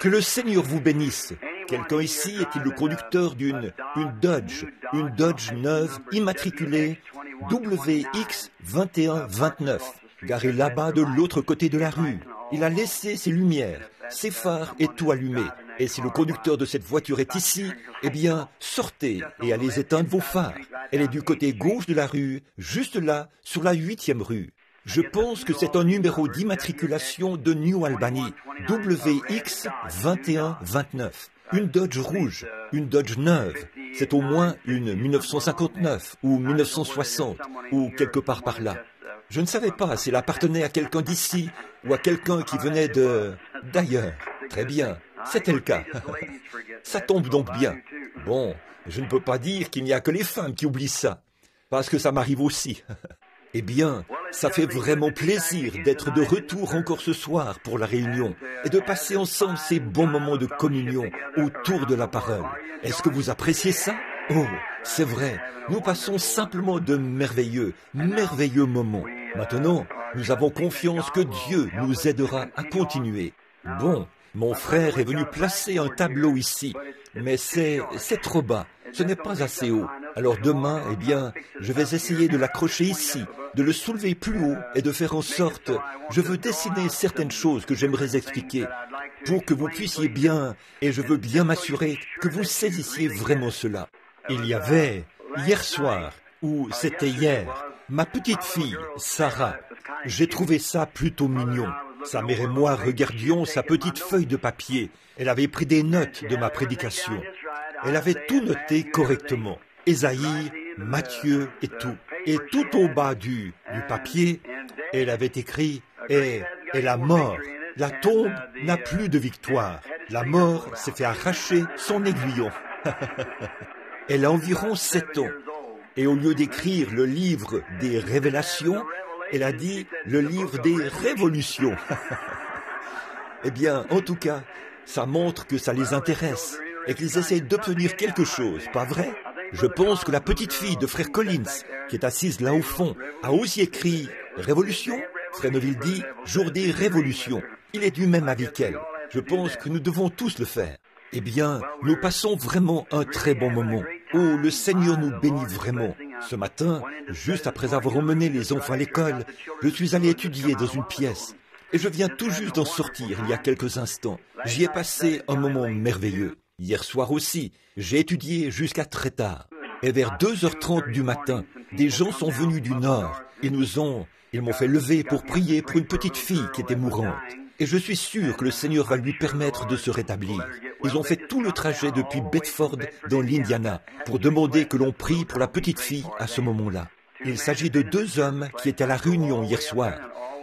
Que le Seigneur vous bénisse. Quelqu'un ici est-il le conducteur d'une une Dodge, une Dodge neuve immatriculée WX2129, garée là-bas de l'autre côté de la rue. Il a laissé ses lumières, ses phares et tout allumé. Et si le conducteur de cette voiture est ici, eh bien, sortez et allez éteindre vos phares. Elle est du côté gauche de la rue, juste là, sur la huitième rue. Je pense que c'est un numéro d'immatriculation de New Albany, WX2129. Une Dodge rouge, une Dodge neuve. C'est au moins une 1959 ou 1960 ou quelque part par là. Je ne savais pas si elle appartenait à quelqu'un d'ici ou à quelqu'un qui venait de d'ailleurs. Très bien, c'était le cas. ça tombe donc bien. Bon, je ne peux pas dire qu'il n'y a que les femmes qui oublient ça, parce que ça m'arrive aussi. Eh bien, ça fait vraiment plaisir d'être de retour encore ce soir pour la réunion et de passer ensemble ces bons moments de communion autour de la parole. Est-ce que vous appréciez ça? Oh, c'est vrai, nous passons simplement de merveilleux, merveilleux moments. Maintenant, nous avons confiance que Dieu nous aidera à continuer. Bon, mon frère est venu placer un tableau ici, mais c'est, trop bas. Ce n'est pas assez haut. Alors demain, eh bien, je vais essayer de l'accrocher ici, de le soulever plus haut et de faire en sorte, je veux dessiner certaines choses que j'aimerais expliquer pour que vous puissiez bien, et je veux bien m'assurer que vous saisissiez vraiment cela. Il y avait, hier soir, ou c'était hier, ma petite fille, Sarah. J'ai trouvé ça plutôt mignon. Sa mère et moi regardions sa petite feuille de papier. Elle avait pris des notes de ma prédication. Elle avait tout noté correctement. Ésaïe, Matthieu et tout. Et tout au bas du, du papier, elle avait écrit Et, et la mort, la tombe n'a plus de victoire. La mort s'est fait arracher son aiguillon. elle a environ sept ans. Et au lieu d'écrire le livre des révélations, elle a dit le livre des révolutions. eh bien, en tout cas, ça montre que ça les intéresse et qu'ils essaient d'obtenir quelque chose, pas vrai? Je pense que la petite fille de frère Collins, qui est assise là au fond, a aussi écrit Révolution Frère Neville dit Jour des révolutions. Il est du même avis qu'elle. Je pense que nous devons tous le faire. Eh bien, nous passons vraiment un très bon moment. Oh, le Seigneur nous bénit vraiment. Ce matin, juste après avoir emmené les enfants à l'école, je suis allé étudier dans une pièce. Et je viens tout juste d'en sortir il y a quelques instants. J'y ai passé un moment merveilleux. Hier soir aussi, j'ai étudié jusqu'à très tard. Et vers 2h30 du matin, des gens sont venus du nord. Ils nous ont, ils m'ont fait lever pour prier pour une petite fille qui était mourante. Et je suis sûr que le Seigneur va lui permettre de se rétablir. Ils ont fait tout le trajet depuis Bedford dans l'Indiana pour demander que l'on prie pour la petite fille à ce moment-là. Il s'agit de deux hommes qui étaient à la réunion hier soir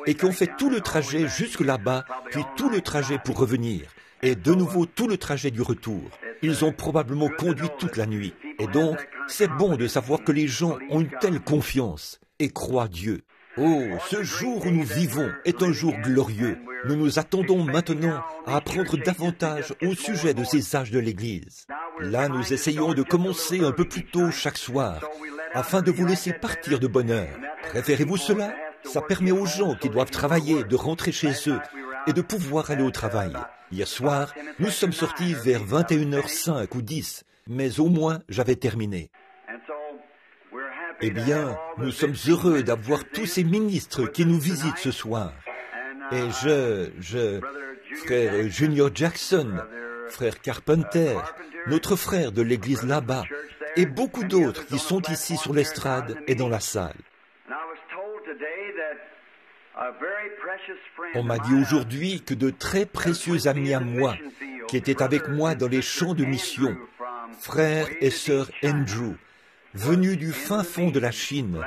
et qui ont fait tout le trajet jusque là-bas, puis tout le trajet pour revenir, et de nouveau tout le trajet du retour. Ils ont probablement conduit toute la nuit. Et donc, c'est bon de savoir que les gens ont une telle confiance et croient Dieu. Oh, ce jour où nous vivons est un jour glorieux. Nous nous attendons maintenant à apprendre davantage au sujet de ces âges de l'Église. Là, nous essayons de commencer un peu plus tôt chaque soir, afin de vous laisser partir de bonne heure. Préférez-vous cela? Ça permet aux gens qui doivent travailler de rentrer chez eux et de pouvoir aller au travail. Hier soir, nous sommes sortis vers 21h05 ou 10, mais au moins j'avais terminé. Eh bien, nous sommes heureux d'avoir tous ces ministres qui nous visitent ce soir. Et je, je, frère Junior Jackson, frère Carpenter, notre frère de l'église là-bas, et beaucoup d'autres qui sont ici sur l'estrade et dans la salle. On m'a dit aujourd'hui que de très précieux amis à moi, qui étaient avec moi dans les champs de mission, frère et sœur Andrew, venus du fin fond de la Chine,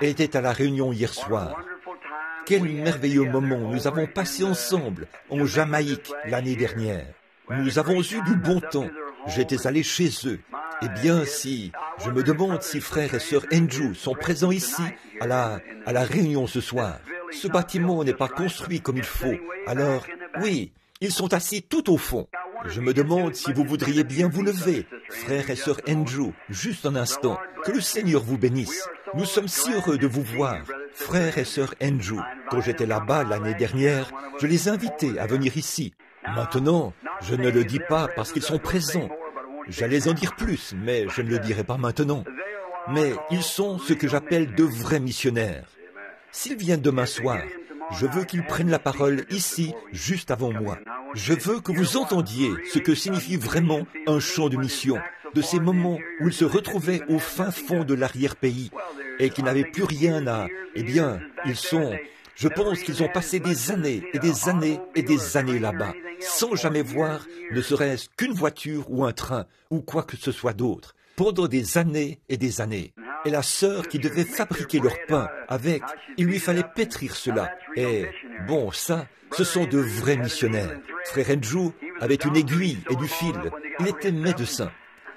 étaient à la réunion hier soir. Quel merveilleux moment nous avons passé ensemble en Jamaïque l'année dernière. Nous avons eu du bon temps. J'étais allé chez eux. Eh bien, si, je me demande si frère et sœur Andrew sont présents ici à la, à la réunion ce soir. Ce bâtiment n'est pas construit comme il faut. Alors, oui, ils sont assis tout au fond. Je me demande si vous voudriez bien vous lever, frère et sœur Andrew, juste un instant. Que le Seigneur vous bénisse. Nous sommes si heureux de vous voir, frère et sœur Andrew. Quand j'étais là-bas l'année dernière, je les invitais à venir ici. Maintenant, je ne le dis pas parce qu'ils sont présents. J'allais en dire plus, mais je ne le dirai pas maintenant. Mais ils sont ce que j'appelle de vrais missionnaires. S'ils viennent demain soir, je veux qu'ils prennent la parole ici, juste avant moi. Je veux que vous entendiez ce que signifie vraiment un chant de mission, de ces moments où ils se retrouvaient au fin fond de l'arrière-pays et qui n'avaient plus rien à... Eh bien, ils sont... Je pense qu'ils ont passé des années et des années et des années là-bas, sans jamais voir ne serait-ce qu'une voiture ou un train ou quoi que ce soit d'autre, pendant des années et des années. Et la sœur qui devait fabriquer leur pain avec, il lui fallait pétrir cela. Et bon, ça, ce sont de vrais missionnaires. Frère Andrew avait une aiguille et du fil. Il était médecin.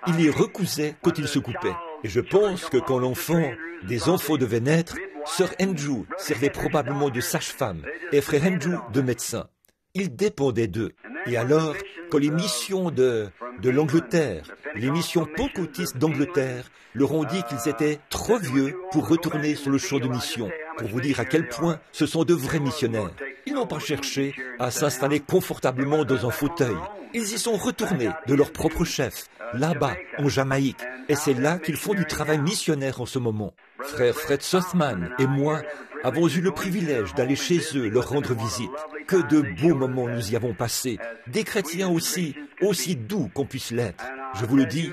Il les recousait quand il se coupait. Et je pense que quand l'enfant, des enfants devaient naître, Sœur Andrew servait probablement de sage-femme et frère Andrew de médecin. Il dépendait d'eux. Et alors, quand les missions de, de l'Angleterre, les missions pentecôtistes d'Angleterre, leur ont dit qu'ils étaient trop vieux pour retourner sur le champ de mission, pour vous dire à quel point ce sont de vrais missionnaires. Ils n'ont pas cherché à s'installer confortablement dans un fauteuil. Ils y sont retournés de leur propre chef, là-bas, en Jamaïque. Et c'est là qu'ils font du travail missionnaire en ce moment. Frère Fred Sothman et moi avons eu le privilège d'aller chez eux leur rendre visite. Que de beaux moments nous y avons passés. Des chrétiens aussi, aussi doux qu'on puisse l'être. Je vous le dis,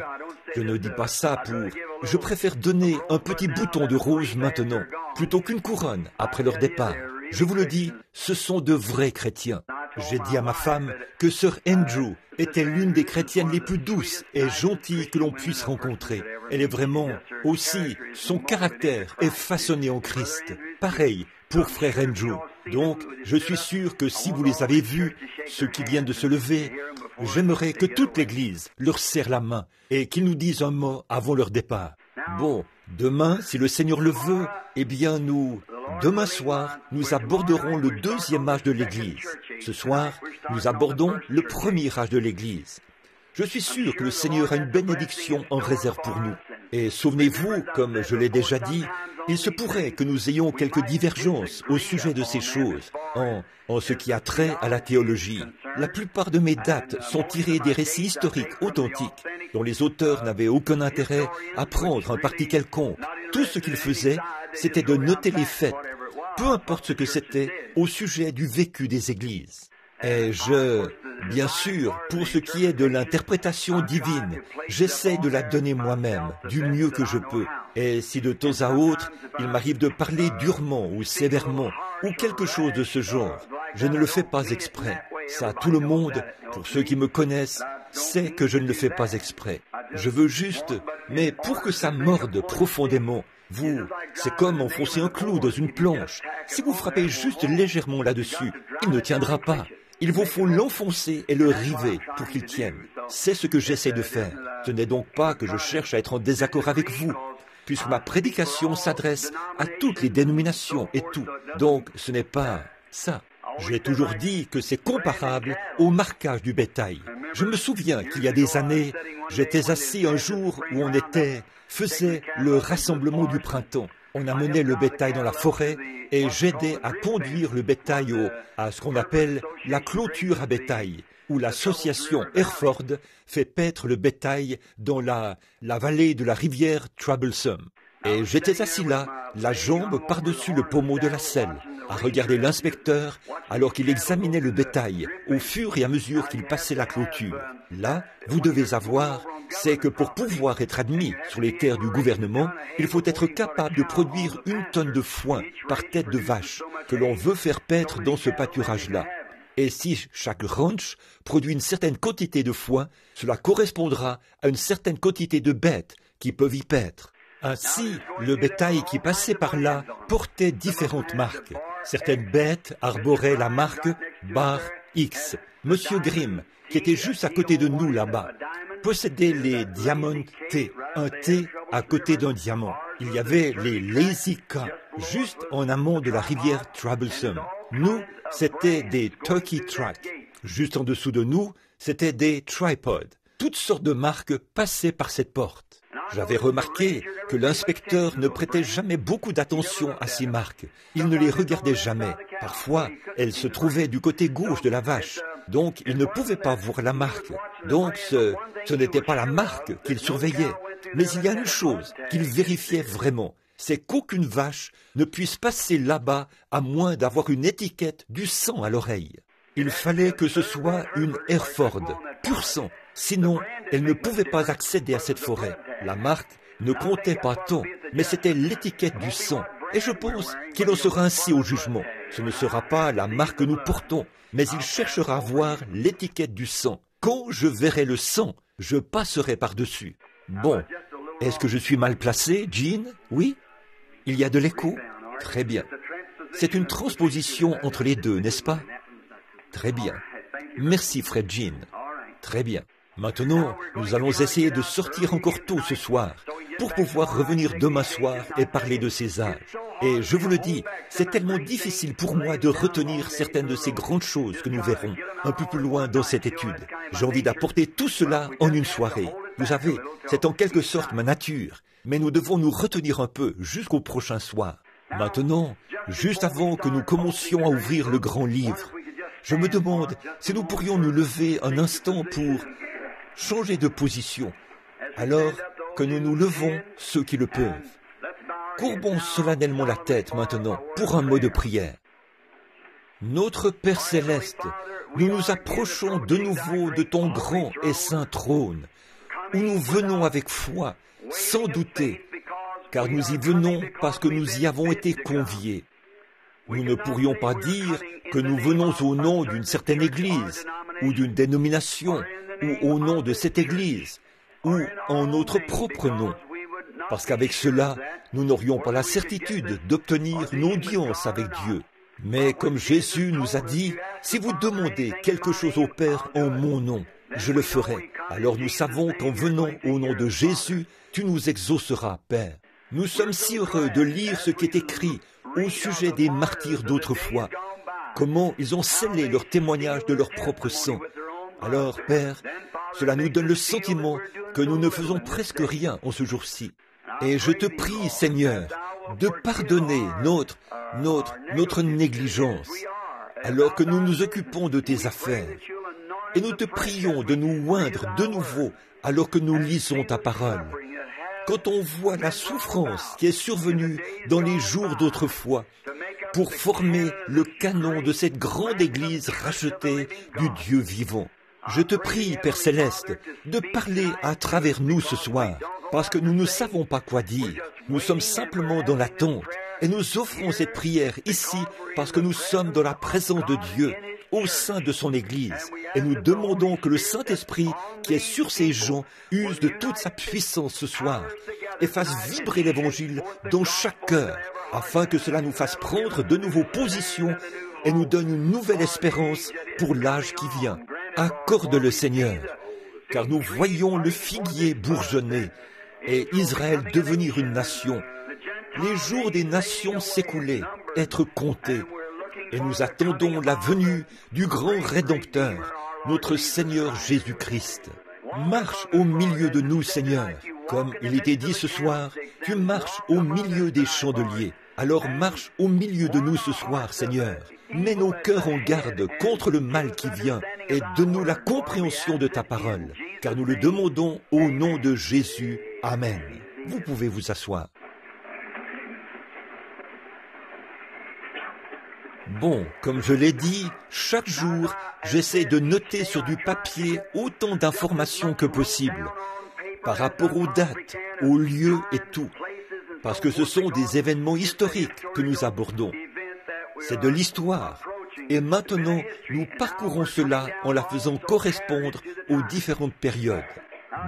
je ne dis pas ça pour... Je préfère donner un petit bouton de rose maintenant, plutôt qu'une couronne après leur départ. Je vous le dis, ce sont de vrais chrétiens. J'ai dit à ma femme que sœur Andrew était l'une des chrétiennes les plus douces et gentilles que l'on puisse rencontrer. Elle est vraiment aussi, son caractère est façonné en Christ. Pareil pour frère Andrew. Donc, je suis sûr que si vous les avez vus, ceux qui viennent de se lever, j'aimerais que toute l'Église leur serre la main et qu'ils nous disent un mot avant leur départ. Bon, demain, si le Seigneur le veut, eh bien nous, demain soir, nous aborderons le deuxième âge de l'Église. Ce soir, nous abordons le premier âge de l'Église. Je suis sûr que le Seigneur a une bénédiction en réserve pour nous. Et souvenez-vous, comme je l'ai déjà dit, il se pourrait que nous ayons quelques divergences au sujet de ces choses, en, en ce qui a trait à la théologie. La plupart de mes dates sont tirées des récits historiques authentiques, dont les auteurs n'avaient aucun intérêt à prendre un parti quelconque. Tout ce qu'ils faisaient, c'était de noter les faits, peu importe ce que c'était, au sujet du vécu des églises. Et je, bien sûr, pour ce qui est de l'interprétation divine, j'essaie de la donner moi-même, du mieux que je peux. Et si de temps à autre, il m'arrive de parler durement ou sévèrement, ou quelque chose de ce genre, je ne le fais pas exprès. Ça, tout le monde, pour ceux qui me connaissent, sait que je ne le fais pas exprès. Je veux juste, mais pour que ça morde profondément, vous, c'est comme enfoncer un clou dans une planche. Si vous frappez juste légèrement là-dessus, il ne tiendra pas. Il vous faut l'enfoncer et le river pour qu'il tienne. C'est ce que j'essaie de faire. Ce n'est donc pas que je cherche à être en désaccord avec vous, puisque ma prédication s'adresse à toutes les dénominations et tout. Donc ce n'est pas ça. J'ai toujours dit que c'est comparable au marquage du bétail. Je me souviens qu'il y a des années, j'étais assis un jour où on était, faisait le rassemblement du printemps. On amenait le bétail dans la forêt et j'aidais à conduire le bétail au, à ce qu'on appelle la clôture à bétail, où l'association Hereford fait paître le bétail dans la, la vallée de la rivière Troublesome. Et j'étais assis là, la jambe par-dessus le pommeau de la selle, à regarder l'inspecteur alors qu'il examinait le bétail au fur et à mesure qu'il passait la clôture. Là, vous devez avoir, c'est que pour pouvoir être admis sur les terres du gouvernement, il faut être capable de produire une tonne de foin par tête de vache que l'on veut faire paître dans ce pâturage-là. Et si chaque ranch produit une certaine quantité de foin, cela correspondra à une certaine quantité de bêtes qui peuvent y paître. Ainsi, le bétail qui passait par là portait différentes marques. Certaines bêtes arboraient la marque Bar X. Monsieur Grimm, qui était juste à côté de nous là-bas, possédait les Diamond T, un T à côté d'un diamant. Il y avait les Lazy K, juste en amont de la rivière Troublesome. Nous, c'était des Turkey Track. Juste en dessous de nous, c'était des Tripods. Toutes sortes de marques passaient par cette porte. J'avais remarqué que l'inspecteur ne prêtait jamais beaucoup d'attention à ces marques. Il ne les regardait jamais. Parfois, elles se trouvaient du côté gauche de la vache. Donc, il ne pouvait pas voir la marque. Donc, ce, n'était pas la marque qu'il surveillait. Mais il y a une chose qu'il vérifiait vraiment, c'est qu'aucune vache ne puisse passer là-bas à moins d'avoir une étiquette du sang à l'oreille. Il fallait que ce soit une Hereford, pur sang, sinon elle ne pouvait pas accéder à cette forêt. La marque ne comptait pas tant, mais c'était l'étiquette du sang. Et je pense qu'il en sera ainsi au jugement. Ce ne sera pas la marque que nous portons, mais il cherchera à voir l'étiquette du sang. Quand je verrai le sang, je passerai par-dessus. Bon, est-ce que je suis mal placé, Jean? Oui Il y a de l'écho? Très bien. C'est une transposition entre les deux, n'est-ce pas? Très bien. Merci, Fred Jean. Très bien. Maintenant, nous allons essayer de sortir encore tôt ce soir pour pouvoir revenir demain soir et parler de ces âges. Et je vous le dis, c'est tellement difficile pour moi de retenir certaines de ces grandes choses que nous verrons un peu plus loin dans cette étude. J'ai envie d'apporter tout cela en une soirée. Vous savez, c'est en quelque sorte ma nature, mais nous devons nous retenir un peu jusqu'au prochain soir. Maintenant, juste avant que nous commencions à ouvrir le grand livre, je me demande si nous pourrions nous lever un instant pour changer de position, alors que nous nous levons ceux qui le peuvent. Courbons solennellement la tête maintenant pour un mot de prière. Notre Père céleste, nous nous approchons de nouveau de ton grand et saint trône, où nous venons avec foi, sans douter, car nous y venons parce que nous y avons été conviés. Nous ne pourrions pas dire que nous venons au nom d'une certaine Église, ou d'une dénomination, ou au nom de cette Église, ou en notre propre nom, parce qu'avec cela, nous n'aurions pas la certitude d'obtenir une audience avec Dieu. Mais comme Jésus nous a dit, si vous demandez quelque chose au Père en mon nom, je le ferai. Alors nous savons qu'en venant au nom de Jésus, tu nous exauceras, Père. Nous sommes si heureux de lire ce qui est écrit au sujet des martyrs d'autrefois, comment ils ont scellé leur témoignage de leur propre sang. Alors, Père, cela nous donne le sentiment que nous ne faisons presque rien en ce jour-ci. Et je te prie, Seigneur, de pardonner notre, notre, notre négligence, alors que nous nous occupons de tes affaires. Et nous te prions de nous oindre de nouveau alors que nous lisons ta parole. Quand on voit la souffrance qui est survenue dans les jours d'autrefois pour former le canon de cette grande Église rachetée du Dieu vivant. Je te prie, Père céleste, de parler à travers nous ce soir, parce que nous ne savons pas quoi dire. Nous sommes simplement dans l'attente, et nous offrons cette prière ici parce que nous sommes dans la présence de Dieu, au sein de son Église, et nous demandons que le Saint-Esprit qui est sur ces gens use de toute sa puissance ce soir et fasse vibrer l'Évangile dans chaque cœur, afin que cela nous fasse prendre de nouveau position et nous donne une nouvelle espérance pour l'âge qui vient. Accorde le Seigneur, car nous voyons le figuier bourgeonner et Israël devenir une nation. Les jours des nations s'écouler, être comptés, et nous attendons la venue du grand Rédempteur, notre Seigneur Jésus-Christ. Marche au milieu de nous, Seigneur. Comme il était dit ce soir, tu marches au milieu des chandeliers. Alors marche au milieu de nous ce soir, Seigneur. Mets nos cœurs en garde contre le mal qui vient et donne-nous la compréhension de ta parole, car nous le demandons au nom de Jésus. Amen. Vous pouvez vous asseoir. Bon, comme je l'ai dit, chaque jour, j'essaie de noter sur du papier autant d'informations que possible par rapport aux dates, aux lieux et tout, parce que ce sont des événements historiques que nous abordons. C'est de l'histoire. Et maintenant, nous parcourons cela en la faisant correspondre aux différentes périodes.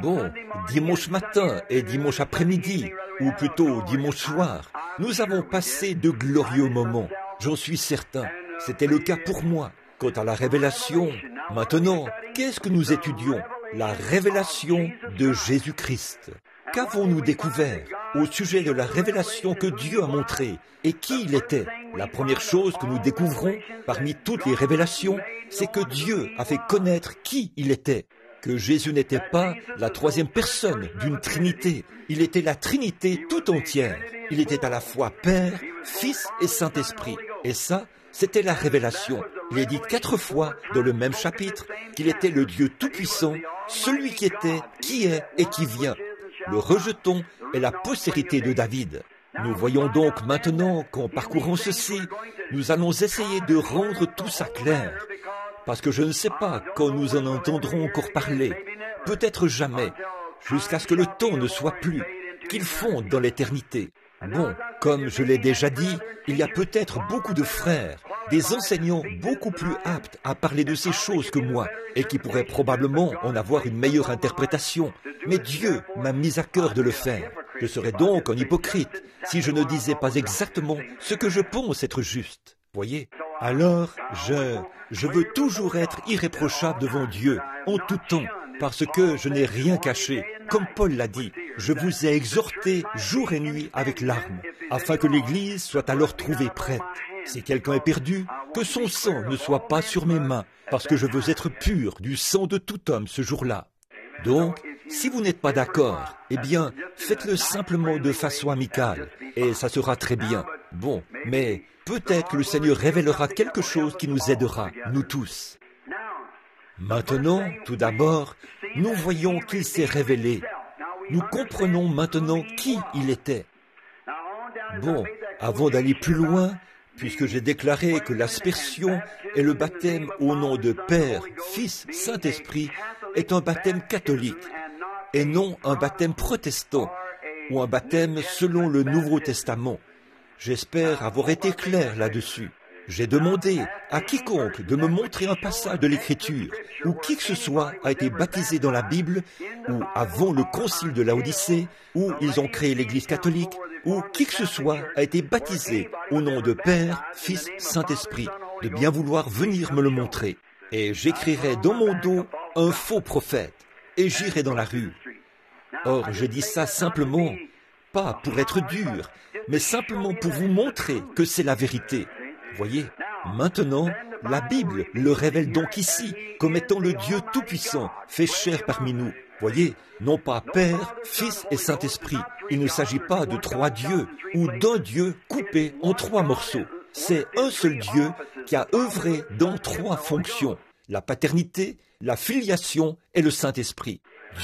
Bon, dimanche matin et dimanche après-midi, ou plutôt dimanche soir, nous avons passé de glorieux moments. J'en suis certain. C'était le cas pour moi. Quant à la révélation, maintenant, qu'est-ce que nous étudions? La révélation de Jésus-Christ. Qu'avons-nous découvert au sujet de la révélation que Dieu a montrée et qui il était? La première chose que nous découvrons parmi toutes les révélations, c'est que Dieu a fait connaître qui il était que Jésus n'était pas la troisième personne d'une Trinité, il était la Trinité tout entière. Il était à la fois Père, Fils et Saint-Esprit. Et ça, c'était la révélation, Il est dit quatre fois dans le même chapitre qu'il était le Dieu Tout-Puissant, celui qui était, qui est et qui vient. Le rejeton est la postérité de David. Nous voyons donc maintenant qu'en parcourant ceci, nous allons essayer de rendre tout ça clair. Parce que je ne sais pas quand nous en entendrons encore parler. Peut-être jamais, jusqu'à ce que le temps ne soit plus, qu'il fonde dans l'éternité. Bon, comme je l'ai déjà dit, il y a peut-être beaucoup de frères, des enseignants beaucoup plus aptes à parler de ces choses que moi, et qui pourraient probablement en avoir une meilleure interprétation. Mais Dieu m'a mis à cœur de le faire. Je serais donc un hypocrite si je ne disais pas exactement ce que je pense être juste. Voyez Alors, je, je veux toujours être irréprochable devant Dieu, en tout temps, parce que je n'ai rien caché. Comme Paul l'a dit, je vous ai exhorté jour et nuit avec larmes, afin que l'Église soit alors trouvée prête. Si quelqu'un est perdu, que son sang ne soit pas sur mes mains, parce que je veux être pur du sang de tout homme ce jour-là. Donc, si vous n'êtes pas d'accord, eh bien, faites-le simplement de façon amicale, et ça sera très bien. Bon, mais peut-être que le Seigneur révélera quelque chose qui nous aidera, nous tous. Maintenant, tout d'abord, nous voyons qu'il s'est révélé. Nous comprenons maintenant qui il était. Bon, avant d'aller plus loin, puisque j'ai déclaré que l'aspersion et le baptême au nom de Père, Fils, Saint-Esprit est un baptême catholique et non un baptême protestant ou un baptême selon le Nouveau Testament. J'espère avoir été clair là-dessus. J'ai demandé à quiconque de me montrer un passage de l'Écriture où qui que ce soit a été baptisé dans la Bible ou avant le concile de la Odyssée où ils ont créé l'Église catholique ou qui que ce soit a été baptisé au nom de Père, Fils, Saint-Esprit, de bien vouloir venir me le montrer. Et j'écrirai dans mon dos un faux prophète et j'irai dans la rue. Or, je dis ça simplement, pas pour être dur, mais simplement pour vous montrer que c'est la vérité. Voyez, maintenant, la Bible le révèle donc ici comme étant le Dieu Tout-Puissant, fait chair parmi nous. Voyez, non pas Père, Fils et Saint-Esprit. Il ne s'agit pas de trois dieux ou d'un Dieu coupé en trois morceaux. C'est un seul Dieu qui a œuvré dans trois fonctions. La paternité, la filiation et le Saint-Esprit.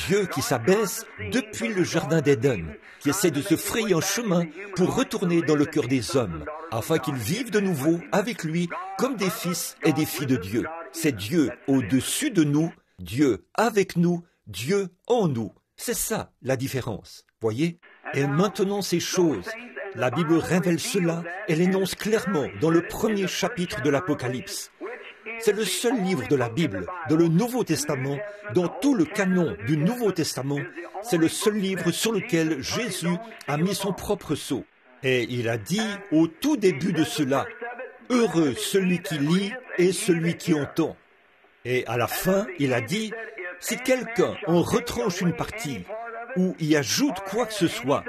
Dieu qui s'abaisse depuis le Jardin d'Éden, qui essaie de se frayer un chemin pour retourner dans le cœur des hommes, afin qu'ils vivent de nouveau avec lui comme des fils et des filles de Dieu. C'est Dieu au-dessus de nous, Dieu avec nous, Dieu en nous. C'est ça la différence. Voyez? Et maintenant ces choses, la Bible révèle cela et l'énonce clairement dans le premier chapitre de l'Apocalypse. C'est le seul livre de la Bible, dans le Nouveau Testament, dans tout le canon du Nouveau Testament, c'est le seul livre sur lequel Jésus a mis son propre sceau. Et il a dit au tout début de cela, Heureux celui qui lit et celui qui entend. Et à la fin, il a dit, Si quelqu'un en retranche une partie ou y ajoute quoi que ce soit,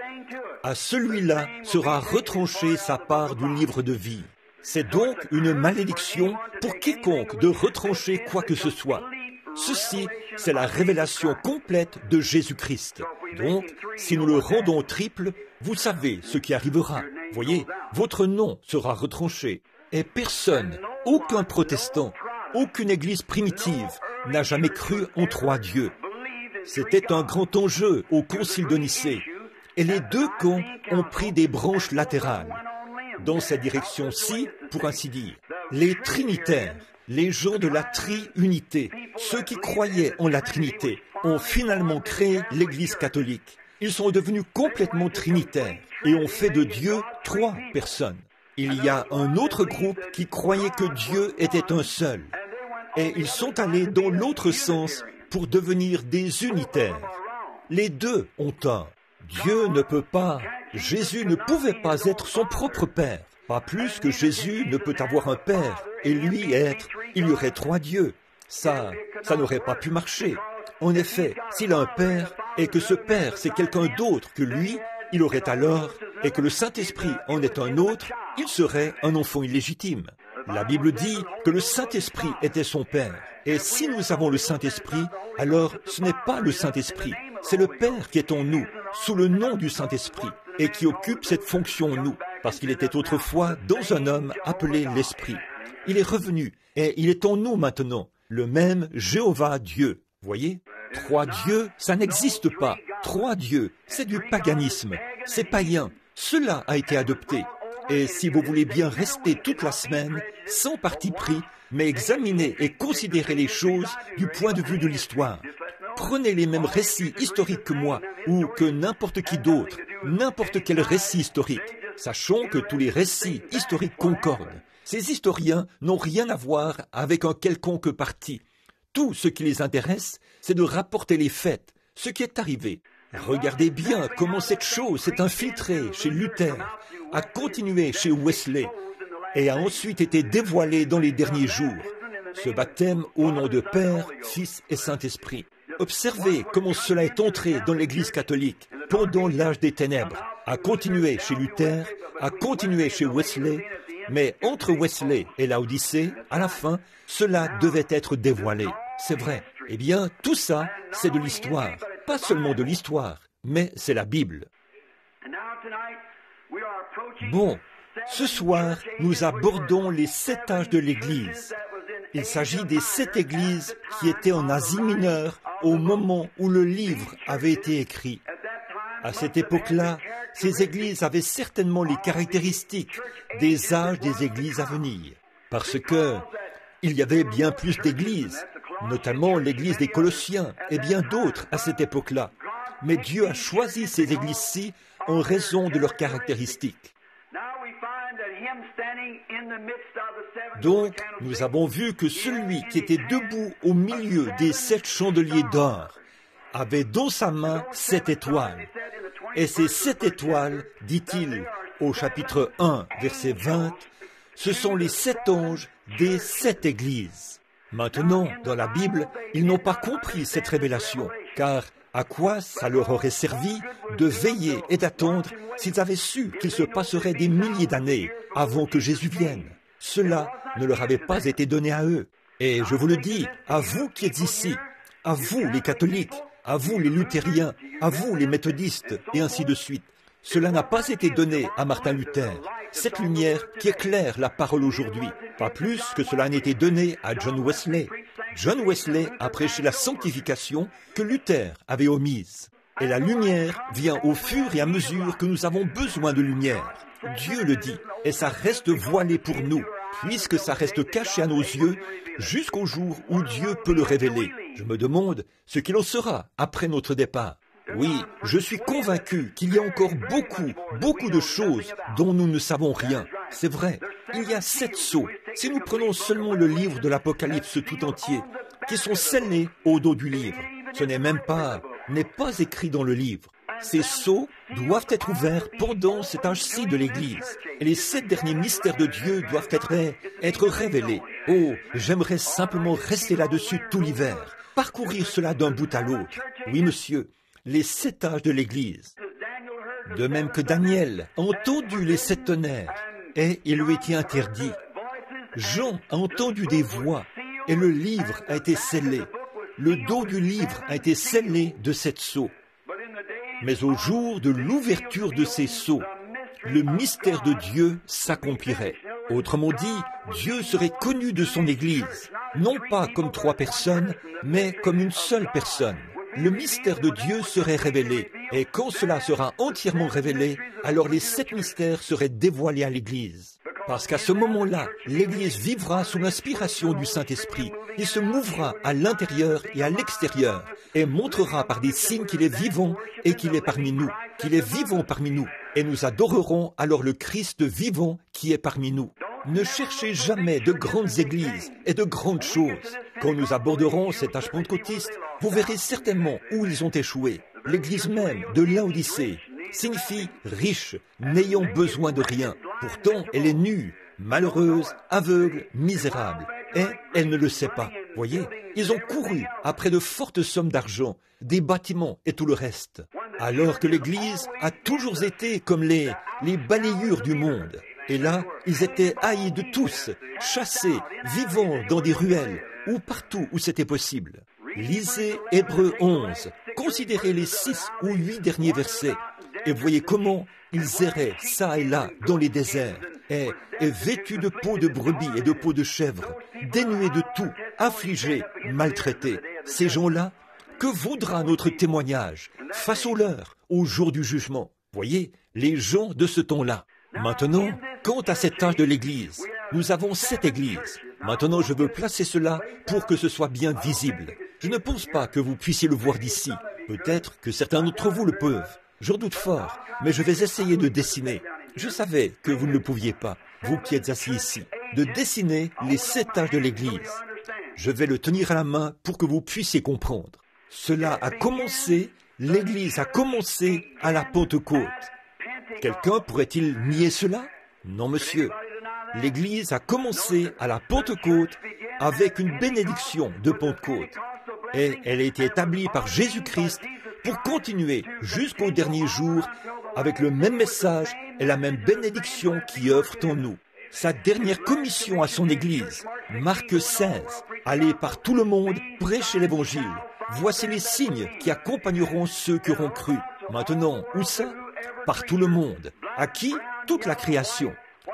à celui-là sera retranché sa part du livre de vie. C'est donc une malédiction pour quiconque de retrancher quoi que ce soit. Ceci, c'est la révélation complète de Jésus-Christ. Donc, si nous le rendons triple, vous savez ce qui arrivera. Voyez, votre nom sera retranché. Et personne, aucun protestant, aucune église primitive n'a jamais cru en trois dieux. C'était un grand enjeu au concile de Nicée. Et les deux camps ont pris des branches latérales dans cette direction-ci, pour ainsi dire. Les trinitaires, les gens de la tri-unité, ceux qui croyaient en la Trinité, ont finalement créé l'Église catholique. Ils sont devenus complètement trinitaires et ont fait de Dieu trois personnes. Il y a un autre groupe qui croyait que Dieu était un seul. Et ils sont allés dans l'autre sens pour devenir des unitaires. Les deux ont tort. Dieu ne peut pas Jésus ne pouvait pas être son propre Père, pas plus que Jésus ne peut avoir un Père et lui être, il y aurait trois dieux. Ça, ça n'aurait pas pu marcher. En effet, s'il a un Père et que ce Père c'est quelqu'un d'autre que lui, il aurait alors, et que le Saint-Esprit en est un autre, il serait un enfant illégitime. La Bible dit que le Saint-Esprit était son Père. Et si nous avons le Saint-Esprit, alors ce n'est pas le Saint-Esprit, c'est le Père qui est en nous, sous le nom du Saint-Esprit et qui occupe cette fonction en nous, parce qu'il était autrefois dans un homme appelé l'Esprit. Il est revenu et il est en nous maintenant, le même Jéhovah Dieu. Voyez Trois dieux, ça n'existe pas. Trois dieux, c'est du paganisme, c'est païen. Cela a été adopté. Et si vous voulez bien rester toute la semaine, sans parti pris, mais examiner et considérer les choses du point de vue de l'histoire. Prenez les mêmes récits historiques que moi, ou que n'importe qui d'autre, n'importe quel récit historique. Sachons que tous les récits historiques concordent. Ces historiens n'ont rien à voir avec un quelconque parti. Tout ce qui les intéresse, c'est de rapporter les faits, ce qui est arrivé. Regardez bien comment cette chose s'est infiltrée chez Luther, a continué chez Wesley et a ensuite été dévoilée dans les derniers jours. Ce baptême au nom de Père, Fils et Saint-Esprit. Observez comment cela est entré dans l'Église catholique pendant l'âge des ténèbres, a continué chez Luther, a continué chez Wesley, mais entre Wesley et l'Odyssée, à la fin, cela devait être dévoilé. C'est vrai. Eh bien, tout ça, c'est de l'histoire. Pas seulement de l'histoire, mais c'est la Bible. Bon, ce soir, nous abordons les sept âges de l'Église. Il s'agit des sept églises qui étaient en Asie mineure au moment où le livre avait été écrit. À cette époque-là, ces églises avaient certainement les caractéristiques des âges des églises à venir, parce que il y avait bien plus d'églises, notamment l'église des Colossiens et bien d'autres à cette époque-là. Mais Dieu a choisi ces églises-ci en raison de leurs caractéristiques. Donc, nous avons vu que celui qui était debout au milieu des sept chandeliers d'or avait dans sa main sept étoiles. Et ces sept étoiles, dit-il au chapitre 1, verset 20, ce sont les sept anges des sept églises. Maintenant, dans la Bible, ils n'ont pas compris cette révélation, car à quoi ça leur aurait servi de veiller et d'attendre s'ils avaient su qu'il se passerait des milliers d'années avant que Jésus vienne? Cela ne leur avait pas été donné à eux. Et je vous le dis, à vous qui êtes ici, à vous les catholiques, à vous les luthériens, à vous les méthodistes, et ainsi de suite. Cela n'a pas été donné à Martin Luther. Cette lumière qui éclaire la parole aujourd'hui, pas plus que cela n'était donné à John Wesley. John Wesley a prêché la sanctification que Luther avait omise. Et la lumière vient au fur et à mesure que nous avons besoin de lumière. Dieu le dit, et ça reste voilé pour nous, puisque ça reste caché à nos yeux jusqu'au jour où Dieu peut le révéler. Je me demande ce qu'il en sera après notre départ. Oui, je suis convaincu qu'il y a encore beaucoup, beaucoup de choses dont nous ne savons rien. C'est vrai, il y a sept sceaux. Si nous prenons seulement le livre de l'Apocalypse tout entier, qui sont scellés au dos du livre, ce n'est même pas, n'est pas écrit dans le livre. Ces sceaux doivent être ouverts pendant cet âge-ci de l'Église. Et les sept derniers mystères de Dieu doivent être, être révélés. Oh, j'aimerais simplement rester là-dessus tout l'hiver, parcourir cela d'un bout à l'autre. Oui, monsieur, les sept âges de l'Église. De même que Daniel a entendu les sept tonnerres, et il lui était interdit. Jean a entendu des voix, et le livre a été scellé. Le dos du livre a été scellé de sept sceaux. Mais au jour de l'ouverture de ces sceaux, le mystère de Dieu s'accomplirait. Autrement dit, Dieu serait connu de son Église, non pas comme trois personnes, mais comme une seule personne le mystère de Dieu serait révélé. Et quand cela sera entièrement révélé, alors les sept mystères seraient dévoilés à l'Église. Parce qu'à ce moment-là, l'Église vivra sous l'inspiration du Saint-Esprit. Il se mouvra à l'intérieur et à l'extérieur et montrera par des signes qu'il est vivant et qu'il est parmi nous, qu'il est vivant parmi nous. Et nous adorerons alors le Christ vivant qui est parmi nous. Ne cherchez jamais de grandes églises et de grandes choses. Quand nous aborderons cet âge pentecôtiste, vous verrez certainement où ils ont échoué. L'église même de Laodicée signifie riche, n'ayant besoin de rien. Pourtant, elle est nue, malheureuse, aveugle, misérable. Et elle ne le sait pas. Voyez, ils ont couru après de fortes sommes d'argent, des bâtiments et tout le reste. Alors que l'Église a toujours été comme les, balayures du monde. Et là, ils étaient haïs de tous, chassés, vivant dans des ruelles, ou partout où c'était possible. Lisez Hébreu 11, considérez les six ou huit derniers versets. Et voyez comment ils erraient ça et là dans les déserts, et, vêtus de peau de brebis et de peau de chèvre, dénués de tout, affligés, maltraités. Ces gens-là, que vaudra notre témoignage face au leur au jour du jugement? Voyez, les gens de ce ton-là. Maintenant, quant à cet âge de l'Église, nous avons cette Église. Maintenant, je veux placer cela pour que ce soit bien visible. Je ne pense pas que vous puissiez le voir d'ici. Peut-être que certains d'entre vous le peuvent. J'en doute fort, mais je vais essayer de dessiner. Je savais que vous ne le pouviez pas, vous qui êtes assis ici, de dessiner les sept âges de l'Église. Je vais le tenir à la main pour que vous puissiez comprendre. Cela a commencé, l'Église a commencé à la Pentecôte. Quelqu'un pourrait-il nier cela? Non, monsieur. L'Église a commencé à la Pentecôte avec une bénédiction de Pentecôte. Et elle a été établie par Jésus-Christ pour continuer jusqu'au dernier jour avec le même message et la même bénédiction qui offre en nous. Sa dernière commission à son Église, Marc 16, aller par tout le monde prêcher l'Évangile. Voici les signes qui accompagneront ceux qui auront cru. Maintenant, où ça? Par tout le monde. À qui? Toute la création.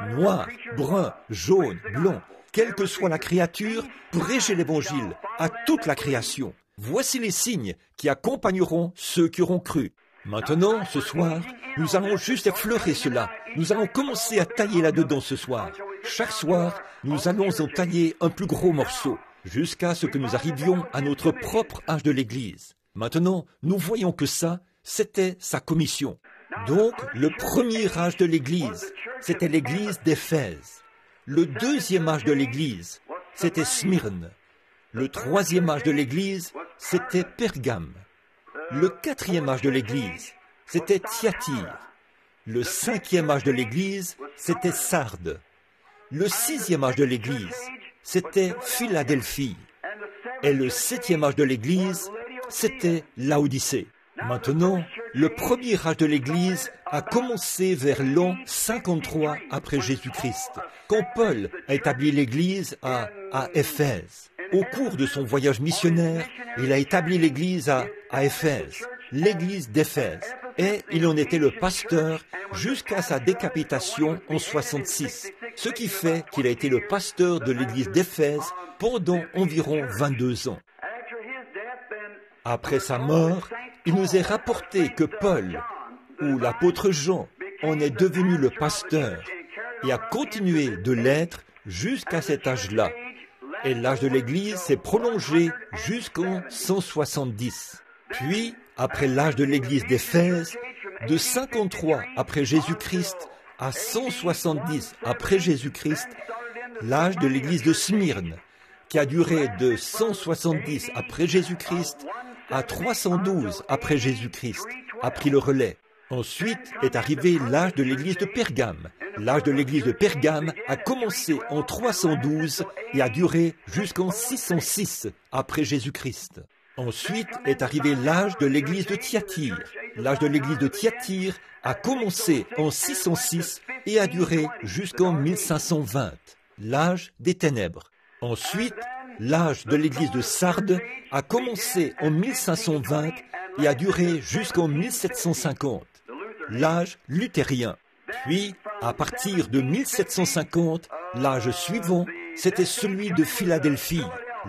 Noir, brun, jaune, blanc, quelle que soit la créature, prêchez l'Évangile à toute la création. Voici les signes qui accompagneront ceux qui auront cru. Maintenant, ce soir, nous allons juste effleurer cela. Nous allons commencer à tailler là-dedans ce soir. Chaque soir, nous allons en tailler un plus gros morceau, jusqu'à ce que nous arrivions à notre propre âge de l'Église. Maintenant, nous voyons que ça, c'était sa commission. Donc, le premier âge de l'Église, c'était l'Église d'Éphèse. Le deuxième âge de l'Église, c'était Smyrne. Le troisième âge de l'Église, c'était Pergame. Le quatrième âge de l'Église, c'était Thyatire. Le cinquième âge de l'Église, c'était Sardes. Le sixième âge de l'Église, c'était Philadelphie. Et le septième âge de l'Église, c'était Laodicée. Maintenant, le premier âge de l'Église a commencé vers l'an 53 après Jésus-Christ, quand Paul a établi l'Église à, à Éphèse. Au cours de son voyage missionnaire, il a établi l'église à, Éphèse, l'église d'Éphèse, et il en était le pasteur jusqu'à sa décapitation en 66, ce qui fait qu'il a été le pasteur de l'église d'Éphèse pendant environ 22 ans. Après sa mort, il nous est rapporté que Paul, ou l'apôtre Jean, en est devenu le pasteur et a continué de l'être jusqu'à cet âge-là et l'âge de l'Église s'est prolongé jusqu'en 170. Puis, après l'âge de l'Église d'Éphèse, de 53 après Jésus-Christ à 170 après Jésus-Christ, l'âge de l'Église de Smyrne, qui a duré de 170 après Jésus-Christ à 312 après Jésus-Christ, a pris le relais. Ensuite est arrivé l'âge de l'église de Pergame. L'âge de l'église de Pergame a commencé en 312 et a duré jusqu'en 606 après Jésus-Christ. Ensuite est arrivé l'âge de l'église de Thyatire. L'âge de l'église de Thyatire a commencé en 606 et a duré jusqu'en 1520, l'âge des ténèbres. Ensuite, l'âge de l'église de Sardes a commencé en 1520 et a duré jusqu'en 1750 l'âge luthérien. Puis, à partir de 1750, l'âge suivant, c'était celui de Philadelphie,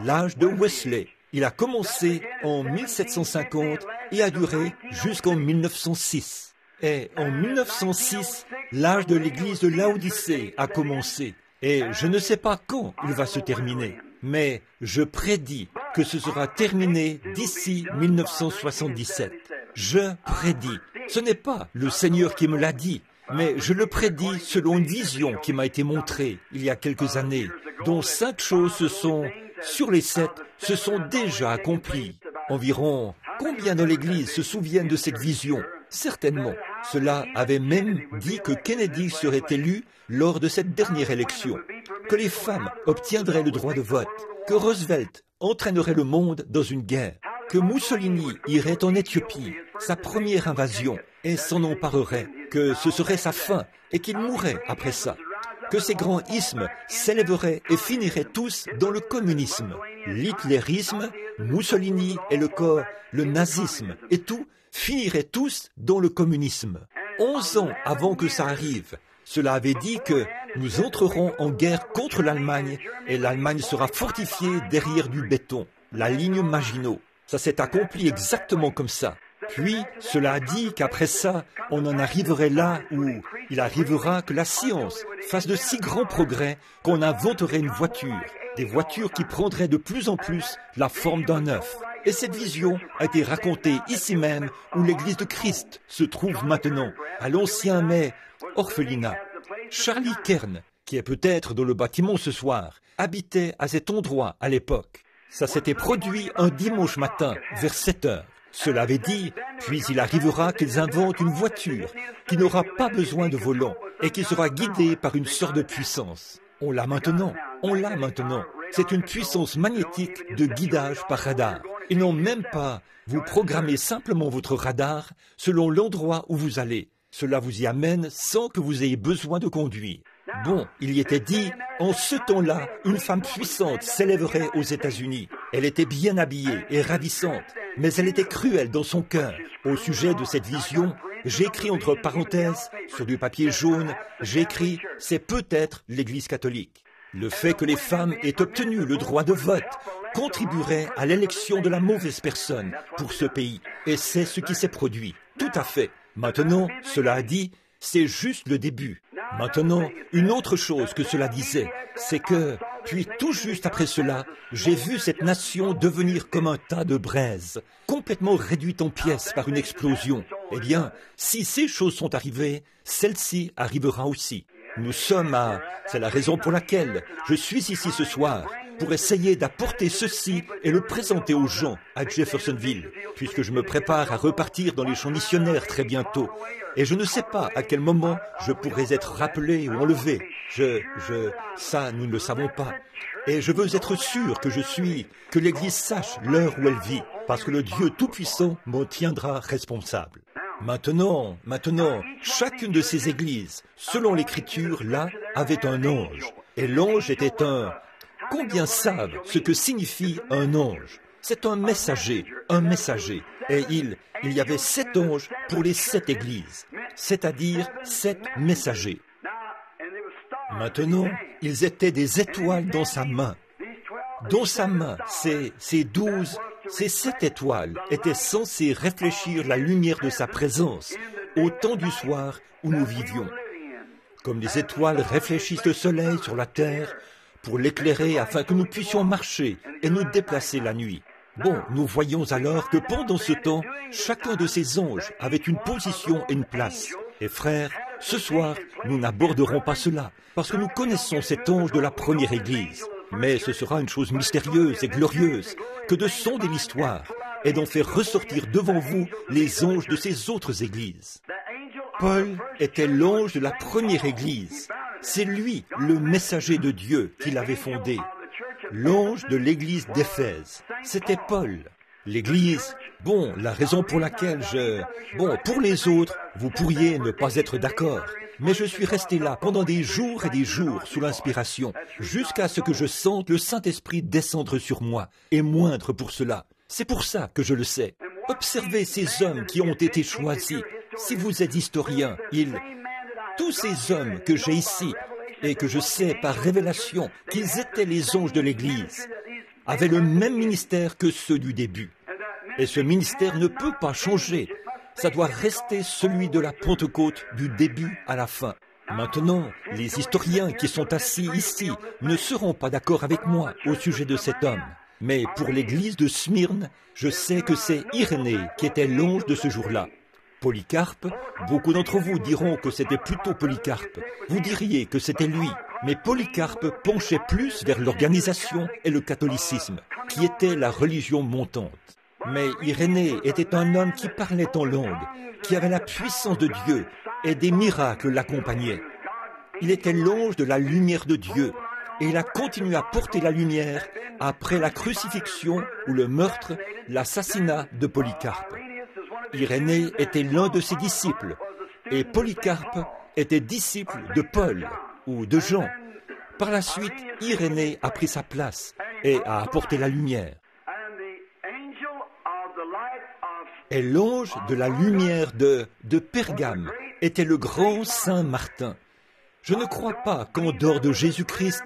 l'âge de Wesley. Il a commencé en 1750 et a duré jusqu'en 1906. Et en 1906, l'âge de l'église de Laodicée a commencé. Et je ne sais pas quand il va se terminer, mais je prédis que ce sera terminé d'ici 1977. Je prédis ce n'est pas le Seigneur qui me l'a dit, mais je le prédis selon une vision qui m'a été montrée il y a quelques années, dont cinq choses se sont, sur les sept, se sont déjà accomplies. Environ combien dans l'Église se souviennent de cette vision? Certainement. Cela avait même dit que Kennedy serait élu lors de cette dernière élection, que les femmes obtiendraient le droit de vote, que Roosevelt entraînerait le monde dans une guerre, que Mussolini irait en Éthiopie, sa première invasion, et s'en emparerait, que ce serait sa fin, et qu'il mourrait après ça, que ces grands ismes s'élèveraient et finiraient tous dans le communisme. l'hitlérisme, Mussolini et le corps, le nazisme et tout finiraient tous dans le communisme. Onze ans avant que ça arrive, cela avait dit que nous entrerons en guerre contre l'Allemagne et l'Allemagne sera fortifiée derrière du béton, la ligne Maginot. Ça s'est accompli exactement comme ça. Puis, cela a dit qu'après ça, on en arriverait là où il arrivera que la science fasse de si grands progrès qu'on inventerait une voiture, des voitures qui prendraient de plus en plus la forme d'un œuf. Et cette vision a été racontée ici même où l'église de Christ se trouve maintenant, à l'ancien mais orphelinat. Charlie Kern, qui est peut-être dans le bâtiment ce soir, habitait à cet endroit à l'époque. Ça s'était produit un dimanche matin vers 7 heures. Cela avait dit, puis il arrivera qu'ils inventent une voiture qui n'aura pas besoin de volant et qui sera guidée par une sorte de puissance. On l'a maintenant, on l'a maintenant. C'est une puissance magnétique de guidage par radar. Ils n'ont même pas, vous programmez simplement votre radar selon l'endroit où vous allez. Cela vous y amène sans que vous ayez besoin de conduire. Bon, il y était dit, en ce temps-là, une femme puissante s'élèverait aux États-Unis. Elle était bien habillée et ravissante, mais elle était cruelle dans son cœur. Au sujet de cette vision, j'ai écrit entre parenthèses, sur du papier jaune, j'ai écrit, c'est peut-être l'Église catholique. Le fait que les femmes aient obtenu le droit de vote contribuerait à l'élection de la mauvaise personne pour ce pays. Et c'est ce qui s'est produit. Tout à fait. Maintenant, cela a dit, c'est juste le début. Maintenant, une autre chose que cela disait, c'est que, puis tout juste après cela, j'ai vu cette nation devenir comme un tas de braises, complètement réduite en pièces par une explosion. Eh bien, si ces choses sont arrivées, celle-ci arrivera aussi. Nous sommes à... C'est la raison pour laquelle je suis ici ce soir, pour essayer d'apporter ceci et le présenter aux gens à Jeffersonville, puisque je me prépare à repartir dans les champs missionnaires très bientôt. Et je ne sais pas à quel moment je pourrais être rappelé ou enlevé. Je, je, ça, nous ne le savons pas. Et je veux être sûr que je suis, que l'Église sache l'heure où elle vit, parce que le Dieu Tout-Puissant m'en tiendra responsable. Maintenant, maintenant, chacune de ces églises, selon l'écriture, là, avait un ange. Et l'ange était un, Combien savent ce que signifie un ange? C'est un messager, un messager. Et il, il y avait sept anges pour les sept églises, c'est-à-dire sept messagers. Maintenant, ils étaient des étoiles dans sa main. Dans sa main, ces, ces douze, ces sept étoiles étaient censées réfléchir la lumière de sa présence au temps du soir où nous vivions. Comme les étoiles réfléchissent le soleil sur la terre, pour l'éclairer afin que nous puissions marcher et nous déplacer la nuit. Bon, nous voyons alors que pendant ce temps, chacun de ces anges avait une position et une place. Et frères, ce soir, nous n'aborderons pas cela, parce que nous connaissons cet ange de la première Église. Mais ce sera une chose mystérieuse et glorieuse que de sonder l'histoire et d'en faire ressortir devant vous les anges de ces autres églises. Paul était l'ange de la première Église. C'est lui, le messager de Dieu, qui l'avait fondé. L'ange de l'église d'Éphèse. C'était Paul. L'église, bon, la raison pour laquelle je... Bon, pour les autres, vous pourriez ne pas être d'accord. Mais je suis resté là pendant des jours et des jours sous l'inspiration, jusqu'à ce que je sente le Saint-Esprit descendre sur moi, et moindre pour cela. C'est pour ça que je le sais. Observez ces hommes qui ont été choisis. Si vous êtes historien, ils, tous ces hommes que j'ai ici et que je sais par révélation qu'ils étaient les anges de l'Église avaient le même ministère que ceux du début. Et ce ministère ne peut pas changer. Ça doit rester celui de la Pentecôte du début à la fin. Maintenant, les historiens qui sont assis ici ne seront pas d'accord avec moi au sujet de cet homme. Mais pour l'église de Smyrne, je sais que c'est Irénée qui était l'ange de ce jour-là. Polycarpe, beaucoup d'entre vous diront que c'était plutôt Polycarpe. Vous diriez que c'était lui. Mais Polycarpe penchait plus vers l'organisation et le catholicisme, qui était la religion montante. Mais Irénée était un homme qui parlait en langue, qui avait la puissance de Dieu, et des miracles l'accompagnaient. Il était l'ange de la lumière de Dieu, et il a continué à porter la lumière après la crucifixion ou le meurtre, l'assassinat de Polycarpe. Irénée était l'un de ses disciples et Polycarpe était disciple de Paul ou de Jean. Par la suite, Irénée a pris sa place et a apporté la lumière. Et l'ange de la lumière de, de Pergame était le grand Saint Martin. Je ne crois pas qu'en dehors de Jésus-Christ,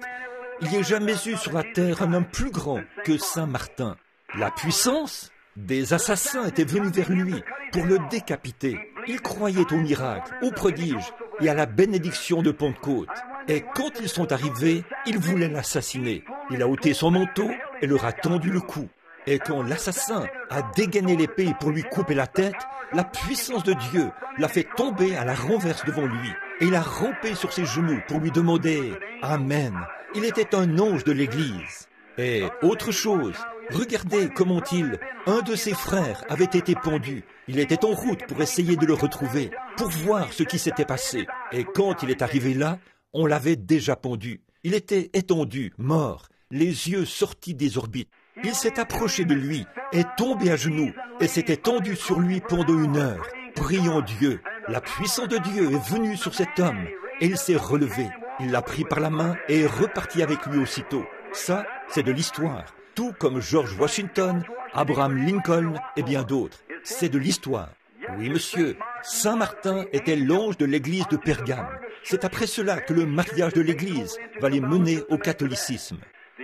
il n'y ait jamais eu sur la terre un homme plus grand que Saint Martin. La puissance des assassins étaient venus vers lui pour le décapiter. Il croyait au miracle, au prodige et à la bénédiction de Pentecôte. Et quand ils sont arrivés, ils voulaient l'assassiner. Il a ôté son manteau et leur a tendu le cou. Et quand l'assassin a dégainé l'épée pour lui couper la tête, la puissance de Dieu l'a fait tomber à la renverse devant lui. Et il a rampé sur ses genoux pour lui demander Amen. Il était un ange de l'Église. Et autre chose, regardez comment il, un de ses frères avait été pendu. Il était en route pour essayer de le retrouver, pour voir ce qui s'était passé. Et quand il est arrivé là, on l'avait déjà pendu. Il était étendu, mort, les yeux sortis des orbites. Il s'est approché de lui, est tombé à genoux et s'est étendu sur lui pendant une heure, priant Dieu. La puissance de Dieu est venue sur cet homme et il s'est relevé. Il l'a pris par la main et est reparti avec lui aussitôt. Ça, c'est de l'histoire. Tout comme George Washington, Abraham Lincoln et bien d'autres. C'est de l'histoire. Oui, monsieur, Saint Martin était l'ange de l'église de Pergame. C'est après cela que le mariage de l'église va les mener au catholicisme.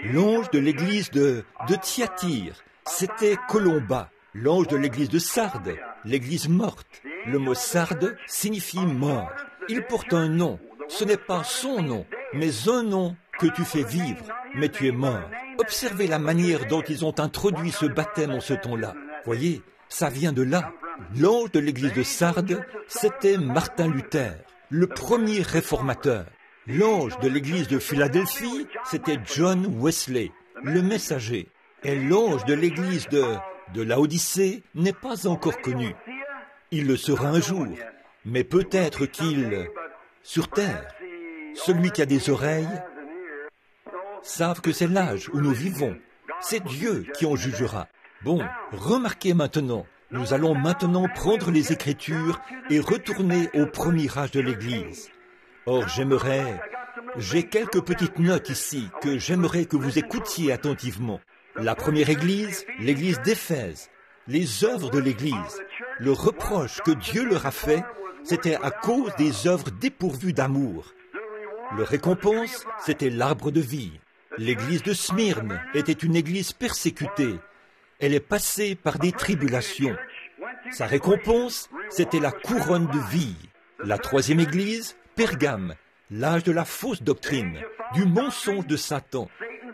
L'ange de l'église de, de Thyatire, c'était Colomba. L'ange de l'église de Sardes, l'église morte. Le mot Sardes signifie mort. Il porte un nom. Ce n'est pas son nom, mais un nom que tu fais vivre, mais tu es mort. Observez la manière dont ils ont introduit ce baptême en ce temps-là. Voyez, ça vient de là. L'ange de l'église de Sardes, c'était Martin Luther, le premier réformateur. L'ange de l'église de Philadelphie, c'était John Wesley, le messager. Et l'ange de l'église de, de Laodicée n'est pas encore connu. Il le sera un jour, mais peut-être qu'il, sur terre, celui qui a des oreilles, savent que c'est l'âge où nous vivons. C'est Dieu qui en jugera. Bon, remarquez maintenant, nous allons maintenant prendre les Écritures et retourner au premier âge de l'Église. Or, j'aimerais, j'ai quelques petites notes ici que j'aimerais que vous écoutiez attentivement. La première Église, l'Église d'Éphèse, les œuvres de l'Église, le reproche que Dieu leur a fait, c'était à cause des œuvres dépourvues d'amour. Le récompense, c'était l'arbre de vie. L'église de Smyrne était une église persécutée. Elle est passée par des tribulations. Sa récompense, c'était la couronne de vie. La troisième église, Pergame, l'âge de la fausse doctrine, du mensonge de Satan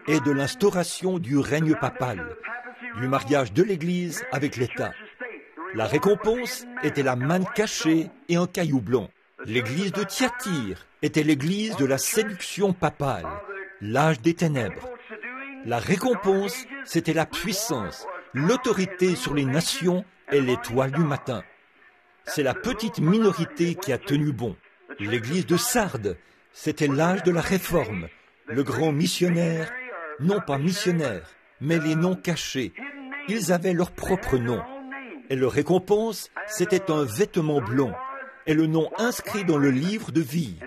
et de l'instauration du règne papal, du mariage de l'Église avec l'État. La récompense était la manne cachée et un caillou blanc. L'église de Thyatire était l'église de la séduction papale, l'âge des ténèbres. La récompense, c'était la puissance, l'autorité sur les nations et l'étoile du matin. C'est la petite minorité qui a tenu bon. L'église de Sardes, c'était l'âge de la réforme, le grand missionnaire, non pas missionnaire, mais les noms cachés. Ils avaient leur propre nom. Et leur récompense, c'était un vêtement blanc et le nom inscrit dans le livre de vie,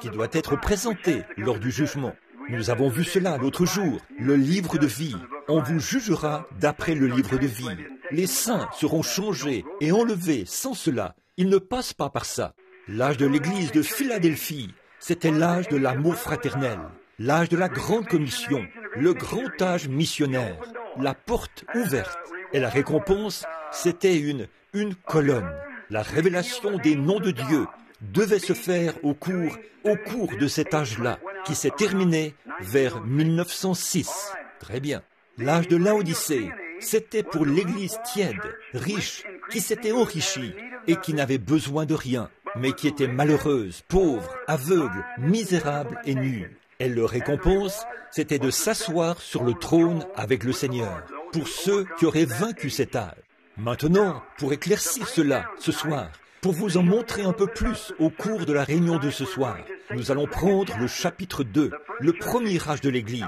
qui doit être présenté lors du jugement. Nous avons vu cela l'autre jour, le livre de vie. On vous jugera d'après le livre de vie. Les saints seront changés et enlevés sans cela. Ils ne passent pas par ça. L'âge de l'église de Philadelphie, c'était l'âge de l'amour fraternel, l'âge de la grande commission, le grand âge missionnaire, la porte ouverte. Et la récompense, c'était une, une colonne. La révélation des noms de Dieu devait se faire au cours, au cours de cet âge-là, qui s'est terminé vers 1906. Très bien. L'âge de Laodicée, c'était pour l'Église tiède, riche, qui s'était enrichie et qui n'avait besoin de rien, mais qui était malheureuse, pauvre, aveugle, misérable et nue. Et leur récompense, c'était de s'asseoir sur le trône avec le Seigneur, pour ceux qui auraient vaincu cet âge. Maintenant, pour éclaircir cela, ce soir, pour vous en montrer un peu plus au cours de la réunion de ce soir, nous allons prendre le chapitre 2, le premier âge de l'Église.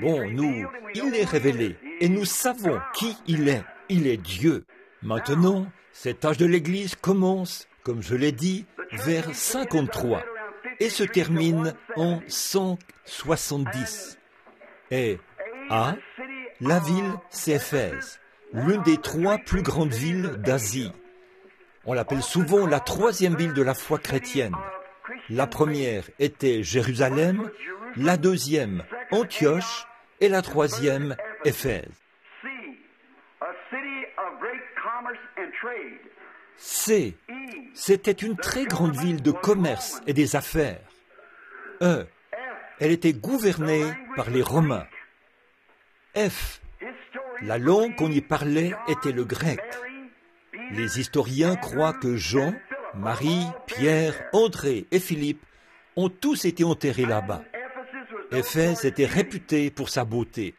Bon, nous, il est révélé, et nous savons qui il est. Il est Dieu. Maintenant, cet âge de l'Église commence, comme je l'ai dit, vers 53 et se termine en 170. Et A, La ville, c'est l'une des trois plus grandes villes d'Asie. On l'appelle souvent la troisième ville de la foi chrétienne. La première était Jérusalem, la deuxième Antioche et la troisième Éphèse. C, c'était une très grande ville de commerce et des affaires. E, elle était gouvernée par les Romains. F, la langue qu'on y parlait était le grec. Les historiens croient que Jean, Marie, Pierre, André et Philippe ont tous été enterrés là-bas. Éphèse était réputé pour sa beauté.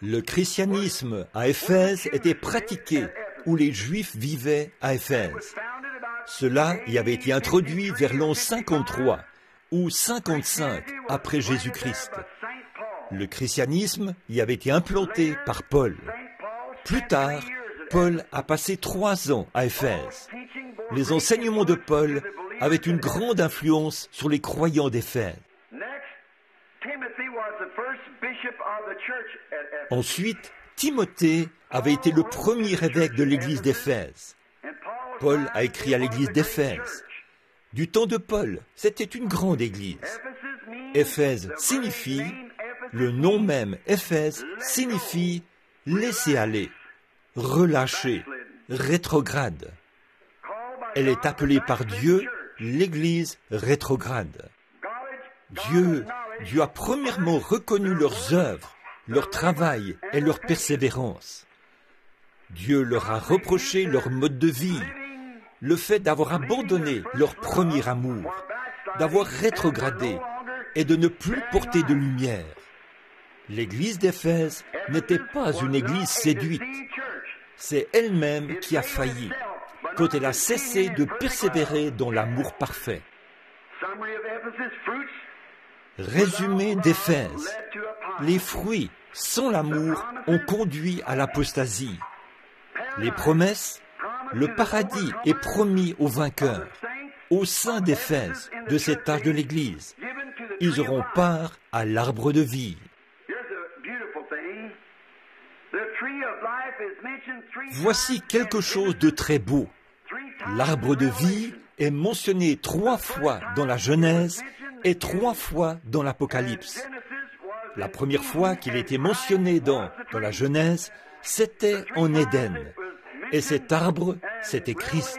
Le christianisme à Éphèse était pratiqué où les Juifs vivaient à Éphèse. Cela y avait été introduit vers l'an 53 ou 55 après Jésus-Christ. Le christianisme y avait été implanté par Paul. Plus tard, Paul a passé trois ans à Éphèse. Les enseignements de Paul avaient une grande influence sur les croyants d'Éphèse. Ensuite, Timothée avait été le premier évêque de l'église d'Éphèse. Paul a écrit à l'église d'Éphèse. Du temps de Paul, c'était une grande église. Éphèse signifie, le nom même Éphèse signifie laisser aller, relâcher, rétrograde. Elle est appelée par Dieu l'église rétrograde. Dieu, Dieu a premièrement reconnu leurs œuvres, leur travail et leur persévérance. Dieu leur a reproché leur mode de vie, le fait d'avoir abandonné leur premier amour, d'avoir rétrogradé et de ne plus porter de lumière. L'église d'Éphèse n'était pas une église séduite, c'est elle-même qui a failli, quand elle a cessé de persévérer dans l'amour parfait. Résumé d'Éphèse. Les fruits sans l'amour ont conduit à l'apostasie. Les promesses, le paradis est promis aux vainqueurs, au sein d'Éphèse, de cet âge de l'Église. Ils auront part à l'arbre de vie. Voici quelque chose de très beau. L'arbre de vie est mentionné trois fois dans la Genèse et trois fois dans l'Apocalypse. La première fois qu'il était mentionné dans, dans la Genèse, c'était en Éden. Et cet arbre, c'était Christ.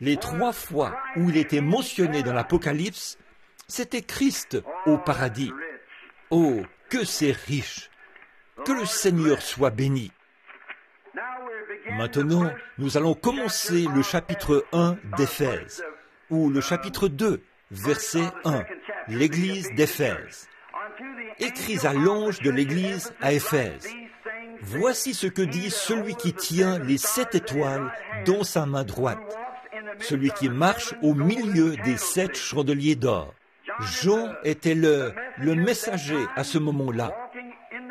Les trois fois où il était mentionné dans l'Apocalypse, c'était Christ au paradis. Oh, que c'est riche. Que le Seigneur soit béni. Maintenant, nous allons commencer le chapitre 1 d'Éphèse, ou le chapitre 2, verset 1, l'église d'Éphèse. Écris à l'ange de l'église à Éphèse. Voici ce que dit celui qui tient les sept étoiles dans sa main droite, celui qui marche au milieu des sept chandeliers d'or. Jean était le, le messager à ce moment-là.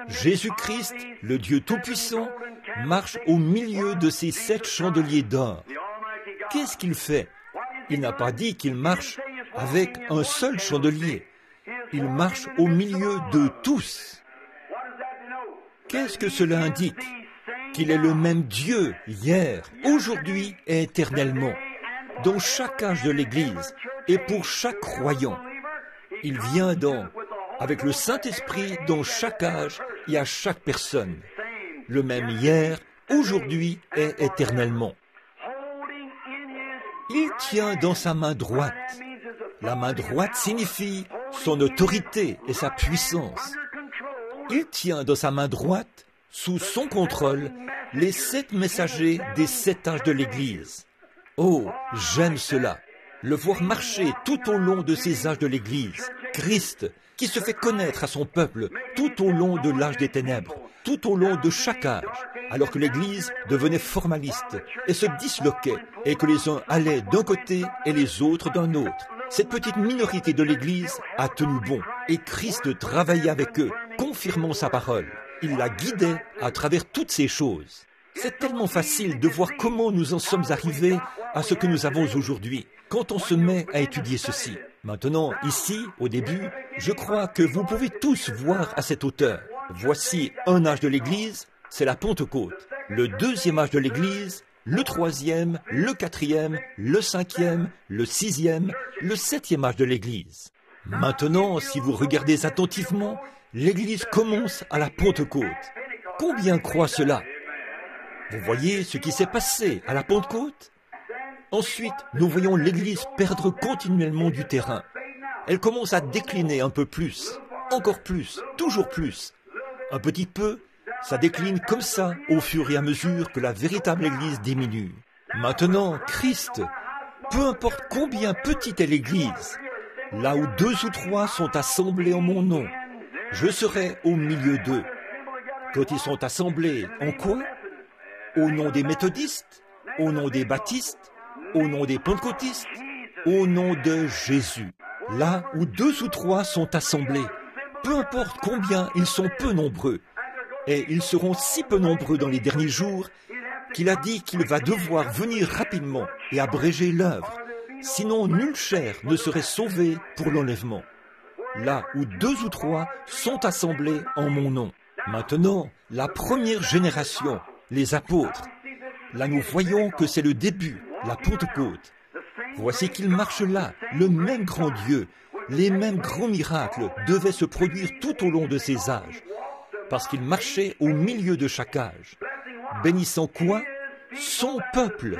Jésus-Christ, le Dieu Tout-Puissant, marche au milieu de ces sept chandeliers d'or. Qu'est-ce qu'il fait? Il n'a pas dit qu'il marche avec un seul chandelier. Il marche au milieu de tous. Qu'est-ce que cela indique? Qu'il est le même Dieu hier, aujourd'hui et éternellement, dans chaque âge de l'Église et pour chaque croyant. Il vient dans, avec le Saint-Esprit dans chaque âge et à chaque personne. Le même hier, aujourd'hui et éternellement. Il tient dans sa main droite. La main droite signifie son autorité et sa puissance. Il tient dans sa main droite, sous son contrôle, les sept messagers des sept âges de l'Église. Oh, j'aime cela, le voir marcher tout au long de ces âges de l'Église. Christ, qui se fait connaître à son peuple tout au long de l'âge des ténèbres, tout au long de chaque âge, alors que l'Église devenait formaliste et se disloquait, et que les uns allaient d'un côté et les autres d'un autre. Cette petite minorité de l'Église a tenu bon, et Christ travaillait avec eux, confirmant sa parole. Il la guidait à travers toutes ces choses. C'est tellement facile de voir comment nous en sommes arrivés à ce que nous avons aujourd'hui, quand on se met à étudier ceci. Maintenant, ici, au début, je crois que vous pouvez tous voir à cette hauteur Voici un âge de l'Église, c'est la Pentecôte. Le deuxième âge de l'Église, le troisième, le quatrième, le cinquième, le sixième, le septième âge de l'Église. Maintenant, si vous regardez attentivement, l'Église commence à la Pentecôte. Combien croient cela Vous voyez ce qui s'est passé à la Pentecôte? Ensuite, nous voyons l'Église perdre continuellement du terrain. Elle commence à décliner un peu plus, encore plus, toujours plus. Un petit peu, ça décline comme ça au fur et à mesure que la véritable Église diminue. Maintenant, Christ, peu importe combien petite est l'Église, là où deux ou trois sont assemblés en mon nom, je serai au milieu d'eux. Quand ils sont assemblés, en quoi? Au nom des méthodistes Au nom des baptistes Au nom des pentecôtistes Au nom de Jésus. Là où deux ou trois sont assemblés, peu importe combien ils sont peu nombreux, et ils seront si peu nombreux dans les derniers jours qu'il a dit qu'il va devoir venir rapidement et abréger l'œuvre, sinon nulle chair ne serait sauvée pour l'enlèvement. Là où deux ou trois sont assemblés en mon nom. Maintenant, la première génération, les apôtres, là nous voyons que c'est le début, la Pentecôte. Voici qu'il marche là, le même grand Dieu, les mêmes grands miracles devaient se produire tout au long de ces âges, parce qu'il marchait au milieu de chaque âge, bénissant quoi? Son peuple,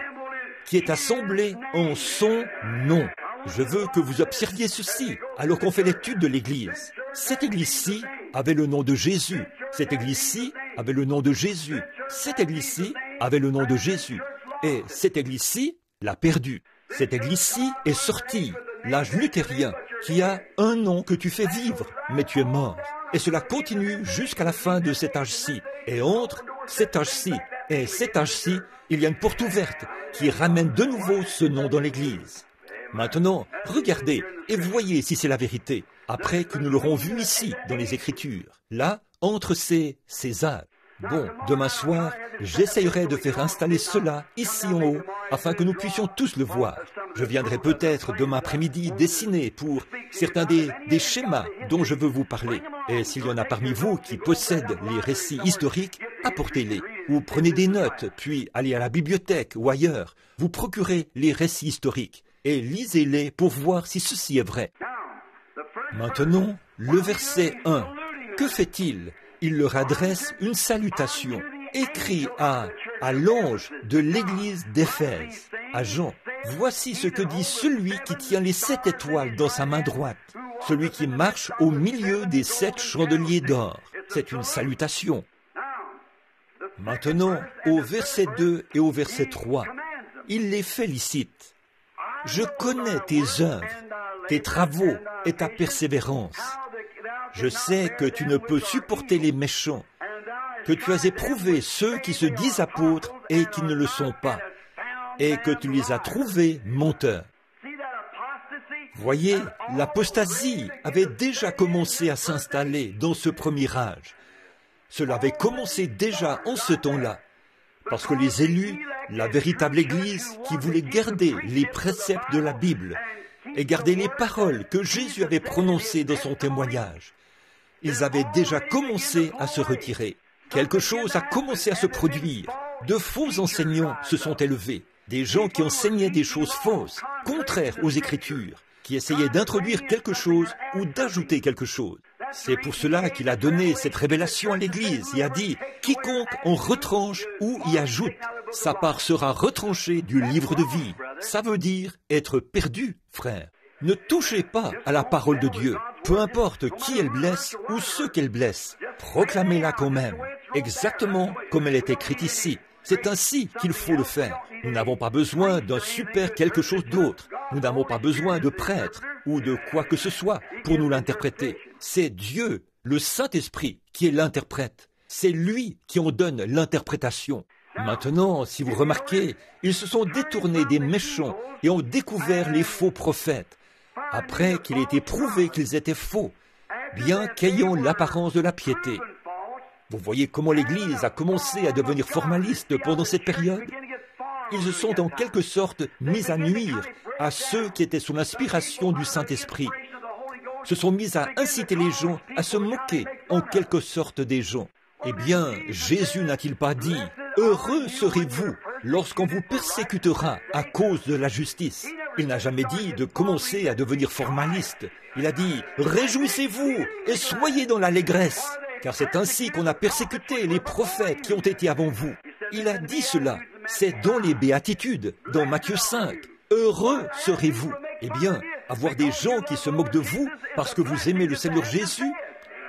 qui est assemblé en son nom. Je veux que vous observiez ceci alors qu'on fait l'étude de l'Église. Cette Église-ci avait le nom de Jésus. Cette Église-ci avait le nom de Jésus. Cette Église-ci avait le nom de Jésus. Et cette Église-ci l'a perdu. Cette Église-ci est sortie, l'âge luthérien, qui a un nom que tu fais vivre, mais tu es mort. Et cela continue jusqu'à la fin de cet âge-ci. Et entre cet âge-ci et cet âge-ci, il y a une porte ouverte qui ramène de nouveau ce nom dans l'Église. Maintenant, regardez et voyez si c'est la vérité, après que nous l'aurons vu ici dans les Écritures. Là, entre ces, ces âges. Bon, demain soir, j'essayerai de faire installer cela ici en haut afin que nous puissions tous le voir. Je viendrai peut-être demain après-midi dessiner pour certains des, schémas dont je veux vous parler. Et s'il y en a parmi vous qui possèdent les récits historiques, apportez-les. Ou prenez des notes, puis allez à la bibliothèque ou ailleurs. Vous procurez les récits historiques et lisez-les pour voir si ceci est vrai. Maintenant, le verset 1. Que fait-il? Il leur adresse une salutation, écrit à, à l'ange de l'église d'Éphèse, à Jean. Voici ce que dit celui qui tient les sept étoiles dans sa main droite, celui qui marche au milieu des sept chandeliers d'or. C'est une salutation. Maintenant, au verset 2 et au verset 3, il les félicite. Je connais tes œuvres, tes travaux et ta persévérance. Je sais que tu ne peux supporter les méchants, que tu as éprouvé ceux qui se disent apôtres et qui ne le sont pas, et que tu les as trouvés menteurs. Voyez, l'apostasie avait déjà commencé à s'installer dans ce premier âge. Cela avait commencé déjà en ce temps-là, parce que les élus, la véritable Église qui voulait garder les préceptes de la Bible et garder les paroles que Jésus avait prononcées dans son témoignage, ils avaient déjà commencé à se retirer. Quelque chose a commencé à se produire. De faux enseignants se sont élevés, des gens qui enseignaient des choses fausses, contraires aux Écritures, qui essayaient d'introduire quelque chose ou d'ajouter quelque chose. C'est pour cela qu'il a donné cette révélation à l'Église et a dit, quiconque en retranche ou y ajoute, sa part sera retranchée du livre de vie. Ça veut dire être perdu, frère. Ne touchez pas à la parole de Dieu, peu importe qui elle blesse ou ce qu'elle blesse. Proclamez-la quand même, exactement comme elle est écrite ici. C'est ainsi qu'il faut le faire. Nous n'avons pas besoin d'un super quelque chose d'autre. Nous n'avons pas besoin de prêtres ou de quoi que ce soit pour nous l'interpréter. C'est Dieu, le Saint-Esprit, qui est l'interprète. C'est lui qui en donne l'interprétation. Maintenant, si vous remarquez, ils se sont détournés des méchants et ont découvert les faux prophètes, après qu'il ait été prouvé qu'ils étaient faux, bien qu'ayant l'apparence de la piété. Vous voyez comment l'Église a commencé à devenir formaliste pendant cette période Ils se sont en quelque sorte mis à nuire à ceux qui étaient sous l'inspiration du Saint-Esprit. se sont mis à inciter les gens à se moquer en quelque sorte des gens. Eh bien, Jésus n'a-t-il pas dit, Heureux serez-vous lorsqu'on vous persécutera à cause de la justice Il n'a jamais dit de commencer à devenir formaliste. Il a dit, Réjouissez-vous et soyez dans l'allégresse, car c'est ainsi qu'on a persécuté les prophètes qui ont été avant vous. Il a dit cela, c'est dans les béatitudes, dans Matthieu 5. Heureux serez-vous. Eh bien, avoir des gens qui se moquent de vous parce que vous aimez le Seigneur Jésus,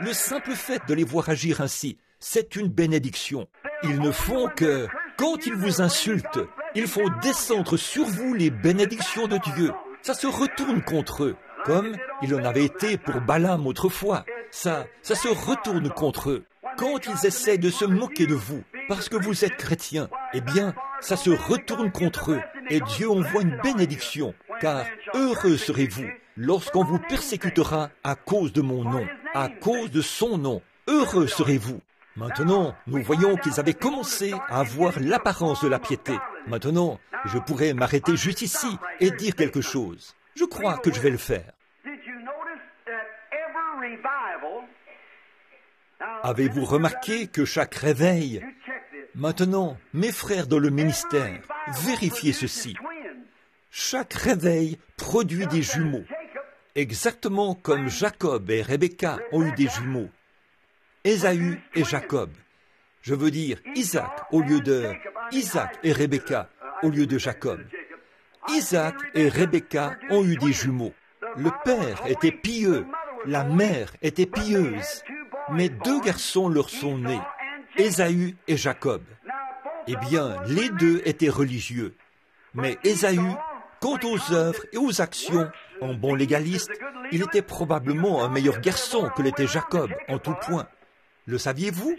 le simple fait de les voir agir ainsi, c'est une bénédiction. Ils ne font que, quand ils vous insultent, ils font descendre sur vous les bénédictions de Dieu. Ça se retourne contre eux, comme il en avait été pour Balaam autrefois. Ça, ça se retourne contre eux. Quand ils essaient de se moquer de vous, parce que vous êtes chrétien, eh bien, ça se retourne contre eux, et Dieu envoie une bénédiction, car heureux serez-vous lorsqu'on vous persécutera à cause de mon nom, à cause de son nom. Heureux serez-vous. Maintenant, nous voyons qu'ils avaient commencé à avoir l'apparence de la piété. Maintenant, je pourrais m'arrêter juste ici et dire quelque chose. Je crois que je vais le faire. Avez-vous remarqué que chaque réveil... Maintenant, mes frères dans le ministère, vérifiez ceci. Chaque réveil produit des jumeaux, exactement comme Jacob et Rebecca ont eu des jumeaux. Ésaü et Jacob. Je veux dire Isaac au lieu de Isaac et Rebecca au lieu de Jacob. Isaac et Rebecca ont eu des jumeaux. Le père était pieux, la mère était pieuse, mais deux garçons leur sont nés, Ésaü et Jacob. Eh bien, les deux étaient religieux. Mais Ésaü, quant aux œuvres et aux actions, en bon légaliste, il était probablement un meilleur garçon que l'était Jacob en tout point. Le saviez-vous?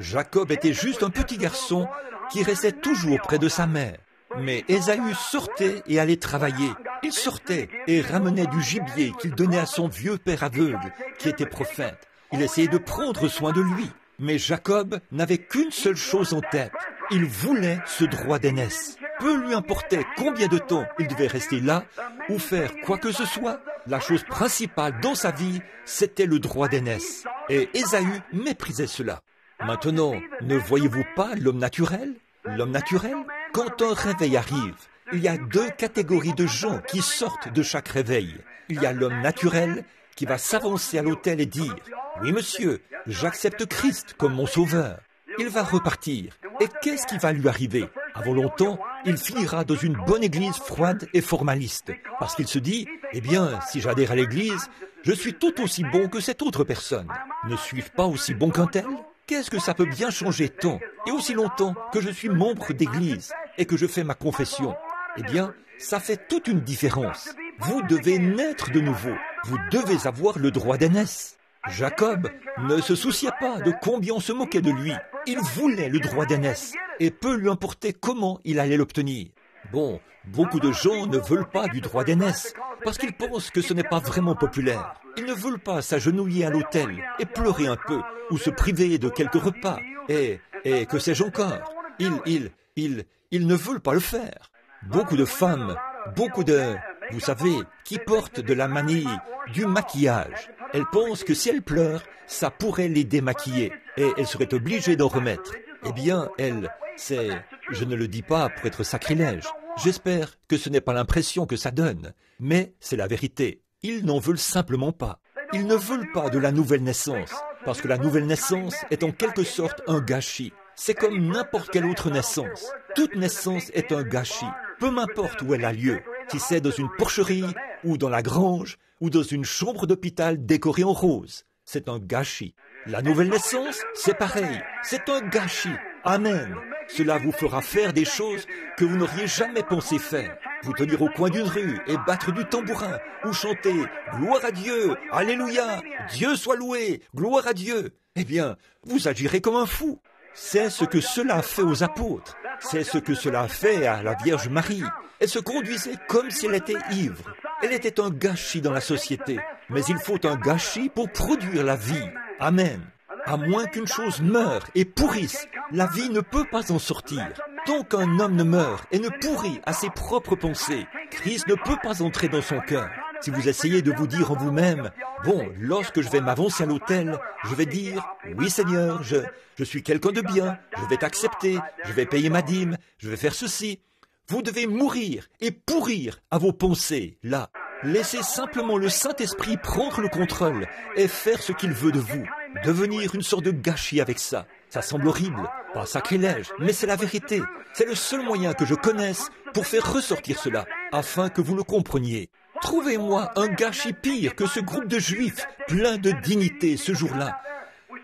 Jacob était juste un petit garçon qui restait toujours près de sa mère. Mais Ésaü sortait et allait travailler. Il sortait et ramenait du gibier qu'il donnait à son vieux père aveugle, qui était prophète. Il essayait de prendre soin de lui. Mais Jacob n'avait qu'une seule chose en tête. Il voulait ce droit d'aînesse. Peu lui importait combien de temps il devait rester là ou faire quoi que ce soit. La chose principale dans sa vie, c'était le droit d'aînesse. Et Ésaü méprisait cela. Maintenant, ne voyez-vous pas l'homme naturel? L'homme naturel, quand un réveil arrive, il y a deux catégories de gens qui sortent de chaque réveil. Il y a l'homme naturel qui va s'avancer à l'autel et dire Oui, monsieur, j'accepte Christ comme mon sauveur. Il va repartir. Et qu'est-ce qui va lui arriver? Avant longtemps, il finira dans une bonne église froide et formaliste. Parce qu'il se dit Eh bien, si j'adhère à l'église, je suis tout aussi bon que cette autre personne. Ne suis-je pas aussi bon qu'un tel? Qu'est-ce que ça peut bien changer tant et aussi longtemps que je suis membre d'église et que je fais ma confession? Eh bien, ça fait toute une différence. Vous devez naître de nouveau. Vous devez avoir le droit d'aînesse. Jacob ne se souciait pas de combien on se moquait de lui. Il voulait le droit d'aînesse et peu lui importait comment il allait l'obtenir. Bon, beaucoup de gens ne veulent pas du droit d'aînesse parce qu'ils pensent que ce n'est pas vraiment populaire. Ils ne veulent pas s'agenouiller à l'hôtel et pleurer un peu ou se priver de quelques repas. Et, et que sais-je encore? Ils, ils, ils, ils ne veulent pas le faire. Beaucoup de femmes, beaucoup de, vous savez, qui portent de la manie, du maquillage. Elles pensent que si elles pleurent, ça pourrait les démaquiller et elles seraient obligées d'en remettre. Eh bien, elles, c'est, je ne le dis pas pour être sacrilège. J'espère que ce n'est pas l'impression que ça donne, mais c'est la vérité. Ils n'en veulent simplement pas. Ils ne veulent pas de la nouvelle naissance, parce que la nouvelle naissance est en quelque sorte un gâchis. C'est comme n'importe quelle autre naissance. Toute naissance est un gâchis, peu m'importe où elle a lieu, si c'est dans une porcherie, ou dans la grange, ou dans une chambre d'hôpital décorée en rose. C'est un gâchis. La nouvelle naissance, c'est pareil, c'est un gâchis. Amen. Cela vous fera faire des choses que vous n'auriez jamais pensé faire. Vous tenir au coin d'une rue et battre du tambourin, ou chanter Gloire à Dieu, Alléluia, Dieu soit loué, gloire à Dieu. Eh bien, vous agirez comme un fou. C'est ce que cela fait aux apôtres. C'est ce que cela fait à la Vierge Marie. Elle se conduisait comme si elle était ivre. Elle était un gâchis dans la société. Mais il faut un gâchis pour produire la vie. Amen. À moins qu'une chose meure et pourrisse, la vie ne peut pas en sortir. Tant qu'un homme ne meurt et ne pourrit à ses propres pensées, Christ ne peut pas entrer dans son cœur. Si vous essayez de vous dire en vous-même, bon, lorsque je vais m'avancer à l'autel, je vais dire, oui Seigneur, je, je suis quelqu'un de bien, je vais t'accepter, je vais payer ma dîme, je vais faire ceci. Vous devez mourir et pourrir à vos pensées, là. Laissez simplement le Saint-Esprit prendre le contrôle et faire ce qu'il veut de vous. Devenir une sorte de gâchis avec ça. Ça semble horrible, pas sacrilège, mais c'est la vérité. C'est le seul moyen que je connaisse pour faire ressortir cela, afin que vous le compreniez. Trouvez-moi un gâchis pire que ce groupe de juifs plein de dignité ce jour-là,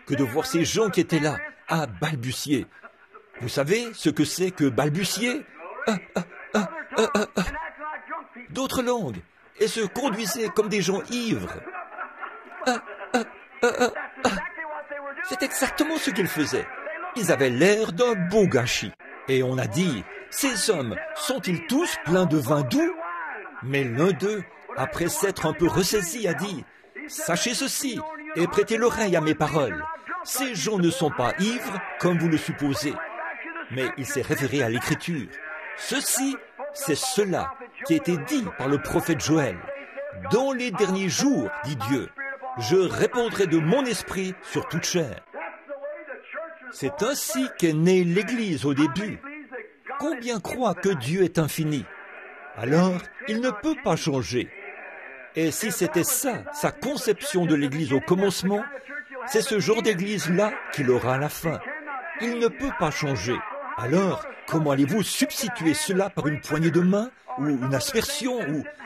que de voir ces gens qui étaient là à balbutier. Vous savez ce que c'est que balbutier? Ah, ah, ah, D'autres langues, et se conduisaient comme des gens ivres. C'est exactement ce qu'ils faisaient. Ils avaient l'air d'un beau gâchis. Et on a dit, ces hommes sont-ils tous pleins de vin doux? Mais l'un d'eux, après s'être un peu ressaisi, a dit, Sachez ceci et prêtez l'oreille à mes paroles. Ces gens ne sont pas ivres comme vous le supposez. Mais il s'est référé à l'écriture. Ceci, c'est cela qui a été dit par le prophète Joël. Dans les derniers jours, dit Dieu, je répondrai de mon esprit sur toute chair. C'est ainsi qu'est née l'Église au début. Combien croient que Dieu est infini? Alors, il ne peut pas changer. Et si c'était ça, sa conception de l'Église au commencement, c'est ce genre d'Église-là qu'il aura à la fin. Il ne peut pas changer. Alors, comment allez-vous substituer cela par une poignée de main, ou une aspersion,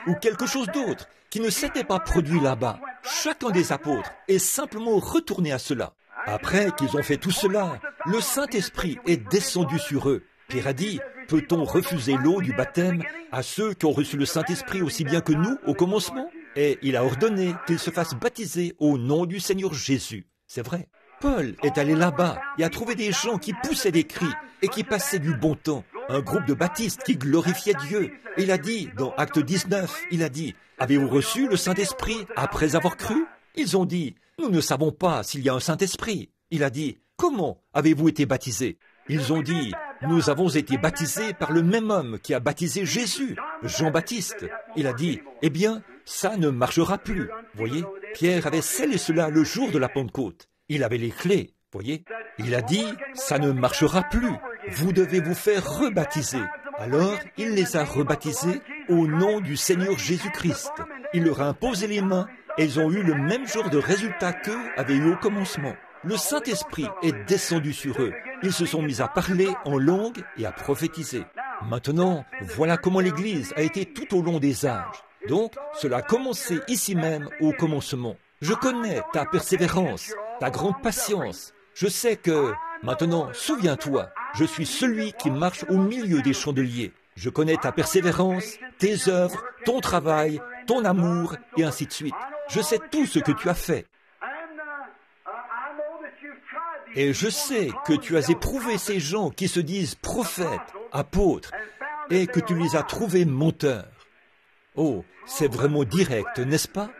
ou, quelque chose d'autre, qui ne s'était pas produit là-bas? Chacun des apôtres est simplement retourné à cela. Après qu'ils ont fait tout cela, le Saint-Esprit est descendu sur eux. Pierre a dit, peut-on refuser l'eau du baptême à ceux qui ont reçu le Saint-Esprit aussi bien que nous au commencement? Et il a ordonné qu'ils se fassent baptiser au nom du Seigneur Jésus. C'est vrai. Paul est allé là-bas et a trouvé des gens qui poussaient des cris et qui passaient du bon temps. Un groupe de baptistes qui glorifiait Dieu. Il a dit, dans Acte 19, il a dit, Avez-vous reçu le Saint-Esprit après avoir cru? Ils ont dit, nous ne savons pas s'il y a un Saint-Esprit. Il a dit, Comment avez-vous été baptisés Ils ont dit, Nous avons été baptisés par le même homme qui a baptisé Jésus, Jean-Baptiste. Il a dit, Eh bien, ça ne marchera plus. Voyez, Pierre avait scellé cela le jour de la Pentecôte. Il avait les clés. Voyez, il a dit, ça ne marchera plus. Vous devez vous faire rebaptiser. Alors, il les a rebaptisés au nom du Seigneur Jésus-Christ. Il leur a imposé les mains elles ont eu le même genre de résultat qu'eux avaient eu au commencement. Le Saint-Esprit est descendu sur eux. Ils se sont mis à parler en langue et à prophétiser. Maintenant, voilà comment l'Église a été tout au long des âges. Donc, cela a commencé ici même au commencement. Je connais ta persévérance, ta grande patience. Je sais que, maintenant, souviens-toi, je suis celui qui marche au milieu des chandeliers. Je connais ta persévérance, tes œuvres, ton travail, ton amour, et ainsi de suite. Je sais tout ce que tu as fait. Et je sais que tu as éprouvé ces gens qui se disent prophètes, apôtres, et que tu les as trouvés menteurs. Oh, c'est vraiment direct, n'est-ce pas?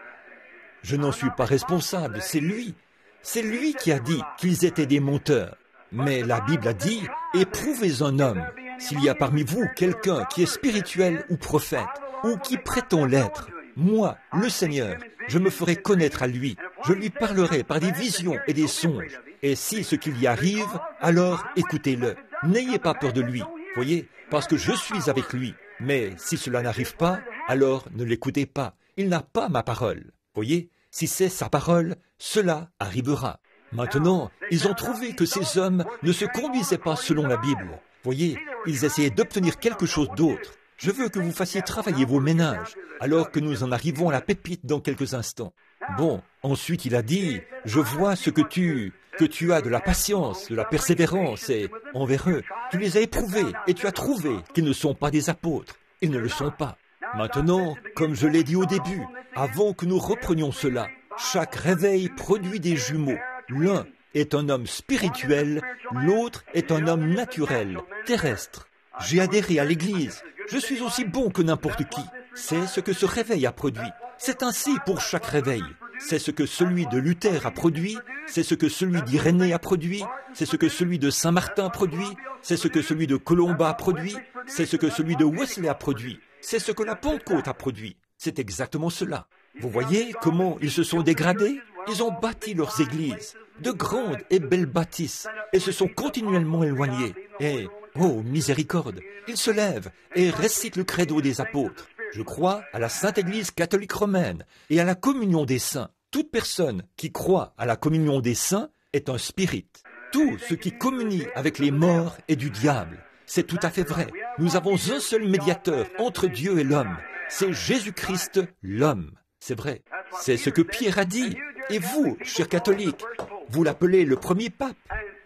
Je n'en suis pas responsable, c'est lui. C'est lui qui a dit qu'ils étaient des menteurs. Mais la Bible a dit, éprouvez un homme. S'il y a parmi vous quelqu'un qui est spirituel ou prophète, ou qui prétend l'être, moi, le Seigneur, je me ferai connaître à lui. Je lui parlerai par des visions et des songes. Et si ce qu'il y arrive, alors écoutez-le. N'ayez pas peur de lui, voyez, parce que je suis avec lui. Mais si cela n'arrive pas, alors ne l'écoutez pas. Il n'a pas ma parole. Voyez, si c'est sa parole, cela arrivera. Maintenant, ils ont trouvé que ces hommes ne se conduisaient pas selon la Bible. Voyez, ils essayaient d'obtenir quelque chose d'autre. Je veux que vous fassiez travailler vos ménages, alors que nous en arrivons à la pépite dans quelques instants. Bon, ensuite il a dit, je vois ce que tu, que tu as de la patience, de la persévérance, et envers eux, tu les as éprouvés, et tu as trouvé qu'ils ne sont pas des apôtres. Ils ne le sont pas. Maintenant, comme je l'ai dit au début, avant que nous reprenions cela, chaque réveil produit des jumeaux. L'un est un homme spirituel, l'autre est un homme naturel, terrestre. J'ai adhéré à l'Église, je suis aussi bon que n'importe qui. C'est ce que ce réveil a produit. C'est ainsi pour chaque réveil. C'est ce que celui de Luther a produit, c'est ce que celui d'Irénée a produit, c'est ce que celui de Saint-Martin a produit, c'est ce que celui de Colomba a produit, c'est ce que celui de Wesley a produit, c'est ce que la Pentecôte a produit. C'est exactement cela. Vous voyez comment ils se sont dégradés? Ils ont bâti leurs églises, de grandes et belles bâtisses, et se sont continuellement éloignés. Et, oh miséricorde, ils se lèvent et récitent le credo des apôtres. Je crois à la Sainte Église catholique romaine et à la communion des saints. Toute personne qui croit à la communion des saints est un spirit. Tout ce qui communie avec les morts est du diable. C'est tout à fait vrai. Nous avons un seul médiateur entre Dieu et l'homme. C'est Jésus-Christ, l'homme. C'est vrai. C'est ce que Pierre a dit. Et vous, chers catholiques, vous l'appelez le premier pape.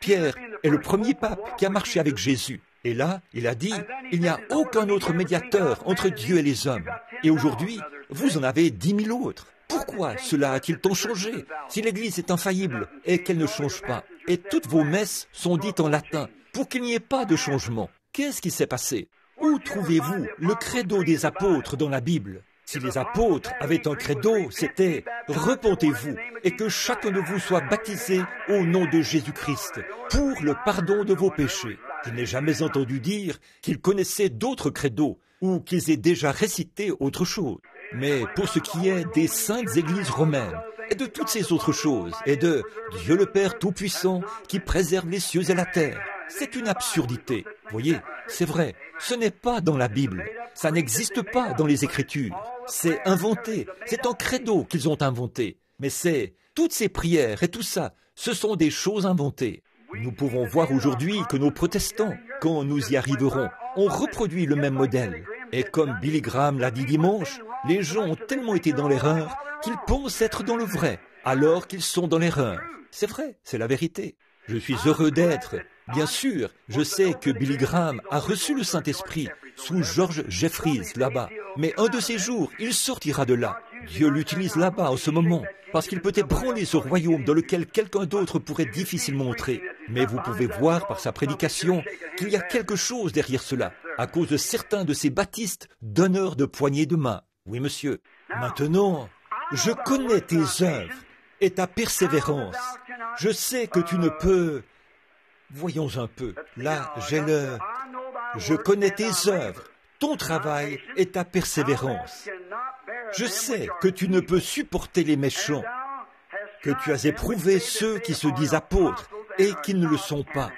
Pierre est le premier pape qui a marché avec Jésus. Et là, il a dit, il n'y a aucun autre médiateur entre Dieu et les hommes. Et aujourd'hui, vous en avez dix mille autres. Pourquoi cela a-t-il tant changé Si l'Église est infaillible et qu'elle ne change pas, et toutes vos messes sont dites en latin, pour qu'il n'y ait pas de changement, qu'est-ce qui s'est passé Où trouvez-vous le credo des apôtres dans la Bible Si les apôtres avaient un credo, c'était Repentez-vous et que chacun de vous soit baptisé au nom de Jésus-Christ pour le pardon de vos péchés. Je n'ai jamais entendu dire qu'ils connaissaient d'autres credos ou qu'ils aient déjà récité autre chose. Mais pour ce qui est des saintes églises romaines et de toutes ces autres choses, et de Dieu le Père Tout-Puissant qui préserve les cieux et la terre, c'est une absurdité. Voyez, c'est vrai, ce n'est pas dans la Bible, ça n'existe pas dans les Écritures, c'est inventé, c'est un credo qu'ils ont inventé, mais c'est toutes ces prières et tout ça, ce sont des choses inventées. Nous pouvons voir aujourd'hui que nos protestants, quand nous y arriverons, ont reproduit le même modèle. Et comme Billy Graham l'a dit dimanche, les gens ont tellement été dans l'erreur qu'ils pensent être dans le vrai, alors qu'ils sont dans l'erreur. C'est vrai, c'est la vérité. Je suis heureux d'être. Bien sûr, je sais que Billy Graham a reçu le Saint-Esprit sous George Jeffries là-bas. Mais un de ces jours, il sortira de là. Dieu l'utilise là-bas en ce moment, parce qu'il peut ébranler ce royaume dans lequel quelqu'un d'autre pourrait difficilement entrer. Mais vous pouvez voir par sa prédication qu'il y a quelque chose derrière cela, à cause de certains de ces baptistes donneurs de poignées de main. Oui, monsieur. Maintenant, je connais tes œuvres et ta persévérance. Je sais que tu ne peux... Voyons un peu. Là, j'ai le... Je connais tes œuvres, ton travail et ta persévérance. Je sais que tu ne peux supporter les méchants, que tu as éprouvé ceux qui se disent apôtres et qui ne le sont pas,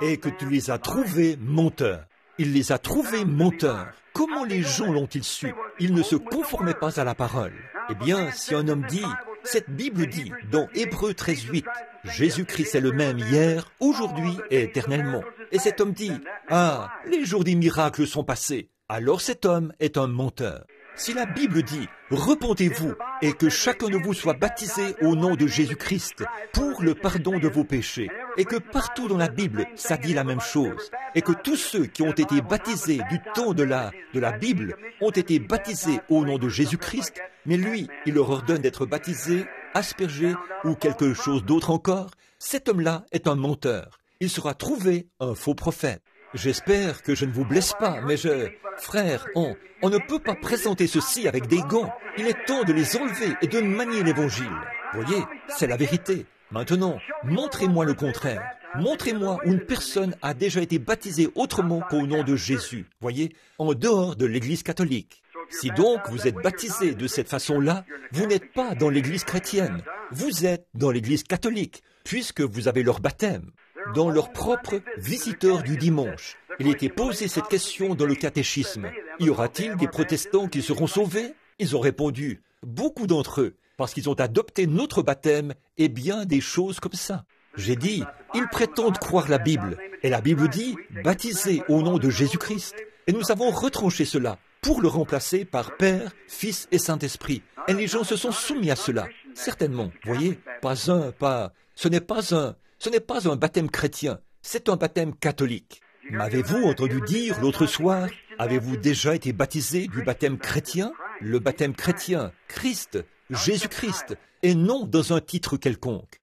et que tu les as trouvés menteurs. Il les a trouvés menteurs. Comment les gens l'ont-ils su? Ils ne se conformaient pas à la parole. Eh bien, si un homme dit, cette Bible dit dans Hébreu 13.8, Jésus-Christ est le même hier, aujourd'hui et éternellement. Et cet homme dit, ah, les jours des miracles sont passés. Alors cet homme est un menteur. Si la Bible dit Repentez-vous et que chacun de vous soit baptisé au nom de Jésus-Christ pour le pardon de vos péchés, et que partout dans la Bible ça dit la même chose, et que tous ceux qui ont été baptisés du temps de la, de la Bible ont été baptisés au nom de Jésus-Christ, mais lui, il leur ordonne d'être baptisés, aspergés ou quelque chose d'autre encore, cet homme-là est un menteur. Il sera trouvé un faux prophète. J'espère que je ne vous blesse pas, mais je... Frère, on, on ne peut pas présenter ceci avec des gants. Il est temps de les enlever et de manier l'évangile. Voyez, c'est la vérité. Maintenant, montrez-moi le contraire. Montrez-moi où une personne a déjà été baptisée autrement qu'au nom de Jésus. Voyez, en dehors de l'Église catholique. Si donc vous êtes baptisé de cette façon-là, vous n'êtes pas dans l'Église chrétienne. Vous êtes dans l'Église catholique, puisque vous avez leur baptême dans leur propre visiteur du dimanche. Il était posé cette question dans le catéchisme. Y aura-t-il des protestants qui seront sauvés? Ils ont répondu, beaucoup d'entre eux, parce qu'ils ont adopté notre baptême et bien des choses comme ça. J'ai dit, ils prétendent croire la Bible, et la Bible dit, baptisé au nom de Jésus-Christ. Et nous avons retranché cela pour le remplacer par Père, Fils et Saint-Esprit. Et les gens se sont soumis à cela. Certainement, voyez, pas un, pas... Ce n'est pas un, ce n'est pas un baptême chrétien, c'est un baptême catholique. M'avez-vous entendu dire l'autre soir, avez-vous déjà été baptisé du baptême chrétien? Le baptême chrétien, Christ, Jésus-Christ, et non dans un titre quelconque.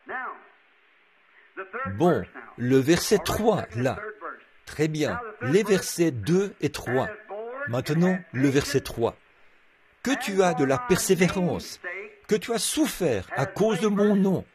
Bon, le verset 3, là. Très bien, les versets 2 et 3. Maintenant, le verset 3. Que tu as de la persévérance, que tu as souffert à cause de mon nom,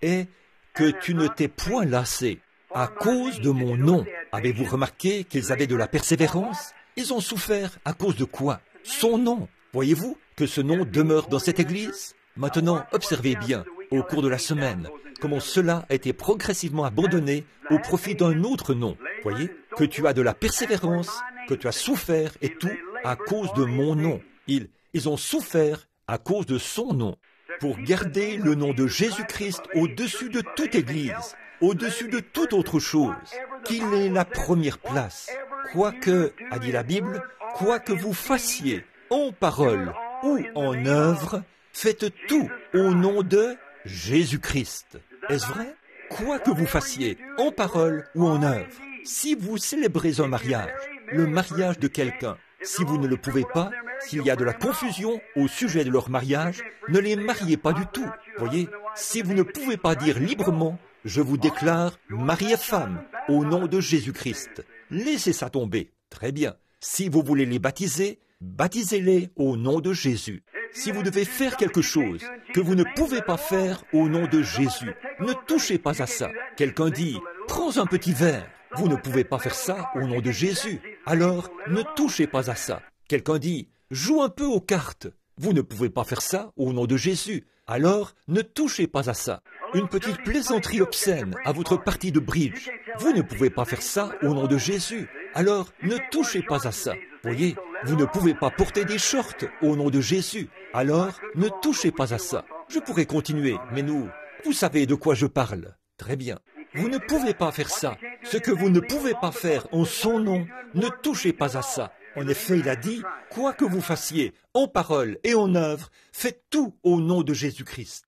et que tu ne t'es point lassé à cause de mon nom. Avez-vous remarqué qu'ils avaient de la persévérance? Ils ont souffert à cause de quoi? Son nom. Voyez-vous que ce nom demeure dans cette Église? Maintenant, observez bien, au cours de la semaine, comment cela a été progressivement abandonné au profit d'un autre nom. Voyez, que tu as de la persévérance, que tu as souffert et tout à cause de mon nom. Ils, ils ont souffert à cause de son nom. Pour garder le nom de Jésus-Christ au-dessus de toute Église, au-dessus de toute autre chose, qu'il ait la première place. Quoique, a dit la Bible, quoi que vous fassiez, en parole ou en œuvre, faites tout au nom de Jésus-Christ. Est-ce vrai? Quoi que vous fassiez, en parole ou en œuvre, si vous célébrez un mariage, le mariage de quelqu'un, si vous ne le pouvez pas, s'il y a de la confusion au sujet de leur mariage, ne les mariez pas du tout. Voyez, si vous ne pouvez pas dire librement, je vous déclare mari et femme au nom de Jésus-Christ. Laissez ça tomber. Très bien. Si vous voulez les baptiser, baptisez-les au nom de Jésus. Si vous devez faire quelque chose que vous ne pouvez pas faire au nom de Jésus, ne touchez pas à ça. Quelqu'un dit, prends un petit verre. Vous ne pouvez pas faire ça au nom de Jésus. Alors, ne touchez pas à ça. Quelqu'un dit, joue un peu aux cartes. Vous ne pouvez pas faire ça au nom de Jésus. Alors, ne touchez pas à ça. Une petite plaisanterie obscène à votre partie de bridge. Vous ne pouvez pas faire ça au nom de Jésus. Alors, ne touchez pas à ça. Voyez, vous ne pouvez pas porter des shorts au nom de Jésus. Alors, ne touchez pas à ça. Je pourrais continuer, mais nous, vous savez de quoi je parle. Très bien. Vous ne pouvez pas faire ça. Ce que vous ne pouvez pas faire en son nom, ne touchez pas à ça. En effet, il a dit, quoi que vous fassiez, en parole et en œuvre, faites tout au nom de Jésus-Christ.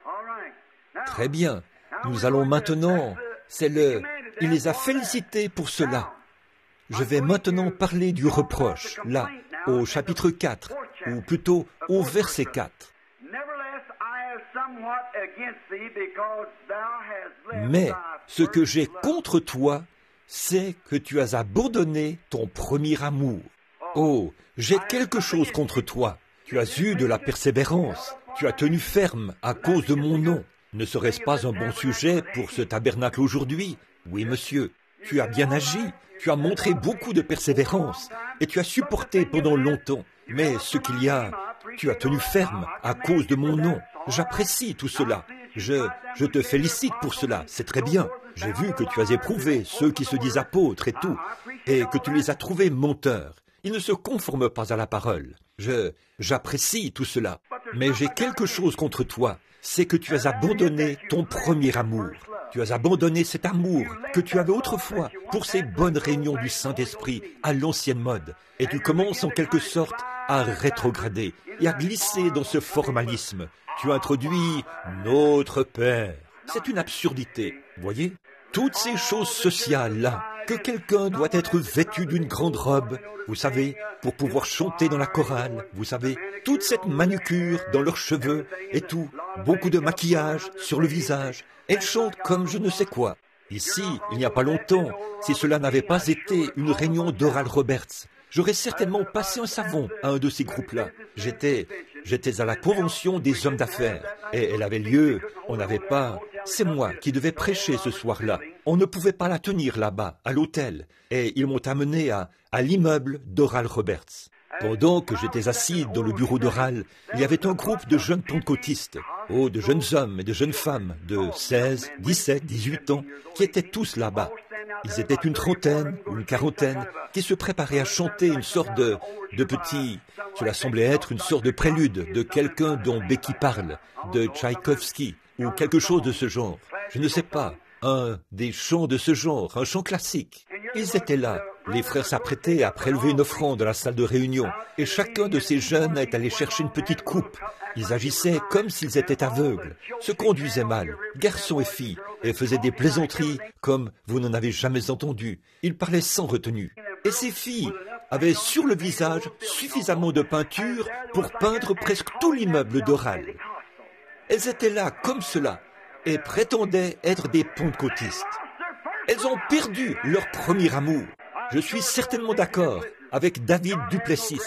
Très bien. Nous allons maintenant, c'est le, il les a félicités pour cela. Je vais maintenant parler du reproche, là, au chapitre 4, ou plutôt au verset 4. Mais ce que j'ai contre toi, c'est que tu as abandonné ton premier amour. Oh, j'ai quelque chose contre toi. Tu as eu de la persévérance. Tu as tenu ferme à cause de mon nom. Ne serait-ce pas un bon sujet pour ce tabernacle aujourd'hui? Oui, monsieur. Tu as bien agi. Tu as montré beaucoup de persévérance. Et tu as supporté pendant longtemps. Mais ce qu'il y a, tu as tenu ferme à cause de mon nom. J'apprécie tout cela. Je, je te félicite pour cela. C'est très bien. J'ai vu que tu as éprouvé ceux qui se disent apôtres et tout, et que tu les as trouvés menteurs. Ils ne se conforment pas à la parole. Je, j'apprécie tout cela. Mais j'ai quelque chose contre toi. C'est que tu as abandonné ton premier amour. Tu as abandonné cet amour que tu avais autrefois pour ces bonnes réunions du Saint-Esprit à l'ancienne mode. Et tu commences en quelque sorte à rétrograder et à glisser dans ce formalisme. Tu introduis notre Père. C'est une absurdité, voyez? Toutes ces choses sociales-là, que quelqu'un doit être vêtu d'une grande robe, vous savez, pour pouvoir chanter dans la chorale, vous savez, toute cette manucure dans leurs cheveux et tout, beaucoup de maquillage sur le visage, elles chantent comme je ne sais quoi. Ici, il n'y a pas longtemps, si cela n'avait pas été une réunion d'Oral Roberts, j'aurais certainement passé un savon à un de ces groupes-là. J'étais, j'étais à la convention des hommes d'affaires et elle avait lieu, on n'avait pas, c'est moi qui devais prêcher ce soir-là. On ne pouvait pas la tenir là-bas, à l'hôtel, et ils m'ont amené à, à l'immeuble d'Oral Roberts. Pendant que j'étais assis dans le bureau d'Oral, il y avait un groupe de jeunes pentecôtistes, oh, de jeunes hommes et de jeunes femmes de 16, 17, 18 ans, qui étaient tous là-bas. Ils étaient une trentaine ou une quarantaine qui se préparaient à chanter une sorte de, de petit, cela semblait être une sorte de prélude de quelqu'un dont Becky parle, de Tchaïkovski ou quelque chose de ce genre. Je ne sais pas, un des chants de ce genre, un chant classique. Ils étaient là. Les frères s'apprêtaient à prélever une offrande dans la salle de réunion, et chacun de ces jeunes est allé chercher une petite coupe. Ils agissaient comme s'ils étaient aveugles, se conduisaient mal, garçons et filles, et faisaient des plaisanteries comme vous n'en avez jamais entendu. Ils parlaient sans retenue. Et ces filles avaient sur le visage suffisamment de peinture pour peindre presque tout l'immeuble d'Oral. Elles étaient là comme cela et prétendaient être des pentecôtistes. Elles ont perdu leur premier amour. Je suis certainement d'accord avec David Duplessis.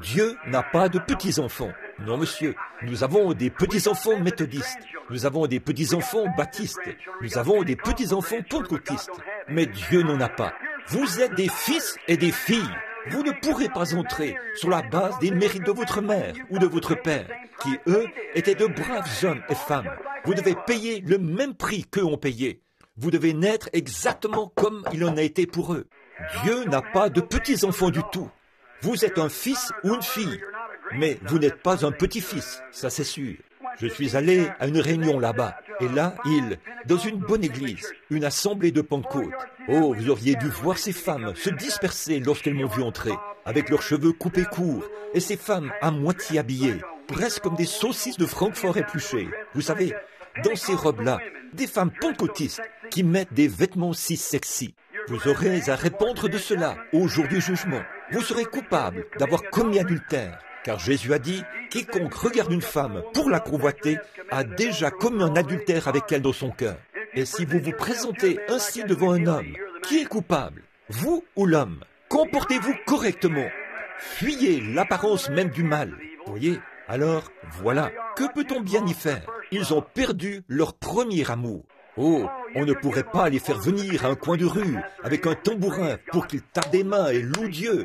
Dieu n'a pas de petits-enfants. Non, monsieur, nous avons des petits-enfants méthodistes, nous avons des petits-enfants baptistes, nous avons des petits-enfants pentecôtistes, mais Dieu n'en a pas. Vous êtes des fils et des filles. Vous ne pourrez pas entrer sur la base des mérites de votre mère ou de votre père, qui, eux, étaient de braves hommes et femmes. Vous devez payer le même prix qu'eux ont payé. Vous devez naître exactement comme il en a été pour eux. Dieu n'a pas de petits-enfants du tout. Vous êtes un fils ou une fille, mais vous n'êtes pas un petit-fils, ça c'est sûr. Je suis allé à une réunion là-bas, et là, il, dans une bonne église, une assemblée de Pentecôte. Oh, vous auriez dû voir ces femmes se disperser lorsqu'elles m'ont vu entrer, avec leurs cheveux coupés courts, et ces femmes à moitié habillées, presque comme des saucisses de Francfort épluchées. Vous savez, dans ces robes-là, des femmes pentecôtistes qui mettent des vêtements si sexy. Vous aurez à répondre de cela au jour du jugement. Vous serez coupable d'avoir commis adultère. Car Jésus a dit, quiconque regarde une femme pour la convoiter a déjà commis un adultère avec elle dans son cœur. Et si vous vous présentez ainsi devant un homme, qui est coupable Vous ou l'homme Comportez-vous correctement. Fuyez l'apparence même du mal. Voyez Alors, voilà. Que peut-on bien y faire? Ils ont perdu leur premier amour. Oh, on ne pourrait pas les faire venir à un coin de rue avec un tambourin pour qu'ils tapent des mains et louent Dieu.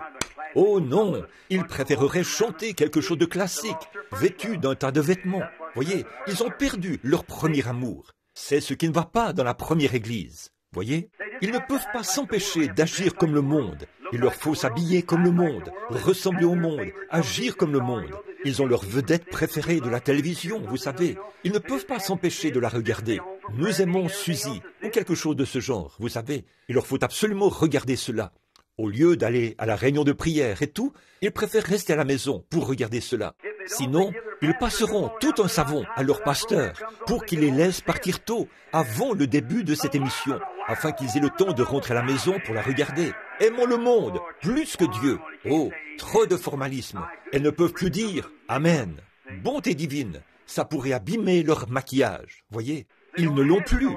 Oh non, ils préféreraient chanter quelque chose de classique, vêtus d'un tas de vêtements. Voyez, ils ont perdu leur premier amour. C'est ce qui ne va pas dans la première église. Voyez Ils ne peuvent pas s'empêcher d'agir comme le monde. Il leur faut s'habiller comme le monde, ressembler au monde, agir comme le monde. Ils ont leur vedette préférée de la télévision, vous savez. Ils ne peuvent pas s'empêcher de la regarder. Nous aimons Suzy, ou quelque chose de ce genre, vous savez. Il leur faut absolument regarder cela. Au lieu d'aller à la réunion de prière et tout, ils préfèrent rester à la maison pour regarder cela. Sinon, ils passeront tout un savon à leur pasteur pour qu'il les laisse partir tôt, avant le début de cette émission, afin qu'ils aient le temps de rentrer à la maison pour la regarder. Aimons le monde plus que Dieu. Oh, trop de formalisme. Elles ne peuvent plus dire Amen. Bonté divine, ça pourrait abîmer leur maquillage. Voyez, ils ne l'ont plus.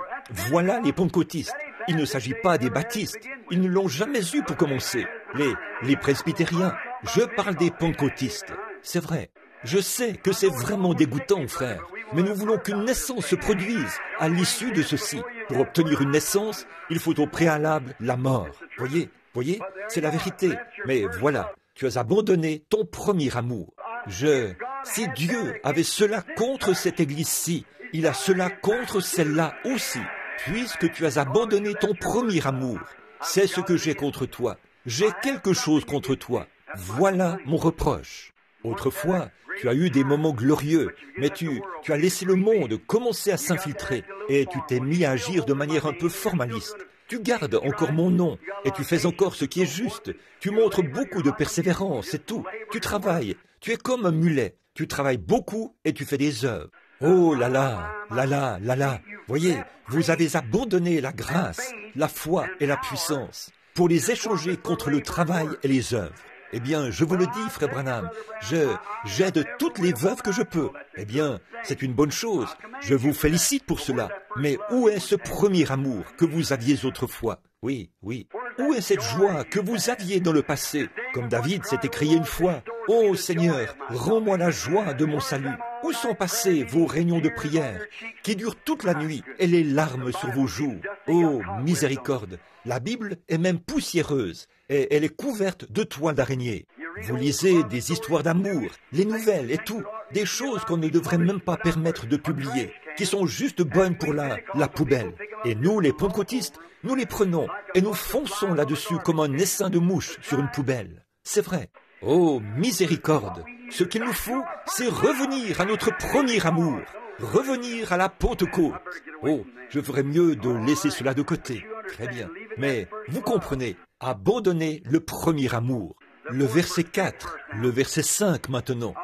Voilà les pentecôtistes. Il ne s'agit pas des baptistes. Ils ne l'ont jamais eu pour commencer. Les, les presbytériens. Je parle des pentecôtistes. C'est vrai. Je sais que c'est vraiment dégoûtant, frère. Mais nous voulons qu'une naissance se produise à l'issue de ceci. Pour obtenir une naissance, il faut au préalable la mort. Voyez, voyez, c'est la vérité. Mais voilà, tu as abandonné ton premier amour. Je, si Dieu avait cela contre cette église-ci, il a cela contre celle-là aussi puisque tu as abandonné ton premier amour. C'est ce que j'ai contre toi. J'ai quelque chose contre toi. Voilà mon reproche. Autrefois, tu as eu des moments glorieux, mais tu, as laissé le monde commencer à s'infiltrer et tu t'es mis à agir de manière un peu formaliste. Tu gardes encore mon nom et tu fais encore ce qui est juste. Tu montres beaucoup de persévérance et tout. Tu travailles. Tu es comme un mulet. Tu travailles beaucoup et tu fais des œuvres. Oh là là, là là, là. Voyez, vous avez abandonné la grâce, la foi et la puissance pour les échanger contre le travail et les œuvres. Eh bien, je vous le dis, frère Branham, je j'aide toutes les veuves que je peux. Eh bien, c'est une bonne chose. Je vous félicite pour cela. Mais où est ce premier amour que vous aviez autrefois? Oui, oui. Où est cette joie que vous aviez dans le passé Comme David s'est écrié une fois, Ô Seigneur, rends-moi la joie de mon salut. Où sont passées vos réunions de prière qui durent toute la nuit et les larmes sur vos joues. Oh, miséricorde. La Bible est même poussiéreuse et elle est couverte de toiles d'araignée. Vous lisez des histoires d'amour, les nouvelles et tout, des choses qu'on ne devrait même pas permettre de publier, qui sont juste bonnes pour la, la poubelle. Et nous, les pentecôtistes, nous les prenons et nous fonçons là-dessus comme un essaim de mouches sur une poubelle. C'est vrai. Oh, miséricorde Ce qu'il nous faut, c'est revenir à notre premier amour, revenir à la Pentecôte. Oh, je ferais mieux de laisser cela de côté. Très bien. Mais vous comprenez, abandonner le premier amour. Le verset 4, le verset 5 maintenant.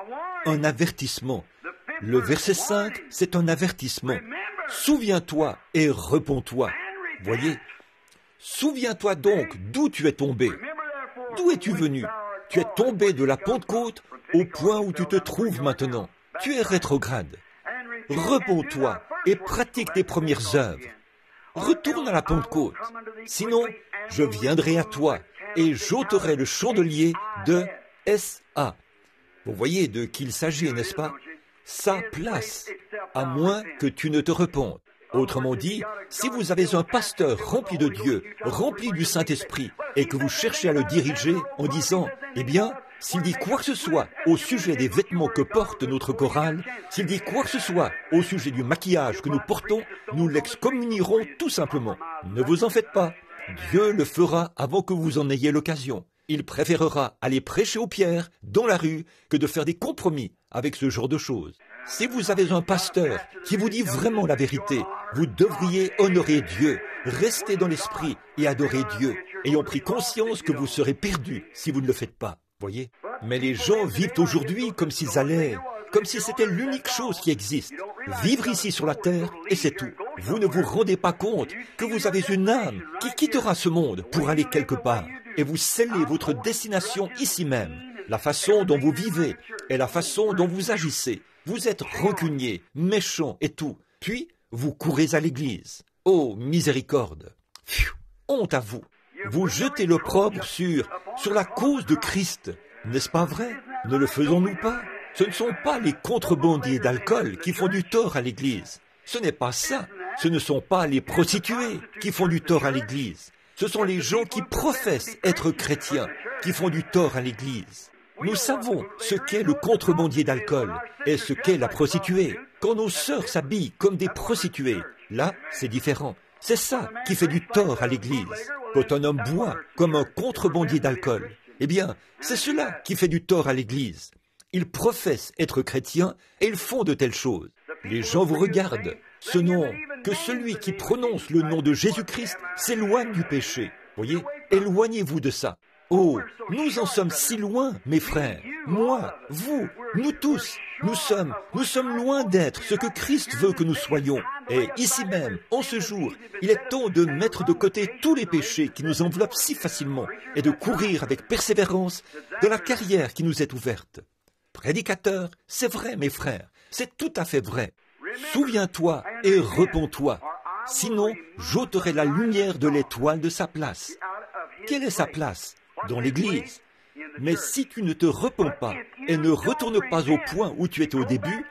Un avertissement. Le verset 5, c'est un avertissement. Souviens-toi et repens-toi. Voyez? Souviens-toi donc d'où tu es tombé. D'où es-tu venu? Tu es tombé de la Pentecôte au point où tu te trouves maintenant. Tu es rétrograde. Repends-toi et pratique tes premières œuvres. Retourne à la Pentecôte. Sinon, je viendrai à toi et j'ôterai le chandelier de S.A. Vous voyez de qui il s'agit, n'est-ce pas? Sa place, à moins que tu ne te repentes. Autrement dit, si vous avez un pasteur rempli de Dieu, rempli du Saint-Esprit, et que vous cherchez à le diriger en disant, eh bien, s'il dit quoi que ce soit au sujet des vêtements que porte notre chorale, s'il dit quoi que ce soit au sujet du maquillage que nous portons, nous l'excommunierons tout simplement. Ne vous en faites pas. Dieu le fera avant que vous en ayez l'occasion. Il préférera aller prêcher aux pierres dans la rue que de faire des compromis avec ce genre de choses. Si vous avez un pasteur qui vous dit vraiment la vérité, vous devriez honorer Dieu, rester dans l'esprit et adorer Dieu, ayant pris conscience que vous serez perdu si vous ne le faites pas. Voyez? Mais les gens vivent aujourd'hui comme s'ils allaient, comme si c'était l'unique chose qui existe. Vivre ici sur la terre et c'est tout. Vous ne vous rendez pas compte que vous avez une âme qui quittera ce monde pour aller quelque part et vous scellez votre destination ici même. La façon dont vous vivez et la façon dont vous agissez vous êtes rancunier, méchant et tout. Puis, vous courez à l'église. Oh, miséricorde. honte à vous. Vous jetez l'opprobre sur, sur la cause de Christ. N'est-ce pas vrai? Ne le faisons-nous pas? Ce ne sont pas les contrebandiers d'alcool qui font du tort à l'église. Ce n'est pas ça. Ce ne sont pas les prostituées qui font du tort à l'église. Ce sont les gens qui professent être chrétiens qui font du tort à l'église. Nous savons ce qu'est le contrebandier d'alcool et ce qu'est la prostituée. Quand nos sœurs s'habillent comme des prostituées, là, c'est différent. C'est ça qui fait du tort à l'Église. Quand un homme boit comme un contrebandier d'alcool, eh bien, c'est cela qui fait du tort à l'Église. Ils professent être chrétiens et ils font de telles choses. Les gens vous regardent. Ce nom, que celui qui prononce le nom de Jésus-Christ s'éloigne du péché. Voyez, éloignez-vous de ça. Oh, nous en sommes si loin, mes frères. Moi, vous, nous tous, nous sommes, nous sommes loin d'être ce que Christ veut que nous soyons. Et ici même, en ce jour, il est temps de mettre de côté tous les péchés qui nous enveloppent si facilement et de courir avec persévérance de la carrière qui nous est ouverte. Prédicateur, c'est vrai, mes frères, c'est tout à fait vrai. Souviens-toi et repens-toi. Sinon, j'ôterai la lumière de l'étoile de sa place. Quelle est sa place? Dans l'Église. Mais si tu ne te repens pas et ne retournes pas au point où tu étais au début,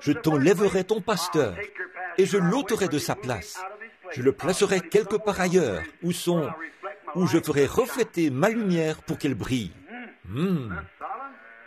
je t'enlèverai ton pasteur et je l'ôterai de sa place. Je le placerai quelque part ailleurs où son, où je ferai refléter ma lumière pour qu'elle brille. Hmm.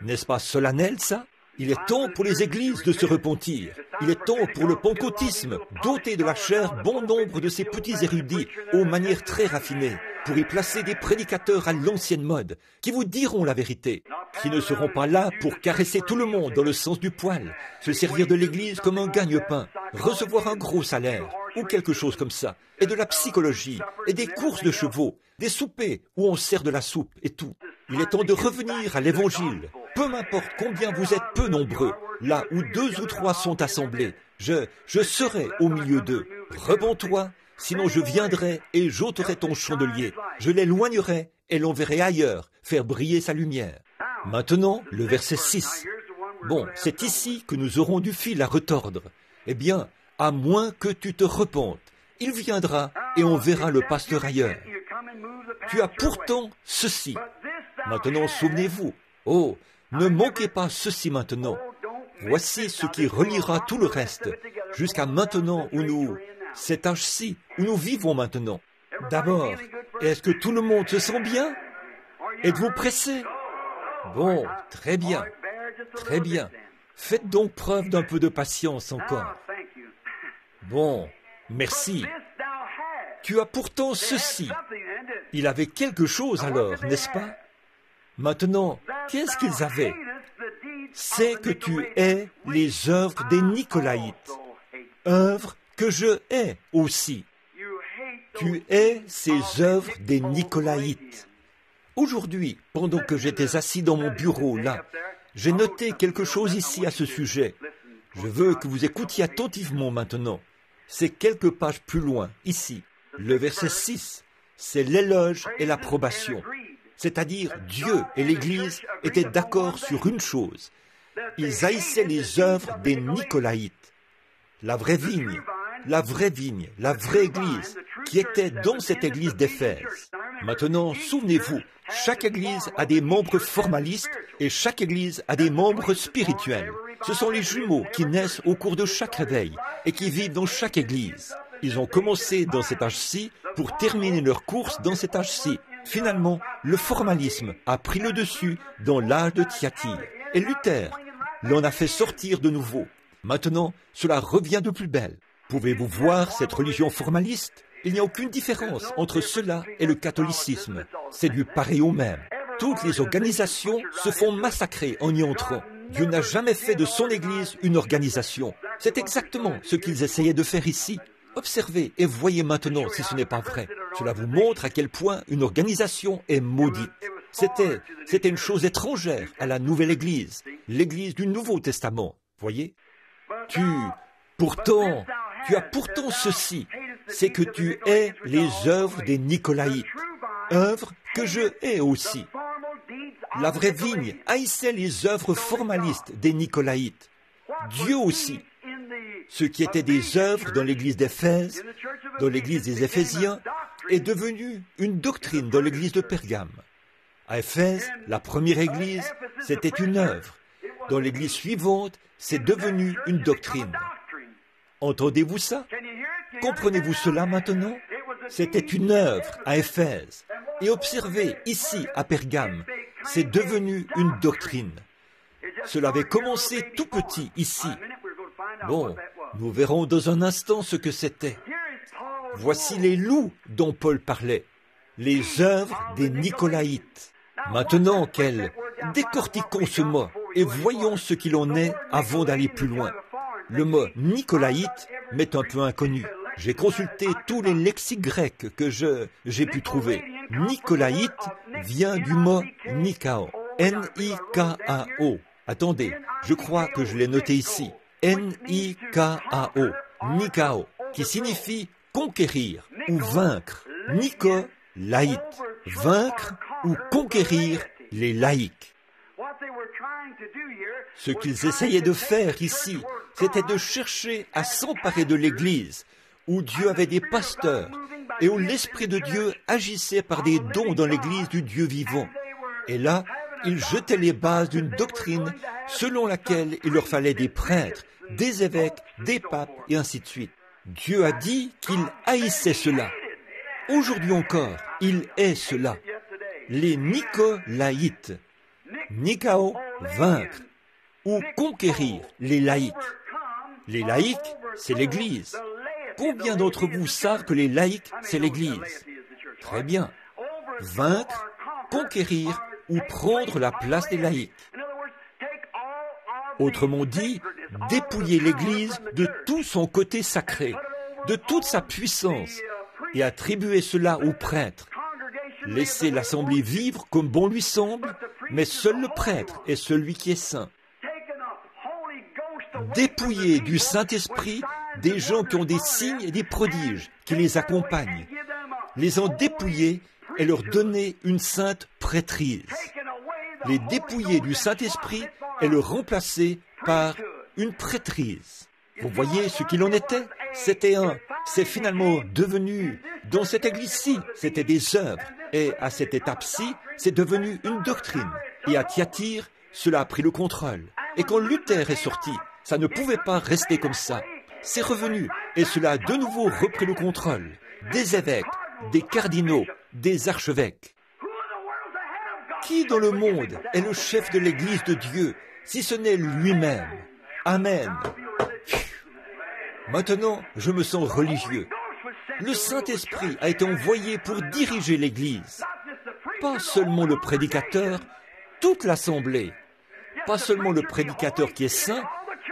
N'est-ce pas solennel ça? Il est temps pour les églises de se repentir. Il est temps pour le pentecôtisme, doter de la chair bon nombre de ces petits érudits aux manières très raffinées, pour y placer des prédicateurs à l'ancienne mode, qui vous diront la vérité, qui ne seront pas là pour caresser tout le monde dans le sens du poil, se servir de l'église comme un gagne-pain, recevoir un gros salaire, ou quelque chose comme ça, et de la psychologie, et des courses de chevaux, des soupers où on sert de la soupe et tout. Il est temps de revenir à l'évangile, peu m'importe combien vous êtes peu nombreux, là où deux ou trois sont assemblés, je, je serai au milieu d'eux. Rebons-toi, sinon je viendrai et j'ôterai ton chandelier. Je l'éloignerai et l'enverrai ailleurs, faire briller sa lumière. Maintenant, le verset 6. Bon, c'est ici que nous aurons du fil à retordre. Eh bien, à moins que tu te repentes, il viendra et on verra le pasteur ailleurs. Tu as pourtant ceci. Maintenant, souvenez-vous. Oh, ne manquez pas ceci maintenant. Voici ce qui reliera tout le reste, jusqu'à maintenant où nous, cet âge-ci, où nous vivons maintenant. D'abord, est-ce que tout le monde se sent bien? Êtes-vous pressé? Bon, très bien, très bien. Faites donc preuve d'un peu de patience encore. Bon, merci. Tu as pourtant ceci. Il avait quelque chose alors, n'est-ce pas? Maintenant, qu'est-ce qu'ils avaient? C'est que tu hais les œuvres des Nicolaïtes, œuvres que je hais aussi. Tu hais ces œuvres des Nicolaïtes. Aujourd'hui, pendant que j'étais assis dans mon bureau là, j'ai noté quelque chose ici à ce sujet. Je veux que vous écoutiez attentivement maintenant. C'est quelques pages plus loin, ici. Le verset 6, c'est l'éloge et l'approbation c'est-à-dire Dieu et l'Église étaient d'accord sur une chose. Ils haïssaient les œuvres des Nicolaïtes. La vraie vigne, la vraie vigne, la vraie Église qui était dans cette Église d'Éphèse. Maintenant, souvenez-vous, chaque Église a des membres formalistes et chaque Église a des membres spirituels. Ce sont les jumeaux qui naissent au cours de chaque réveil et qui vivent dans chaque église. Ils ont commencé dans cet âge-ci pour terminer leur course dans cet âge-ci. Finalement, le formalisme a pris le dessus dans l'âge de Thyatire. Et Luther l'en a fait sortir de nouveau. Maintenant, cela revient de plus belle. Pouvez-vous voir cette religion formaliste? Il n'y a aucune différence entre cela et le catholicisme. C'est du pareil au même. Toutes les organisations se font massacrer en y entrant. Dieu n'a jamais fait de son Église une organisation. C'est exactement ce qu'ils essayaient de faire ici. Observez et voyez maintenant si ce n'est pas vrai. Cela vous montre à quel point une organisation est maudite. C'était, c'était une chose étrangère à la nouvelle Église, l'Église du Nouveau Testament. Voyez? Tu, pourtant, tu as pourtant ceci, c'est que tu hais les œuvres des Nicolaïtes, œuvres que je hais aussi. La vraie vigne haïssait les œuvres formalistes des Nicolaïtes. Dieu aussi. Ce qui était des œuvres dans l'église d'Éphèse, dans l'église des Éphésiens, est devenu une doctrine dans l'église de Pergame. À Éphèse, la première église, c'était une œuvre. Dans l'église suivante, c'est devenu une doctrine. Entendez-vous ça? Comprenez-vous cela maintenant? C'était une œuvre à Éphèse. Et observez, ici, à Pergame, c'est devenu une doctrine. Cela avait commencé tout petit ici. Bon, nous verrons dans un instant ce que c'était. Voici les loups dont Paul parlait, les œuvres des Nicolaïtes. Maintenant qu'elle décortiquons ce mot et voyons ce qu'il en est avant d'aller plus loin. Le mot Nicolaïte m'est un peu inconnu. J'ai consulté tous les lexiques grecs que je, j'ai pu trouver. Nicolaïte vient du mot Nikao. N-I-K-A-O. Attendez, je crois que je l'ai noté ici. N-I-K-A-O. Nikao, qui signifie conquérir ou vaincre. Nico, laït. Vaincre ou conquérir les laïcs. Ce qu'ils essayaient de faire ici, c'était de chercher à s'emparer de l'Église, où Dieu avait des pasteurs et où l'Esprit de Dieu agissait par des dons dans l'Église du Dieu vivant. Et là, ils jetaient les bases d'une doctrine selon laquelle il leur fallait des prêtres, des évêques, des papes et ainsi de suite. Dieu a dit qu'il haïssait cela. Aujourd'hui encore, il est cela. Les Nicolaïtes. Nikao, vaincre ou conquérir les laïcs. Les laïcs, c'est l'Église. Combien d'entre vous savent que les laïcs, c'est l'Église? Très bien. Vaincre, conquérir ou prendre la place des laïcs. Autrement dit, dépouiller l'Église de tout son côté sacré, de toute sa puissance, et attribuer cela aux prêtres. Laisser l'Assemblée vivre comme bon lui semble, mais seul le prêtre est celui qui est saint. Dépouiller du Saint-Esprit des gens qui ont des signes et des prodiges qui les accompagnent. Les en dépouiller et leur donner une sainte prêtrise. Les dépouiller du Saint-Esprit et le remplacer par une prêtrise. Vous voyez ce qu'il en était? C'était un. C'est finalement devenu, dans cette église-ci, c'était des œuvres. Et à cette étape-ci, c'est devenu une doctrine. Et à Thyatire, cela a pris le contrôle. Et quand Luther est sorti, ça ne pouvait pas rester comme ça. C'est revenu, et cela a de nouveau repris le contrôle. Des évêques, des cardinaux, des archevêques. Qui dans le monde est le chef de l'Église de Dieu, si ce n'est lui-même? Amen. Maintenant, je me sens religieux. Le Saint-Esprit a été envoyé pour diriger l'Église. Pas seulement le prédicateur, toute l'Assemblée. Pas seulement le prédicateur qui est saint,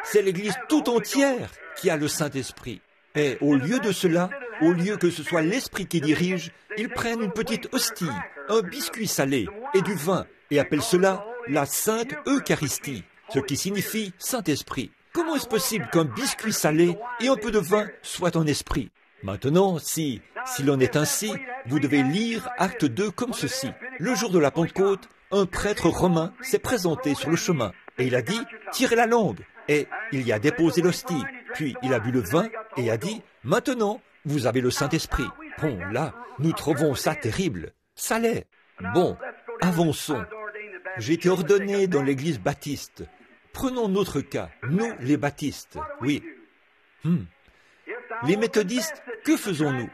c'est l'Église tout entière qui a le Saint-Esprit. Et au lieu de cela, au lieu que ce soit l'Esprit qui dirige, ils prennent une petite hostie, un biscuit salé et du vin, et appellent cela la Sainte Eucharistie, ce qui signifie Saint-Esprit. Comment est-ce possible qu'un biscuit salé et un peu de vin soient en esprit Maintenant, si, s'il en est ainsi, vous devez lire Acte 2 comme ceci. Le jour de la Pentecôte, un prêtre romain s'est présenté sur le chemin et il a dit, tirez la langue. Et il y a déposé l'hostie. Puis il a bu le vin et a dit, maintenant, vous avez le Saint-Esprit. Bon, là, nous trouvons ça terrible. Ça l'est. Bon, avançons. J'ai été ordonné dans l'église baptiste Prenons notre cas, nous les baptistes. Oui. Hmm. Les méthodistes, que faisons-nous?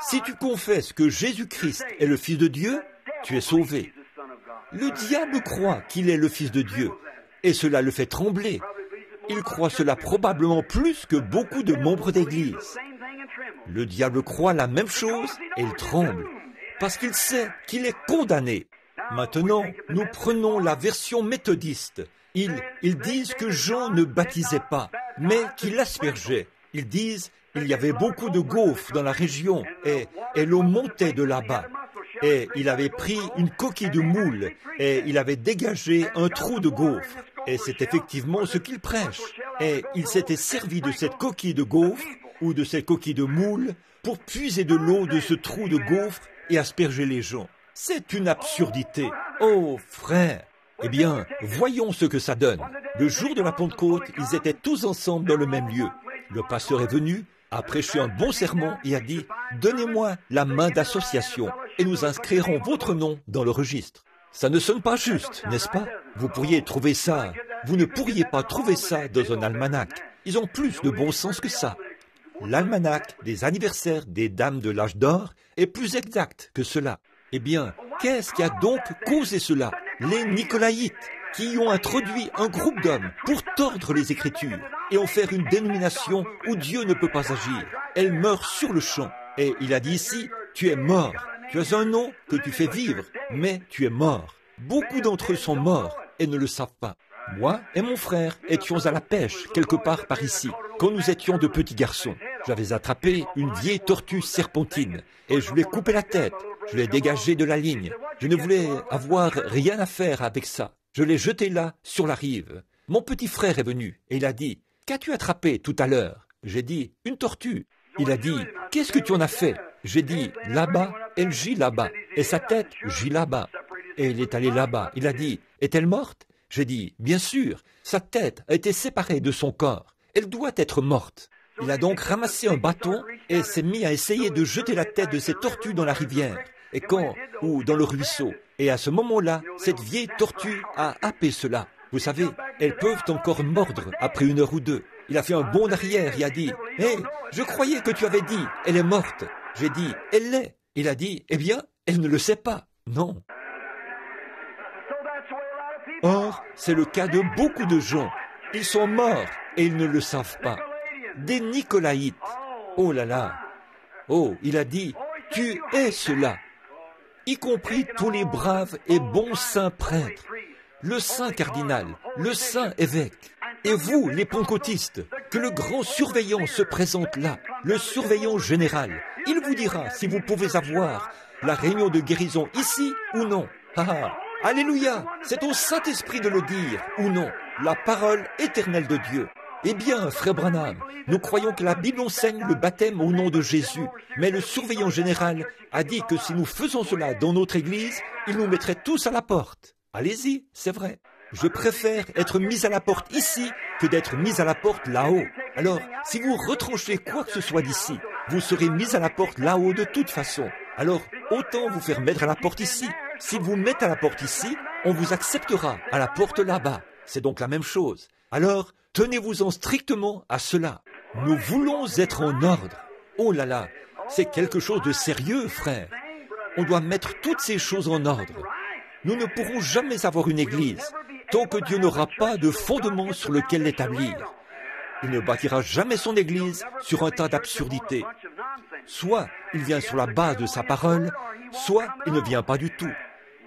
Si tu confesses que Jésus-Christ est le Fils de Dieu, tu es sauvé. Le diable croit qu'il est le Fils de Dieu, et cela le fait trembler. Il croit cela probablement plus que beaucoup de membres d'Église. Le diable croit la même chose et il tremble, parce qu'il sait qu'il est condamné. Maintenant, nous prenons la version méthodiste. Ils, disent que Jean ne baptisait pas, mais qu'il aspergeait. Ils disent il y avait beaucoup de gaufres dans la région et, et l'eau montait de là-bas. Et il avait pris une coquille de moule et il avait dégagé un trou de gaufre. Et c'est effectivement ce qu'il prêche. Et il s'était servi de cette coquille de gaufre ou de cette coquille de moule pour puiser de l'eau de ce trou de gaufre et asperger les gens. C'est une absurdité. Oh, frère Eh bien, voyons ce que ça donne. Le jour de la Pentecôte, ils étaient tous ensemble dans le même lieu. Le pasteur est venu, a prêché un bon sermon et a dit Donnez-moi la main d'association et nous inscrirons votre nom dans le registre. Ça ne sonne pas juste, n'est-ce pas? Vous pourriez trouver ça. Vous ne pourriez pas trouver ça dans un almanach. Ils ont plus de bon sens que ça. L'almanach des anniversaires des dames de l'âge d'or est plus exact que cela. Eh bien, qu'est-ce qui a donc causé cela? Les Nicolaïtes, qui ont introduit un groupe d'hommes pour tordre les Écritures et en faire une dénomination où Dieu ne peut pas agir. Elle meurt sur le champ. Et il a dit ici, tu es mort. Tu as un nom que tu fais vivre, mais tu es mort. Beaucoup d'entre eux sont morts et ne le savent pas. Moi et mon frère étions à la pêche quelque part par ici, quand nous étions de petits garçons. J'avais attrapé une vieille tortue serpentine et je lui ai coupé la tête. Je l'ai dégagée de la ligne. Je ne voulais avoir rien à faire avec ça. Je l'ai jetée là, sur la rive. Mon petit frère est venu et il a dit Qu'as-tu attrapé tout à l'heure? J'ai dit Une tortue. Il a dit Qu'est-ce que tu en as fait? J'ai dit Là-bas, elle gît là-bas, et sa tête gît là-bas. Et il est allé là-bas. Il a dit Est-elle morte? J'ai dit Bien sûr, sa tête a été séparée de son corps. Elle doit être morte. Il a donc ramassé un bâton et s'est mis à essayer de jeter la tête de cette tortue dans la rivière. Et quand, ou dans le ruisseau. Et à ce moment-là, cette vieille tortue a happé cela. Vous savez, elles peuvent encore mordre après une heure ou deux. Il a fait un bond arrière et a dit Hé, je croyais que tu avais dit, elle est morte. J'ai dit, elle l'est. Il a dit, eh bien, elle ne le sait pas. Non. Or, c'est le cas de beaucoup de gens. Ils sont morts et ils ne le savent pas. Des Nicolaïtes. Oh là là. Oh, il a dit, tu es cela. Y compris tous les braves et bons saints prêtres, le saint cardinal, le saint évêque. Et vous, les pentecôtistes, que le grand surveillant se présente là, le surveillant général. Il vous dira si vous pouvez avoir la réunion de guérison ici ou non. Ah, ah. Alléluia, c'est au Saint-Esprit de le dire ou non, la parole éternelle de Dieu. Eh bien, frère Branham, nous croyons que la Bible enseigne le baptême au nom de Jésus, mais le surveillant général a dit que si nous faisons cela dans notre Église, il nous mettrait tous à la porte. Allez-y, c'est vrai. Je préfère être mis à la porte ici que d'être mis à la porte là-haut. Alors, si vous retranchez quoi que ce soit d'ici, vous serez mis à la porte là-haut de toute façon. Alors, autant vous faire mettre à la porte ici. Si vous mettez à la porte ici, on vous acceptera à la porte là-bas. C'est donc la même chose. Alors, tenez-vous-en strictement à cela. Nous voulons être en ordre. Oh là là, c'est quelque chose de sérieux, frère. On doit mettre toutes ces choses en ordre. Nous ne pourrons jamais avoir une église tant que Dieu n'aura pas de fondement sur lequel l'établir. Il ne bâtira jamais son église sur un tas d'absurdités. Soit il vient sur la base de sa parole, soit il ne vient pas du tout,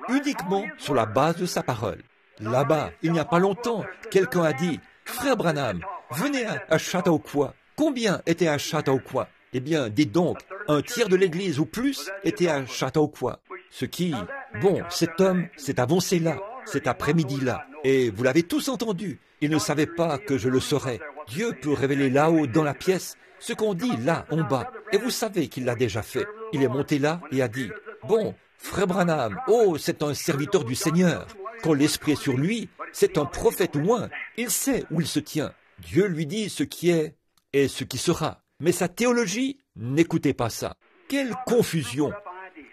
uniquement sur la base de sa parole. Là-bas, il n'y a pas longtemps, quelqu'un a dit, Frère Branham, venez à, Chautauqua. Combien était à Chautauqua? Eh bien, dites donc, un tiers de l'église ou plus était à Chautauqua. Ce qui, bon, cet homme s'est avancé là, cet après-midi-là, et vous l'avez tous entendu. Il ne savait pas que je le saurais. Dieu peut révéler là-haut dans la pièce ce qu'on dit là en bas. Et vous savez qu'il l'a déjà fait. Il est monté là et a dit, Bon, frère Branham, oh, c'est un serviteur du Seigneur. Quand l'Esprit est sur lui, c'est un prophète loin. Il sait où il se tient. Dieu lui dit ce qui est et ce qui sera. Mais sa théologie, n'écoutez pas ça. Quelle confusion.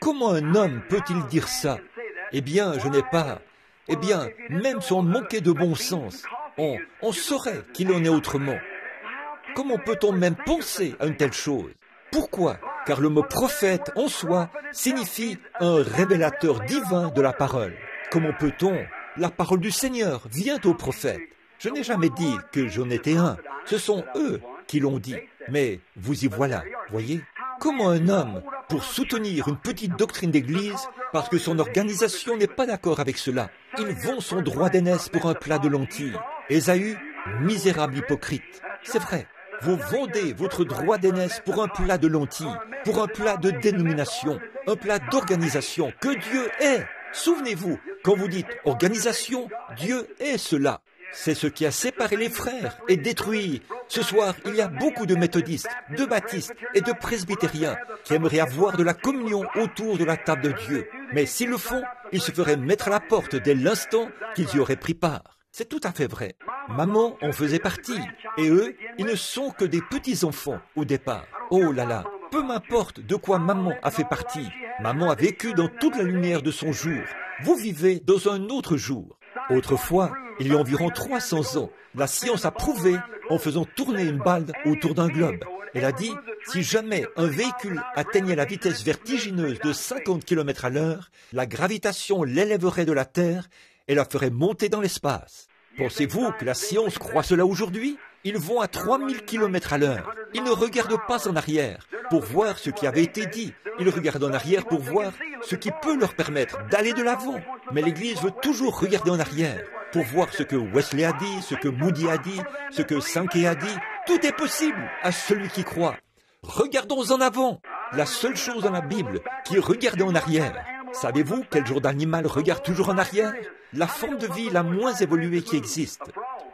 Comment un homme peut-il dire ça? Eh bien, je n'ai pas. Eh bien, même si on manquait de bon sens, on, on saurait qu'il en est autrement. Comment peut-on même penser à une telle chose? Pourquoi Car le mot prophète en soi signifie un révélateur divin de la parole. Comment peut-on La parole du Seigneur vient au prophète? Je n'ai jamais dit que j'en étais un. Ce sont eux qui l'ont dit. Mais vous y voilà, voyez? Comment un homme, pour soutenir une petite doctrine d'Église, parce que son organisation n'est pas d'accord avec cela, il vend son droit d'aînesse pour un plat de lentilles. Ésaü, misérable hypocrite. C'est vrai. Vous vendez votre droit d'aînesse pour un plat de lentilles, pour un plat de dénomination, un plat d'organisation que Dieu est. Souvenez-vous, quand vous dites organisation, Dieu est cela. C'est ce qui a séparé les frères et détruit. Ce soir, il y a beaucoup de méthodistes, de baptistes et de presbytériens qui aimeraient avoir de la communion autour de la table de Dieu. Mais s'ils le font, ils se feraient mettre à la porte dès l'instant qu'ils y auraient pris part. C'est tout à fait vrai. Maman en faisait partie. Et eux, ils ne sont que des petits-enfants au départ. Oh là là, peu m'importe de quoi maman a fait partie. Maman a vécu dans toute la lumière de son jour. Vous vivez dans un autre jour. Autrefois, il y a environ 300 ans, la science a prouvé en faisant tourner une balle autour d'un globe. Elle a dit, si jamais un véhicule atteignait la vitesse vertigineuse de 50 km à l'heure, la gravitation l'élèverait de la Terre et la ferait monter dans l'espace. Pensez-vous que la science croit cela aujourd'hui? Ils vont à 3000 km à l'heure. Ils ne regardent pas en arrière pour voir ce qui avait été dit. Ils regardent en arrière pour voir ce qui peut leur permettre d'aller de l'avant. Mais l'Église veut toujours regarder en arrière pour voir ce que Wesley a dit, ce que Moody a dit, ce que Sankey a dit. Tout est possible à celui qui croit. Regardons en avant. La seule chose dans la Bible qui est en arrière. Savez-vous quel genre d'animal regarde toujours en arrière? La forme de vie la moins évoluée qui existe.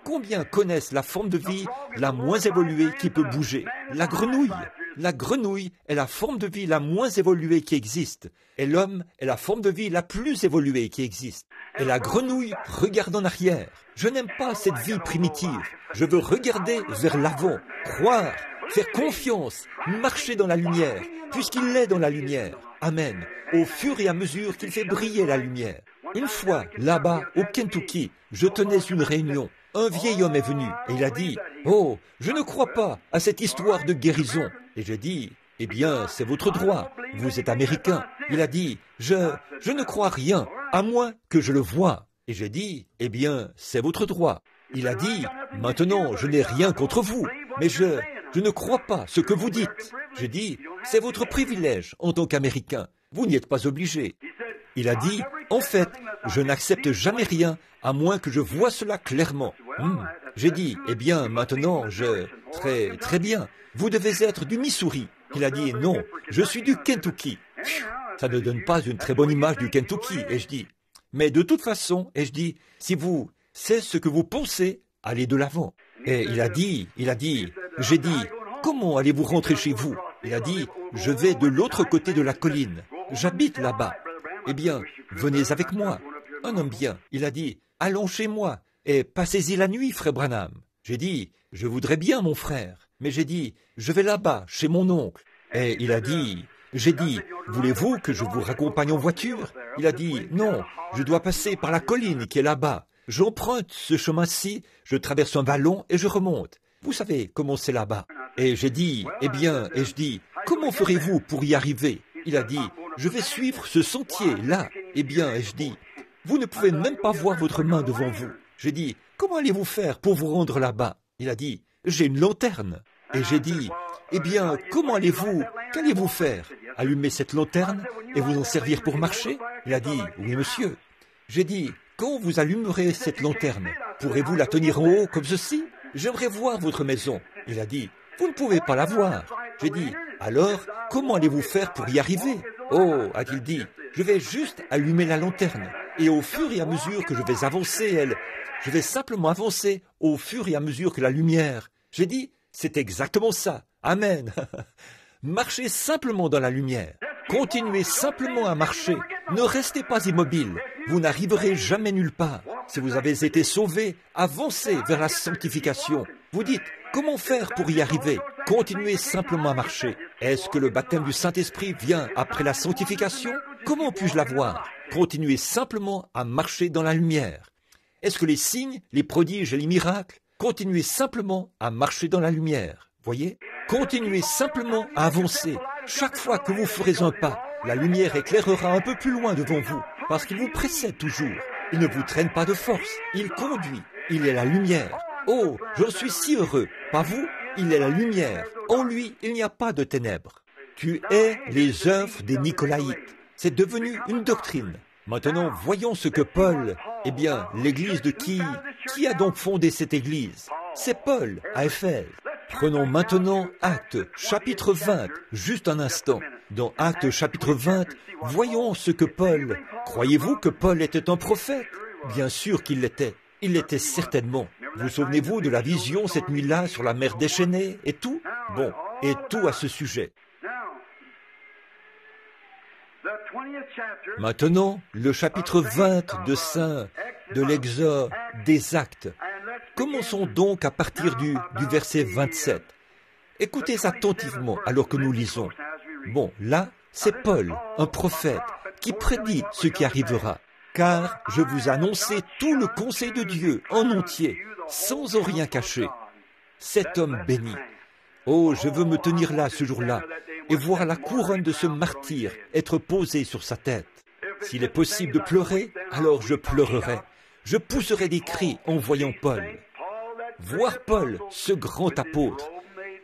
Combien connaissent la forme de vie la moins évoluée qui peut bouger? La grenouille. La grenouille est la forme de vie la moins évoluée qui existe, et l'homme est la forme de vie la plus évoluée qui existe. Et la grenouille regarde en arrière. Je n'aime pas cette vie primitive. Je veux regarder vers l'avant, croire, faire confiance, marcher dans la lumière, puisqu'il est dans la lumière. Amen. Au fur et à mesure qu'il fait briller la lumière. Une fois, là-bas, au Kentucky, je tenais une réunion. Un vieil homme est venu et il a dit Oh, je ne crois pas à cette histoire de guérison. Et j'ai dit Eh bien, c'est votre droit. Vous êtes américain. Il a dit Je, je ne crois rien, à moins que je le vois. Et j'ai dit Eh bien, c'est votre droit. Il a dit Maintenant, je n'ai rien contre vous, mais je, je ne crois pas ce que vous dites. J'ai dit C'est votre privilège en tant qu'Américain. Vous n'y êtes pas obligé. Il a dit, en fait, je n'accepte jamais rien à moins que je vois cela clairement. Hmm. J'ai dit, eh bien, maintenant, je... Très, très bien. Vous devez être du Missouri. Il a dit, non, je suis du Kentucky. Ça ne donne pas une très bonne image du Kentucky. Et je dis, mais de toute façon, et je dis, si vous, c'est ce que vous pensez, allez de l'avant. Et il a dit, il a dit, j'ai dit, comment allez-vous rentrer chez vous? Il a dit, je vais de l'autre côté de la colline. J'habite là-bas. Eh bien, venez avec moi. Un homme bien, il a dit, allons chez moi et passez-y la nuit, frère Branham. J'ai dit, je voudrais bien, mon frère, mais j'ai dit, je vais là-bas, chez mon oncle. Et il a dit, j'ai dit, voulez-vous que je vous raccompagne en voiture? Il a dit, non, je dois passer par la colline qui est là-bas. J'emprunte ce chemin-ci, je traverse un vallon et je remonte. Vous savez comment c'est là-bas. Et j'ai dit, eh bien, et je dis, comment ferez-vous pour y arriver? Il a dit, je vais suivre ce sentier là. Eh bien, et je dis, vous ne pouvez même pas voir votre main devant vous. J'ai dit, comment allez-vous faire pour vous rendre là-bas? Il a dit, j'ai une lanterne. Et j'ai dit, eh bien, comment allez-vous, qu'allez-vous faire? Allumer cette lanterne et vous en servir pour marcher? Il a dit, oui monsieur. J'ai dit, quand vous allumerez cette lanterne, pourrez-vous la tenir en haut comme ceci? J'aimerais voir votre maison. Il a dit, vous ne pouvez pas la voir. J'ai dit, alors, comment allez-vous faire pour y arriver? Oh, a-t-il dit, je vais juste allumer la lanterne. Et au fur et à mesure que je vais avancer, elle, je vais simplement avancer au fur et à mesure que la lumière. J'ai dit, c'est exactement ça. Amen. Marchez simplement dans la lumière. Continuez simplement à marcher. Ne restez pas immobile. Vous n'arriverez jamais nulle part. Si vous avez été sauvé, avancez vers la sanctification. Vous dites, comment faire pour y arriver? Continuez simplement à marcher. Est-ce que le baptême du Saint-Esprit vient après la sanctification? Comment puis-je l'avoir? Continuez simplement à marcher dans la lumière. Est-ce que les signes, les prodiges et les miracles? Continuez simplement à marcher dans la lumière. Voyez? Continuez simplement à avancer. Chaque fois que vous ferez un pas, la lumière éclairera un peu plus loin devant vous, parce qu'il vous précède toujours. Il ne vous traîne pas de force, il conduit, il est la lumière. Oh, je suis si heureux, pas vous Il est la lumière. En lui, il n'y a pas de ténèbres. Tu es les œuvres des Nicolaïtes. C'est devenu une doctrine. Maintenant, voyons ce que Paul, eh bien, l'église de qui Qui a donc fondé cette église? C'est Paul, à Éphèse. Prenons maintenant Acte, chapitre 20, juste un instant. Dans Acte, chapitre 20, voyons ce que Paul... Croyez-vous que Paul était un prophète? Bien sûr qu'il l'était. Il l'était certainement. Vous souvenez-vous de la vision cette nuit-là sur la mer déchaînée et tout? Bon, et tout à ce sujet. Maintenant, le chapitre 20 de Saint, de l'Exode, des Actes. Commençons donc à partir du, du verset 27. Écoutez attentivement alors que nous lisons. Bon, là, c'est Paul, un prophète, qui prédit ce qui arrivera. Car je vous annonçais tout le conseil de Dieu en entier, sans en rien cacher. Cet homme béni. Oh, je veux me tenir là ce jour-là et voir la couronne de ce martyr être posée sur sa tête. S'il est possible de pleurer, alors je pleurerai. Je pousserai des cris en voyant Paul. Voir Paul, ce grand apôtre,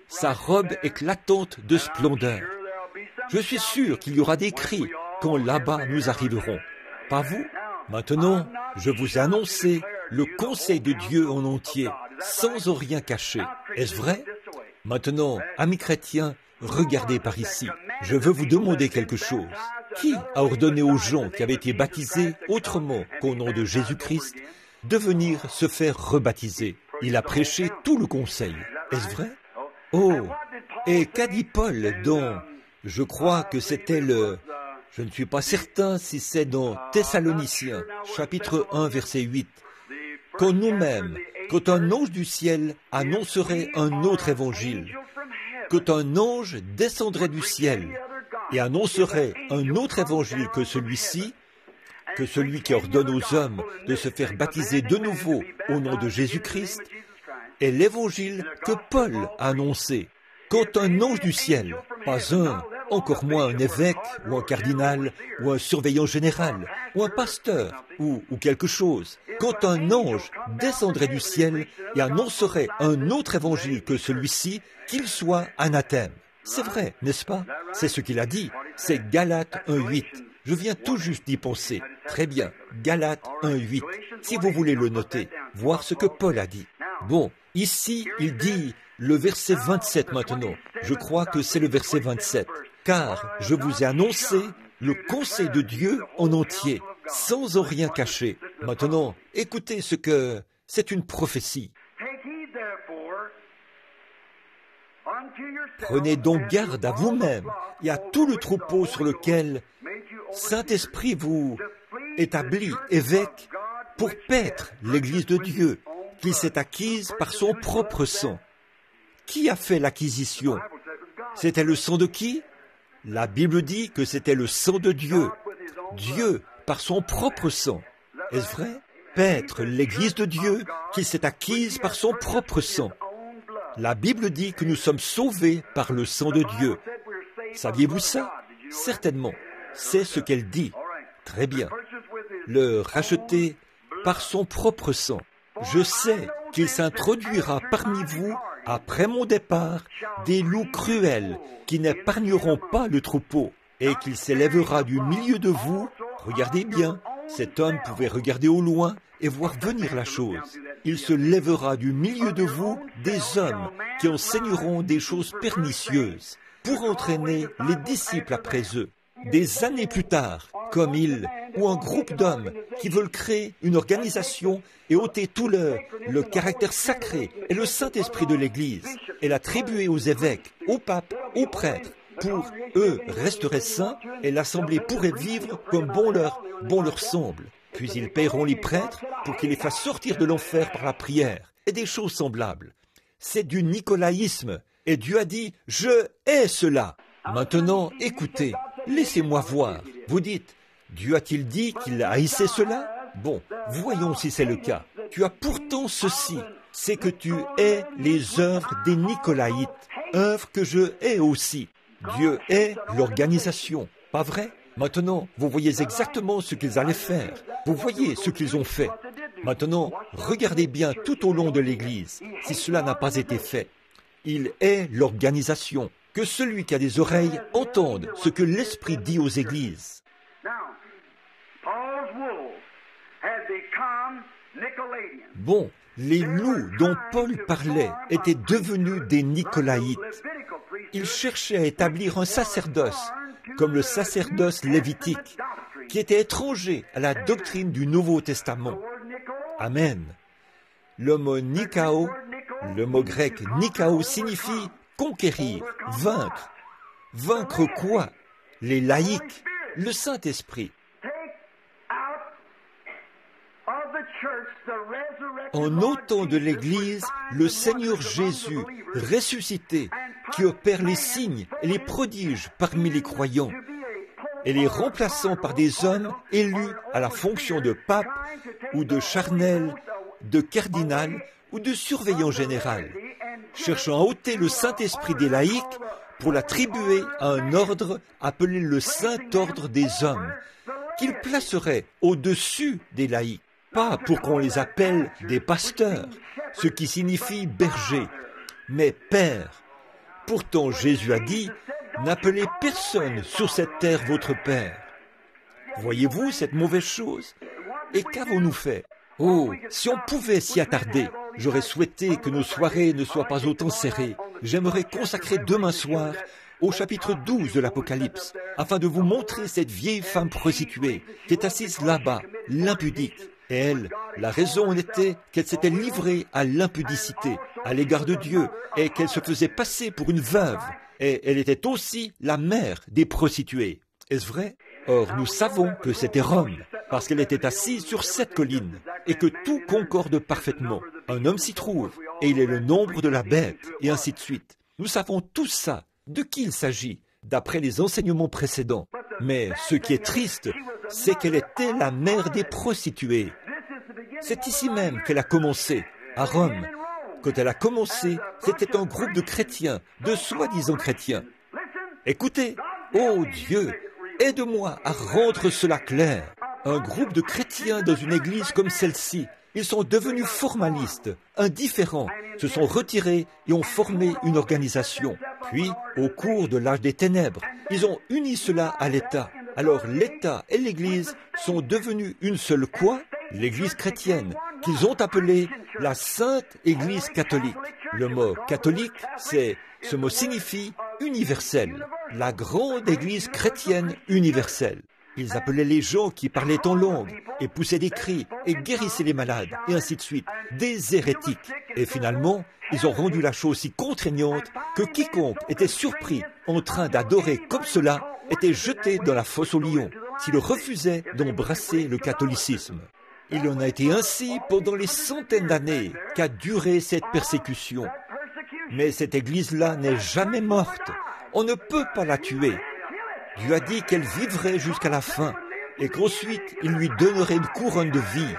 sa robe éclatante de splendeur. Je suis sûr qu'il y aura des cris quand là-bas nous arriverons. Pas vous? Maintenant, je vous ai annoncé le conseil de Dieu en entier, sans en rien cacher. Est-ce vrai? Maintenant, amis chrétiens, regardez par ici. Je veux vous demander quelque chose. Qui a ordonné aux gens qui avaient été baptisés autrement qu'au nom de Jésus-Christ de venir se faire rebaptiser? Il a prêché tout le conseil. Est-ce vrai? Oh Et qu'a dit Paul dans... Je crois que c'était le... Je ne suis pas certain si c'est dans Thessaloniciens, chapitre 1, verset 8. Quand nous-mêmes, quand un ange du ciel annoncerait un autre évangile, quand un ange descendrait du ciel et annoncerait un autre évangile que celui-ci, que celui qui ordonne aux hommes de se faire baptiser de nouveau au nom de Jésus-Christ, est l'évangile que Paul a annoncé. Quand un ange du ciel, pas un, encore moins un évêque ou un cardinal ou un surveillant général ou un pasteur ou, quelque chose. Quand un ange descendrait du ciel et annoncerait un autre évangile que celui-ci, qu'il soit anathème. C'est vrai, n'est-ce pas? C'est ce qu'il a dit. C'est Galate 1.8. Je viens tout juste d'y penser. Très bien, Galate 1.8. Si vous voulez le noter, voir ce que Paul a dit. Bon, ici, il dit le verset 27 maintenant. Je crois que c'est le verset 27 car je vous ai annoncé le conseil de Dieu en entier, sans en rien cacher. Maintenant, écoutez ce que c'est une prophétie. Prenez donc garde à vous-même et à tout le troupeau sur lequel Saint-Esprit vous établit évêque pour paître l'Église de Dieu qu'il s'est acquise par son propre sang. Qui a fait l'acquisition? C'était le sang de qui? La Bible dit que c'était le sang de Dieu. Dieu, par son propre sang. Est-ce vrai? Paître l'Église de Dieu qui s'est acquise par son propre sang. La Bible dit que nous sommes sauvés par le sang de Dieu. Saviez-vous ça? Certainement. C'est ce qu'elle dit. Très bien. Le racheter par son propre sang. Je sais qu'il s'introduira parmi vous après mon départ, des loups cruels qui n'épargneront pas le troupeau, et qu'il s'élèvera du milieu de vous. Regardez bien, cet homme pouvait regarder au loin et voir venir la chose. Il se lèvera du milieu de vous des hommes qui enseigneront des choses pernicieuses pour entraîner les disciples après eux. Des années plus tard, comme il ou un groupe d'hommes qui veulent créer une organisation et ôter tout le, le caractère sacré et le Saint-Esprit de l'Église et l'attribuer aux évêques, aux papes, aux prêtres. Pour eux resteraient saints et l'Assemblée pourrait vivre comme bon leur, bon leur semble. Puis ils paieront les prêtres pour qu'ils les fassent sortir de l'enfer par la prière et des choses semblables. C'est du nicolaïsme. Et Dieu a dit, je hais cela. Maintenant, écoutez, laissez-moi voir. Vous dites, Dieu a-t-il dit qu'il haïssait cela? Bon, voyons si c'est le cas. Tu as pourtant ceci, c'est que tu hais les œuvres des Nicolaïtes, œuvres que je hais aussi. Dieu est l'organisation, pas vrai? Maintenant, vous voyez exactement ce qu'ils allaient faire. Vous voyez ce qu'ils ont fait. Maintenant, regardez bien tout au long de l'Église, si cela n'a pas été fait. Il est l'organisation. Que celui qui a des oreilles entende ce que l'Esprit dit aux Églises. Bon, les loups dont Paul parlait étaient devenus des Nicolaïtes. Ils cherchaient à établir un sacerdoce, comme le sacerdoce lévitique, qui était étranger à la doctrine du Nouveau Testament. Amen. Le mot Nikao, le mot grec Nikao signifie conquérir, vaincre. Vaincre quoi? Les laïcs, le Saint-Esprit. En ôtant de l'Église le Seigneur Jésus ressuscité, qui opère les signes et les prodiges parmi les croyants, et les remplaçant par des hommes élus à la fonction de pape ou de charnel, de cardinal ou de surveillant général, cherchant à ôter le Saint-Esprit des laïcs pour l'attribuer à un ordre appelé le Saint-Ordre des hommes, qu'il placerait au-dessus des laïcs pas pour qu'on les appelle des pasteurs, ce qui signifie berger, mais père. Pourtant Jésus a dit, n'appelez personne sur cette terre votre père. Voyez-vous cette mauvaise chose? Et qu'avons-nous fait? Oh, si on pouvait s'y attarder, j'aurais souhaité que nos soirées ne soient pas autant serrées. J'aimerais consacrer demain soir au chapitre 12 de l'Apocalypse, afin de vous montrer cette vieille femme prostituée qui est assise là-bas, l'impudique, et elle, la raison en était qu'elle s'était livrée à l'impudicité à l'égard de Dieu et qu'elle se faisait passer pour une veuve. Et elle était aussi la mère des prostituées. Est-ce vrai? Or, nous savons que c'était Rome, parce qu'elle était assise sur cette colline, et que tout concorde parfaitement. Un homme s'y trouve, et il est le nombre de la bête, et ainsi de suite. Nous savons tout ça. De qui il s'agit d'après les enseignements précédents. Mais ce qui est triste, c'est qu'elle était la mère des prostituées. C'est ici même qu'elle a commencé, à Rome. Quand elle a commencé, c'était un groupe de chrétiens, de soi-disant chrétiens. Écoutez, oh Dieu, aide-moi à rendre cela clair. Un groupe de chrétiens dans une église comme celle-ci, ils sont devenus formalistes, indifférents, se sont retirés et ont formé une organisation. Puis, au cours de l'âge des ténèbres, ils ont uni cela à l'État. Alors l'État et l'Église sont devenus une seule quoi? l'Église chrétienne, qu'ils ont appelée la Sainte Église catholique. Le mot catholique, c'est, ce mot signifie universel, la grande Église chrétienne universelle. Ils appelaient les gens qui parlaient en langue et poussaient des cris et guérissaient les malades et ainsi de suite, des hérétiques. Et finalement, ils ont rendu la chose si contraignante que quiconque était surpris en train d'adorer comme cela était jeté dans la fosse au lion s'il refusait d'embrasser le catholicisme. Il en a été ainsi pendant les centaines d'années qu'a duré cette persécution. Mais cette Église-là n'est jamais morte. On ne peut pas la tuer. Dieu a dit qu'elle vivrait jusqu'à la fin et qu'ensuite il lui donnerait une couronne de vie.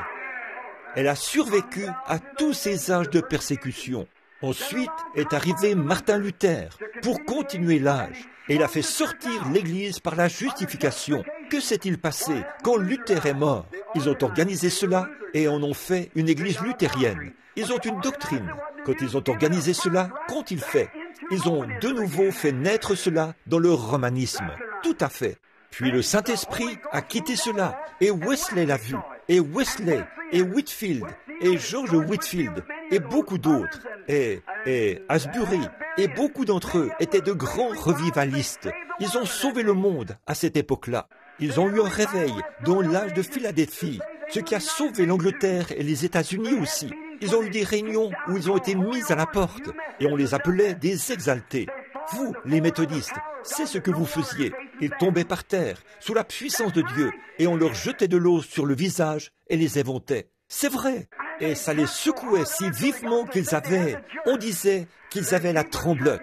Elle a survécu à tous ces âges de persécution. Ensuite est arrivé Martin Luther pour continuer l'âge et il a fait sortir l'Église par la justification. Que s'est-il passé quand Luther est mort? Ils ont organisé cela et en ont fait une Église luthérienne. Ils ont une doctrine. Quand ils ont organisé cela, qu'ont-ils fait Ils ont de nouveau fait naître cela dans le romanisme. Tout à fait. Puis le Saint-Esprit a quitté cela, et Wesley l'a vu, et Wesley, et Whitfield, et George Whitfield, et beaucoup d'autres, et, et Asbury, et beaucoup d'entre eux étaient de grands revivalistes. Ils ont sauvé le monde à cette époque-là. Ils ont eu un réveil dans l'âge de Philadelphie, ce qui a sauvé l'Angleterre et les États-Unis aussi. Ils ont eu des réunions où ils ont été mis à la porte, et on les appelait des exaltés. Vous, les méthodistes, c'est ce que vous faisiez. Ils tombaient par terre, sous la puissance de Dieu, et on leur jetait de l'eau sur le visage et les éventait. C'est vrai. Et ça les secouait si vivement qu'ils avaient, on disait qu'ils avaient la tremblote.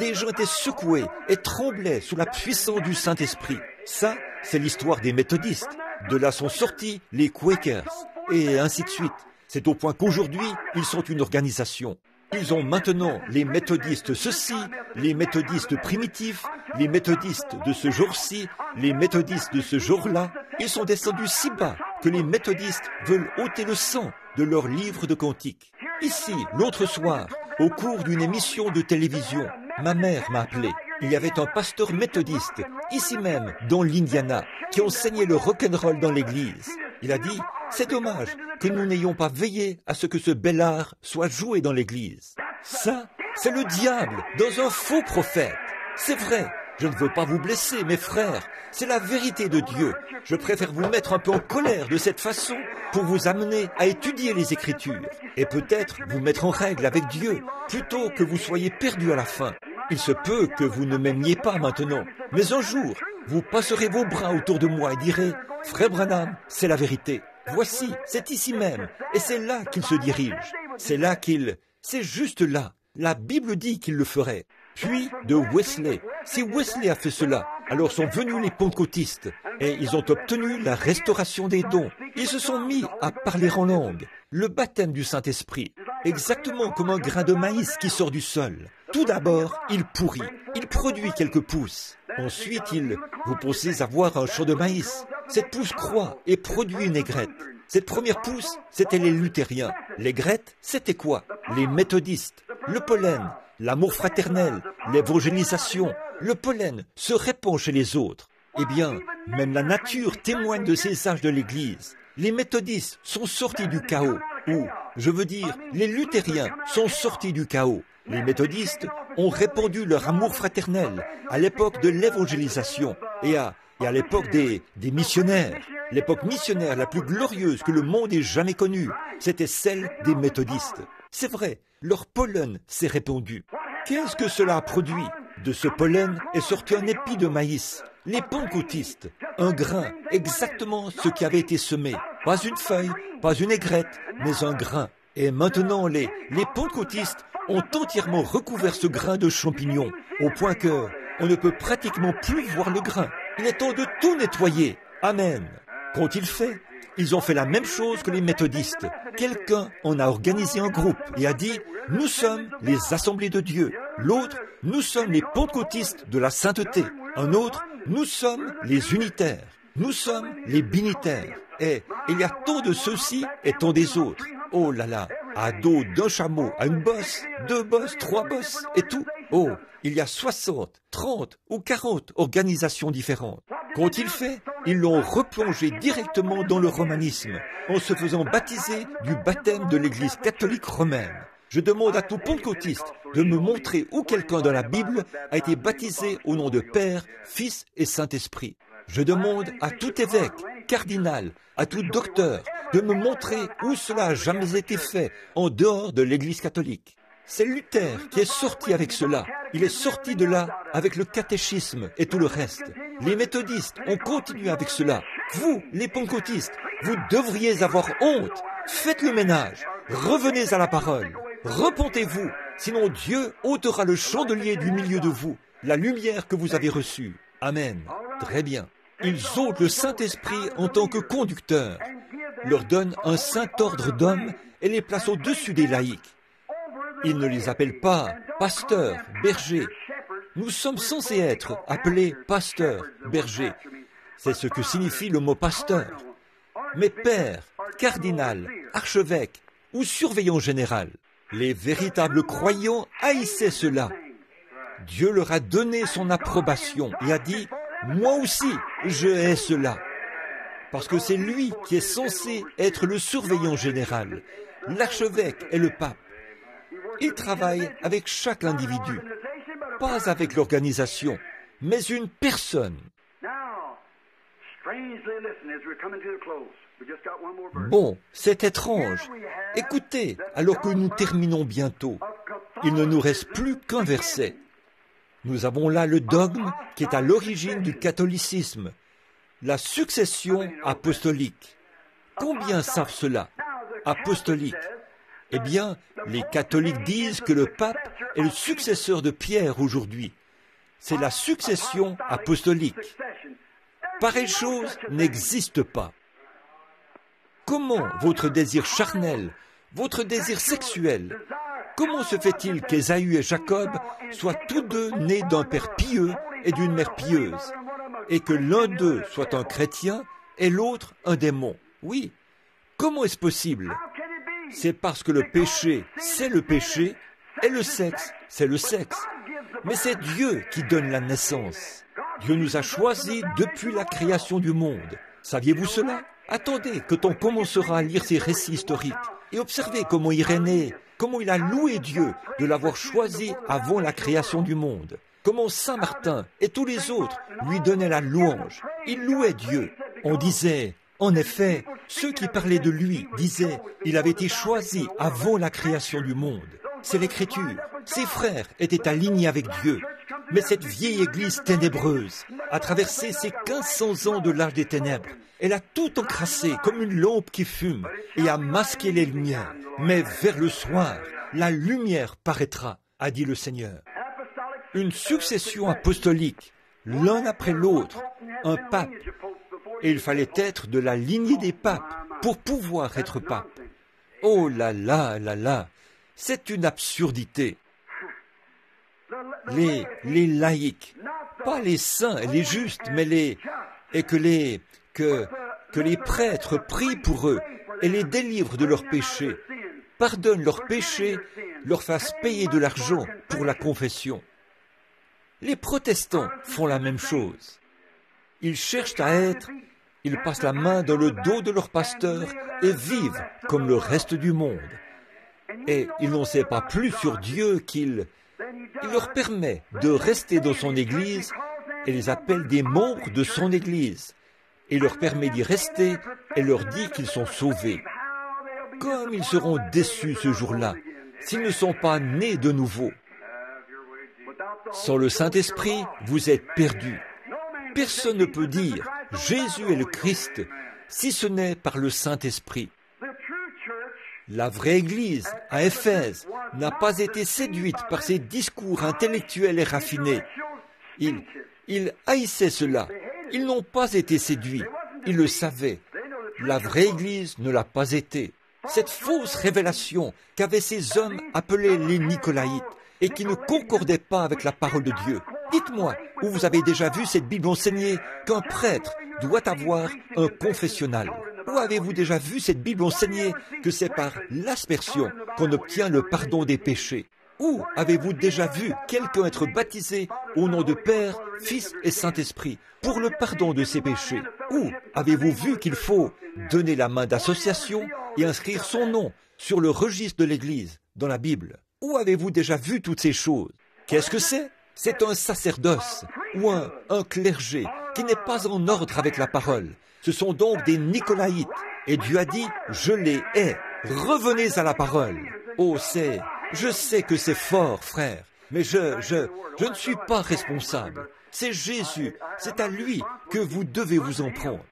Des gens étaient secoués et tremblaient sous la puissance du Saint-Esprit. Ça, c'est l'histoire des méthodistes. De là sont sortis les Quakers, et ainsi de suite. C'est au point qu'aujourd'hui, ils sont une organisation. Ils ont maintenant les méthodistes ceci, les méthodistes primitifs, les méthodistes de ce jour-ci, les méthodistes de ce jour-là. Ils sont descendus si bas que les méthodistes veulent ôter le sang de leur livre de cantiques. Ici, l'autre soir, au cours d'une émission de télévision, ma mère m'a appelé. Il y avait un pasteur méthodiste, ici même, dans l'Indiana, qui enseignait le rock'n'roll dans l'église. Il a dit, c'est dommage que nous n'ayons pas veillé à ce que ce bel art soit joué dans l'église. Ça, c'est le diable dans un faux prophète. C'est vrai, je ne veux pas vous blesser, mes frères. C'est la vérité de Dieu. Je préfère vous mettre un peu en colère de cette façon pour vous amener à étudier les Écritures et peut-être vous mettre en règle avec Dieu plutôt que vous soyez perdu à la fin. Il se peut que vous ne m'aimiez pas maintenant, mais un jour, vous passerez vos bras autour de moi et direz, Frère Branham, c'est la vérité. Voici, c'est ici même, et c'est là qu'il se dirige. C'est là qu'il... C'est juste là. La Bible dit qu'il le ferait. Puis de Wesley. Si Wesley a fait cela, alors sont venus les pentecôtistes, et ils ont obtenu la restauration des dons. Ils se sont mis à parler en langue, le baptême du Saint-Esprit, exactement comme un grain de maïs qui sort du sol. Tout d'abord, il pourrit, il produit quelques pousses. Ensuite, il... Vous pensez avoir un champ de maïs. Cette pousse croît et produit une aigrette. Cette première pousse, c'était les luthériens. L'aigrette, c'était quoi? Les méthodistes. Le pollen, l'amour fraternel, l'évangélisation. Le pollen se répand chez les autres. Eh bien, même la nature témoigne de ces âges de l'Église. Les méthodistes sont sortis du chaos, ou, je veux dire, les luthériens sont sortis du chaos. Les méthodistes ont répandu leur amour fraternel à l'époque de l'évangélisation et à, l'époque des missionnaires. L'époque missionnaire la plus glorieuse que le monde ait jamais connue, c'était celle des méthodistes. C'est vrai, leur pollen s'est répandu. Qu'est-ce que cela a produit De ce pollen est sorti un épi de maïs. Les pentecôtistes, un grain, exactement ce qui avait été semé. Pas une feuille, pas une aigrette, mais un grain. Et maintenant, les, les pentecôtistes ont entièrement recouvert ce grain de champignon, au point que on ne peut pratiquement plus voir le grain. Il est temps de tout nettoyer. Amen. Qu'ont-ils fait Ils ont fait la même chose que les méthodistes. Quelqu'un en a organisé un groupe et a dit Nous sommes les assemblées de Dieu. L'autre Nous sommes les pentecôtistes de la sainteté. Un autre Nous sommes les unitaires. Nous sommes les binitaires. Et il y a tant de ceux-ci et tant des autres. Oh là là, à dos d'un chameau, à une bosse, deux bosses, trois bosses et tout. Oh, il y a 60, 30 ou 40 organisations différentes. Qu'ont-ils fait? Ils l'ont replongé directement dans le romanisme en se faisant baptiser du baptême de l'Église catholique romaine. Je demande à tout pentecôtiste de me montrer où quelqu'un dans la Bible a été baptisé au nom de Père, Fils et Saint-Esprit. Je demande à tout évêque, cardinal, à tout docteur, de me montrer où cela a jamais été fait en dehors de l'Église catholique. C'est Luther qui est sorti avec cela. Il est sorti de là avec le catéchisme et tout le reste. Les méthodistes ont continué avec cela. Vous, les pentecôtistes, vous devriez avoir honte. Faites le ménage. Revenez à la parole. Repentez-vous, sinon Dieu ôtera le chandelier du milieu de vous, la lumière que vous avez reçue. Amen. Très bien. Ils ôtent le Saint-Esprit en tant que conducteur leur donne un saint ordre d'hommes et les place au-dessus des laïcs. Ils ne les appellent pas pasteurs, bergers. Nous sommes censés être appelés pasteurs, bergers. C'est ce que signifie le mot pasteur. Mais père, cardinal, archevêque ou surveillant général, les véritables croyants haïssaient cela. Dieu leur a donné son approbation et a dit, moi aussi, je hais cela parce que c'est lui qui est censé être le surveillant général. L'archevêque est le pape. Il travaille avec chaque individu, pas avec l'organisation, mais une personne. Bon, c'est étrange. Écoutez, alors que nous terminons bientôt, il ne nous reste plus qu'un verset. Nous avons là le dogme qui est à l'origine du catholicisme, la succession apostolique. Combien savent cela? Apostolique. Eh bien, les catholiques disent que le pape est le successeur de Pierre aujourd'hui. C'est la succession apostolique. Pareille chose n'existe pas. Comment votre désir charnel, votre désir sexuel, comment se fait-il qu'Ésaü et Jacob soient tous deux nés d'un père pieux et d'une mère pieuse, et que l'un d'eux soit un chrétien et l'autre un démon? Oui. Comment est-ce possible C'est parce que le péché, c'est le péché, et le sexe, c'est le sexe. Mais c'est Dieu qui donne la naissance. Dieu nous a choisis depuis la création du monde. Saviez-vous cela? Attendez que on commencera à lire ces récits historiques et observez comment Irénée, comment il a loué Dieu de l'avoir choisi avant la création du monde. Comment Saint Martin et tous les autres lui donnaient la louange. Ils louaient Dieu. On disait, en effet, ceux qui parlaient de lui disaient, il avait été choisi avant la création du monde. C'est l'écriture. Ses frères étaient alignés avec Dieu. Mais cette vieille église ténébreuse a traversé ces 1500 ans de l'âge des ténèbres. Elle a tout encrassé comme une lampe qui fume et a masqué les lumières. Mais vers le soir, la lumière paraîtra, a dit le Seigneur. Une succession apostolique, l'un après l'autre, un pape. Et il fallait être de la lignée des papes pour pouvoir être pape. Oh là là là là, c'est une absurdité. Les, les laïcs, pas les saints et les justes, mais les, et que les, que, que les prêtres prient pour eux et les délivrent de leurs péchés, pardonnent leurs péchés, leur fassent payer de l'argent pour la confession. Les protestants font la même chose. Ils cherchent à être, ils passent la main dans le dos de leur pasteur et vivent comme le reste du monde. Et ils n'en savent pas plus sur Dieu qu'il il leur permet de rester dans son Église et les appelle des membres de son Église. Il leur permet d'y rester et leur dit qu'ils sont sauvés. Comme ils seront déçus ce jour-là s'ils ne sont pas nés de nouveau. Sans le Saint-Esprit, vous êtes perdus. Personne ne peut dire Jésus est le Christ si ce n'est par le Saint-Esprit. La vraie Église, à Éphèse, n'a pas été séduite par ces discours intellectuels et raffinés. Ils, ils haïssaient cela. Ils n'ont pas été séduits. Ils le savaient. La vraie Église ne l'a pas été. Cette fausse révélation qu'avaient ces hommes appelés les Nicolaïtes et qui ne concordaient pas avec la parole de Dieu. Dites-moi, où vous avez déjà vu cette Bible enseignée qu'un prêtre doit avoir un confessionnal? Où avez-vous déjà vu cette Bible enseignée que c'est par l'aspersion qu'on obtient le pardon des péchés? Où avez-vous déjà vu quelqu'un être baptisé au nom de Père, Fils et Saint-Esprit pour le pardon de ses péchés? Où avez-vous vu qu'il faut donner la main d'association et inscrire son nom sur le registre de l'Église dans la Bible? Où avez-vous déjà vu toutes ces choses? Qu'est-ce que c'est? C'est un sacerdoce ou un, clergé qui n'est pas en ordre avec la parole ce sont donc des Nicolaïtes. Et Dieu a dit, je les hais. Revenez à la parole. Oh, c'est, je sais que c'est fort, frère, mais je, je, je ne suis pas responsable. C'est Jésus, c'est à lui que vous devez vous en prendre.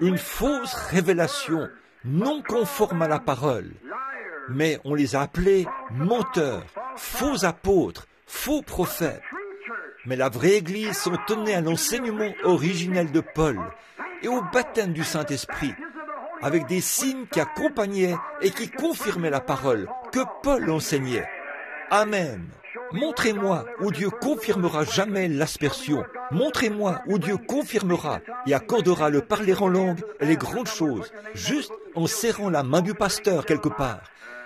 Une fausse révélation, non conforme à la parole. Mais on les a appelés menteurs, faux apôtres, faux prophètes. Mais la vraie Église s'en tenait à l'enseignement originel de Paul et au baptême du Saint-Esprit, avec des signes qui accompagnaient et qui confirmaient la parole que Paul enseignait. Amen. Montrez-moi où Dieu confirmera jamais l'aspersion. Montrez-moi où Dieu confirmera et accordera le parler en langue et les grandes choses, juste en serrant la main du pasteur quelque part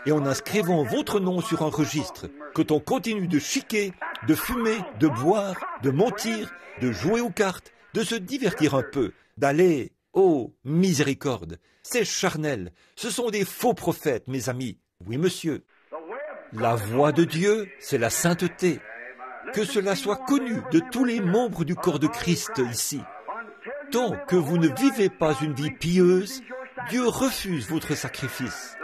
et en inscrivant votre nom sur un registre, que on continue de chiquer, de fumer, de boire, de mentir, de jouer aux cartes, de se divertir un peu, d'aller, oh, miséricorde, c'est charnel, ce sont des faux prophètes, mes amis. Oui, monsieur. La voix de Dieu, c'est la sainteté. Que cela soit connu de tous les membres du corps de Christ ici. Tant que vous ne vivez pas une vie pieuse, Dieu refuse votre sacrifice.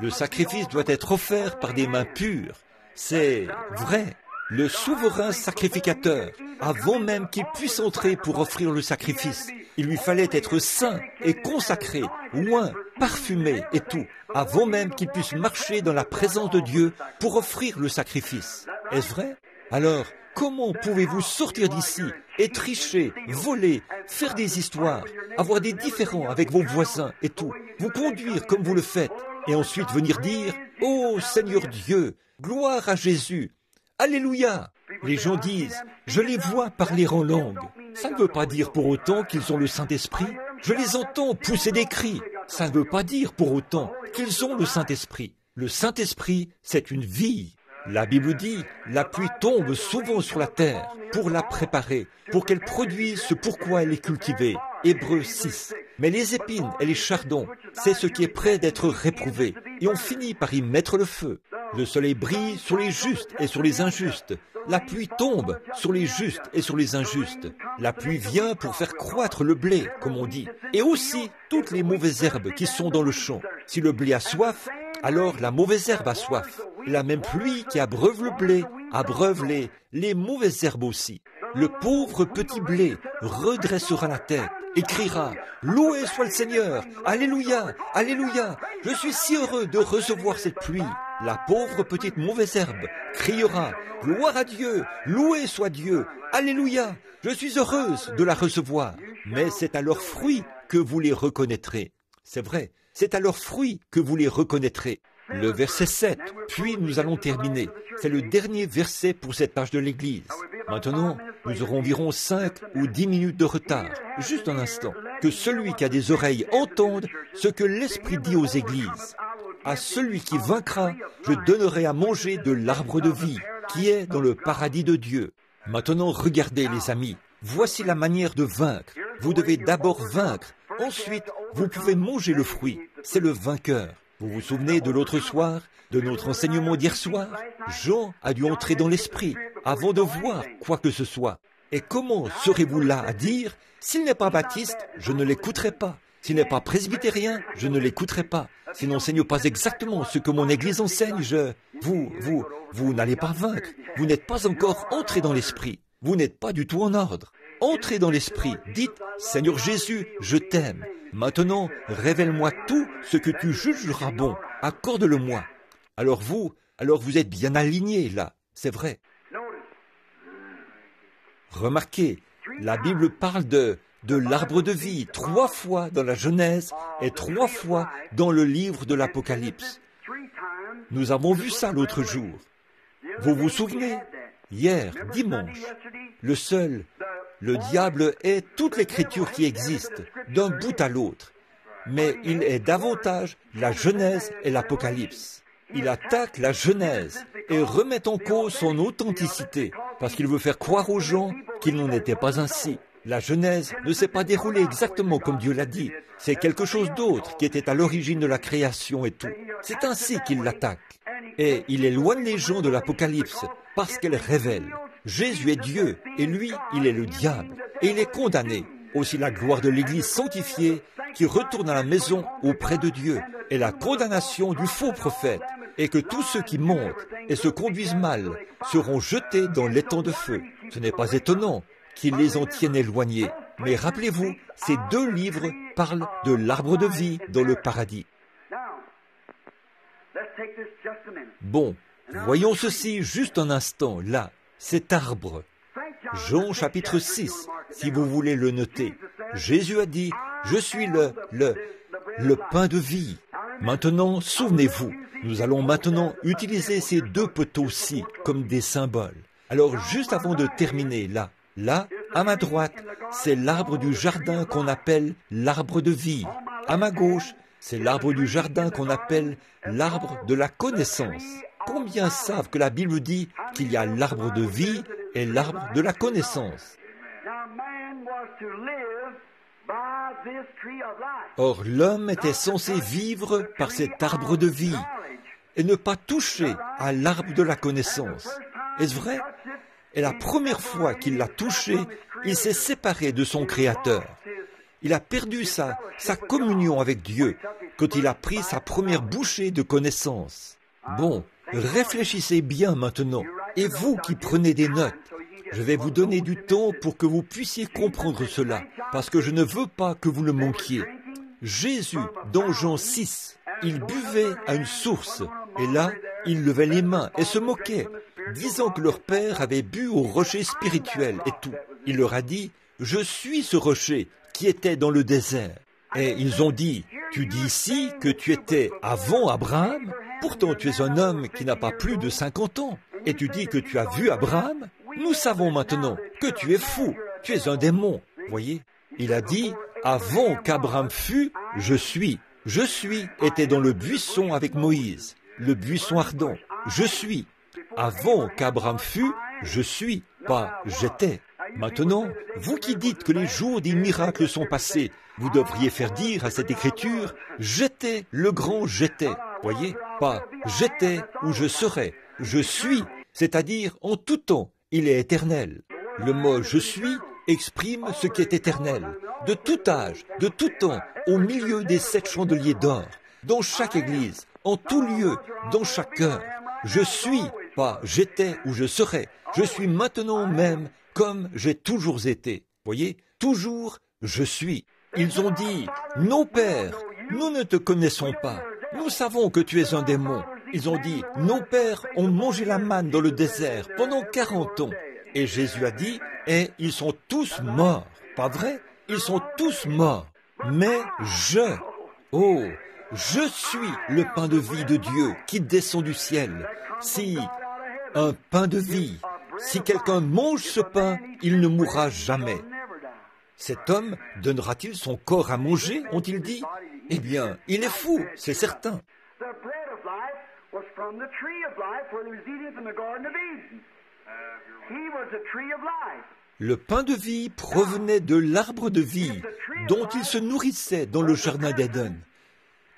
Le sacrifice doit être offert par des mains pures. C'est vrai. Le souverain sacrificateur, avant même qu'il puisse entrer pour offrir le sacrifice, Il lui fallait être saint et consacré, loin, parfumé et tout, avant même qu'il puisse marcher dans la présence de Dieu pour offrir le sacrifice. Est-ce vrai? Alors, comment pouvez-vous sortir d'ici et tricher, voler, faire des histoires, avoir des différends avec vos voisins et tout, vous conduire comme vous le faites, et ensuite venir dire, Ô Seigneur Dieu, gloire à Jésus, Alléluia Les gens disent, je les vois parler en langue. Ça ne veut pas dire pour autant qu'ils ont le Saint-Esprit. Je les entends pousser des cris. Ça ne veut pas dire pour autant qu'ils ont le Saint-Esprit. Le Saint-Esprit, c'est une vie. La Bible dit, la pluie tombe souvent sur la terre pour la préparer, pour qu'elle produise ce pourquoi elle est cultivée. Hébreu 6. Mais les épines et les chardons, c'est ce qui est prêt d'être réprouvé, et on finit par y mettre le feu. Le soleil brille sur les justes et sur les injustes. La pluie tombe sur les justes et sur les injustes. La pluie vient pour faire croître le blé, comme on dit, et aussi toutes les mauvaises herbes qui sont dans le champ. Si le blé a soif, alors la mauvaise herbe a soif. La même pluie qui abreuve le blé abreuve les, les mauvaises herbes aussi. Le pauvre petit blé redressera la tête et criera Loué soit le Seigneur, Alléluia, Alléluia, je suis si heureux de recevoir cette pluie. La pauvre petite mauvaise herbe criera Gloire à Dieu, loué soit Dieu, Alléluia, je suis heureuse de la recevoir. Mais c'est à leurs fruits que vous les reconnaîtrez. C'est vrai, c'est à leurs fruits que vous les reconnaîtrez. Le verset 7, puis nous allons terminer. C'est le dernier verset pour cette page de l'Église. Maintenant, nous aurons environ 5 ou 10 minutes de retard. Juste un instant. Que celui qui a des oreilles entende ce que l'Esprit dit aux églises. À celui qui vaincra, je donnerai à manger de l'arbre de vie, qui est dans le paradis de Dieu. Maintenant, regardez les amis. Voici la manière de vaincre. Vous devez d'abord vaincre. Ensuite, vous pouvez manger le fruit. C'est le vainqueur. Vous vous souvenez de l'autre soir, de notre enseignement d'hier soir? Jean a dû entrer dans l'esprit avant de voir quoi que ce soit. Et comment serez-vous là à dire, s'il n'est pas baptiste, je ne l'écouterai pas? S'il n'est pas presbytérien, je ne l'écouterai pas. S'il n'enseigne pas exactement ce que mon Église enseigne, je... Vous, vous, vous n'allez pas vaincre. Vous n'êtes pas encore entré dans l'esprit. Vous n'êtes pas du tout en ordre. Entrez dans l'esprit. Dites, Seigneur Jésus, je t'aime. Maintenant, révèle-moi tout ce que tu jugeras bon. Accorde-le-moi. Alors vous, alors vous êtes bien aligné là. C'est vrai. Remarquez, la Bible parle de de l'arbre de vie trois fois dans la Genèse et trois fois dans le livre de l'Apocalypse. Nous avons vu ça l'autre jour. Vous vous souvenez? Hier, dimanche, le seul, le diable est toute l'écriture qui existe, d'un bout à l'autre, mais il est davantage la Genèse et l'Apocalypse. Il attaque la Genèse et remet en cause son authenticité, parce qu'il veut faire croire aux gens qu'il n'en était pas ainsi. La Genèse ne s'est pas déroulée exactement comme Dieu l'a dit. C'est quelque chose d'autre qui était à l'origine de la création et tout. C'est ainsi qu'il l'attaque. Et il éloigne les gens de l'Apocalypse parce qu'elle révèle. Jésus est Dieu et lui, il est le diable. Et il est condamné. Aussi la gloire de l'Église sanctifiée qui retourne à la maison auprès de Dieu et la condamnation du faux prophète et que tous ceux qui montent et se conduisent mal seront jetés dans l'étang de feu. Ce n'est pas étonnant qu'il les en tienne éloignés. Mais rappelez-vous, ces deux livres parlent de l'arbre de vie dans le paradis. Bon, voyons ceci juste un instant, là, cet arbre. Jean chapitre 6, si vous voulez le noter. Jésus a dit, je suis le, le, le pain de vie. Maintenant, souvenez-vous, nous allons maintenant utiliser ces deux poteaux-ci comme des symboles. Alors, juste avant de terminer là, Là, à ma droite, c'est l'arbre du jardin qu'on appelle l'arbre de vie. À ma gauche, c'est l'arbre du jardin qu'on appelle l'arbre de la connaissance. Combien savent que la Bible dit qu'il y a l'arbre de vie et l'arbre de la connaissance Or, l'homme était censé vivre par cet arbre de vie et ne pas toucher à l'arbre de la connaissance. Est-ce vrai? Et la première fois qu'il l'a touché, il s'est séparé de son Créateur. Il a perdu sa, communion avec Dieu quand il a pris sa première bouchée de connaissance. Bon, réfléchissez bien maintenant. Et vous qui prenez des notes, Je vais vous donner du temps pour que vous puissiez comprendre cela, parce que je ne veux pas que vous le manquiez. Jésus, dans Jean 6, il buvait à une source, et là, il levait les mains et se moquait, disant que leur père avait bu au rocher spirituel et tout. Il leur a dit, Je suis ce rocher qui était dans le désert. Et ils ont dit, Tu dis ici que tu étais avant Abraham, pourtant tu es un homme qui n'a pas plus de 50 ans, et tu dis que tu as vu Abraham Nous savons maintenant que tu es fou, tu es un démon. Voyez Il a dit, Avant qu'Abraham fût, je suis. Je suis était dans le buisson avec Moïse, le buisson ardent. Je suis. Avant qu'Abraham fût, je suis, pas j'étais. Maintenant, vous qui dites que les jours des miracles sont passés, vous devriez faire dire à cette écriture, j'étais le grand j'étais. Voyez, pas j'étais ou je serai. Je suis, c'est-à-dire en tout temps, il est éternel. Le mot je suis exprime ce qui est éternel, de tout âge, de tout temps, au milieu des sept chandeliers d'or, dans chaque église, en tout lieu, dans chaque cœur. Je suis, pas j'étais ou je serai, je suis maintenant même comme j'ai toujours été. Voyez, toujours je suis. Ils ont dit, non père, nous ne te connaissons pas, nous savons que tu es un démon. Ils ont dit, nos pères ont mangé la manne dans le désert pendant quarante ans. Et Jésus a dit, et ils sont tous morts. Pas vrai? Ils sont tous morts. Mais je, oh, je suis le pain de vie de Dieu qui descend du ciel. Si un pain de vie, si quelqu'un mange ce pain, il ne mourra jamais. Cet homme donnera-t-il son corps à manger? ont-ils dit Eh bien, il est fou, c'est certain. Le pain de vie provenait de l'arbre de vie dont il se nourrissait dans le jardin d'Éden.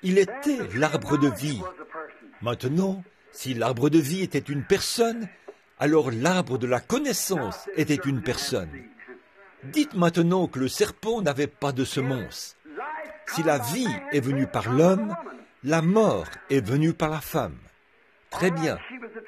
Il était l'arbre de vie. Maintenant, si l'arbre de vie était une personne, alors l'arbre de la connaissance était une personne. Dites maintenant que le serpent n'avait pas de semence. Si la vie est venue par l'homme, la mort est venue par la femme. Très bien,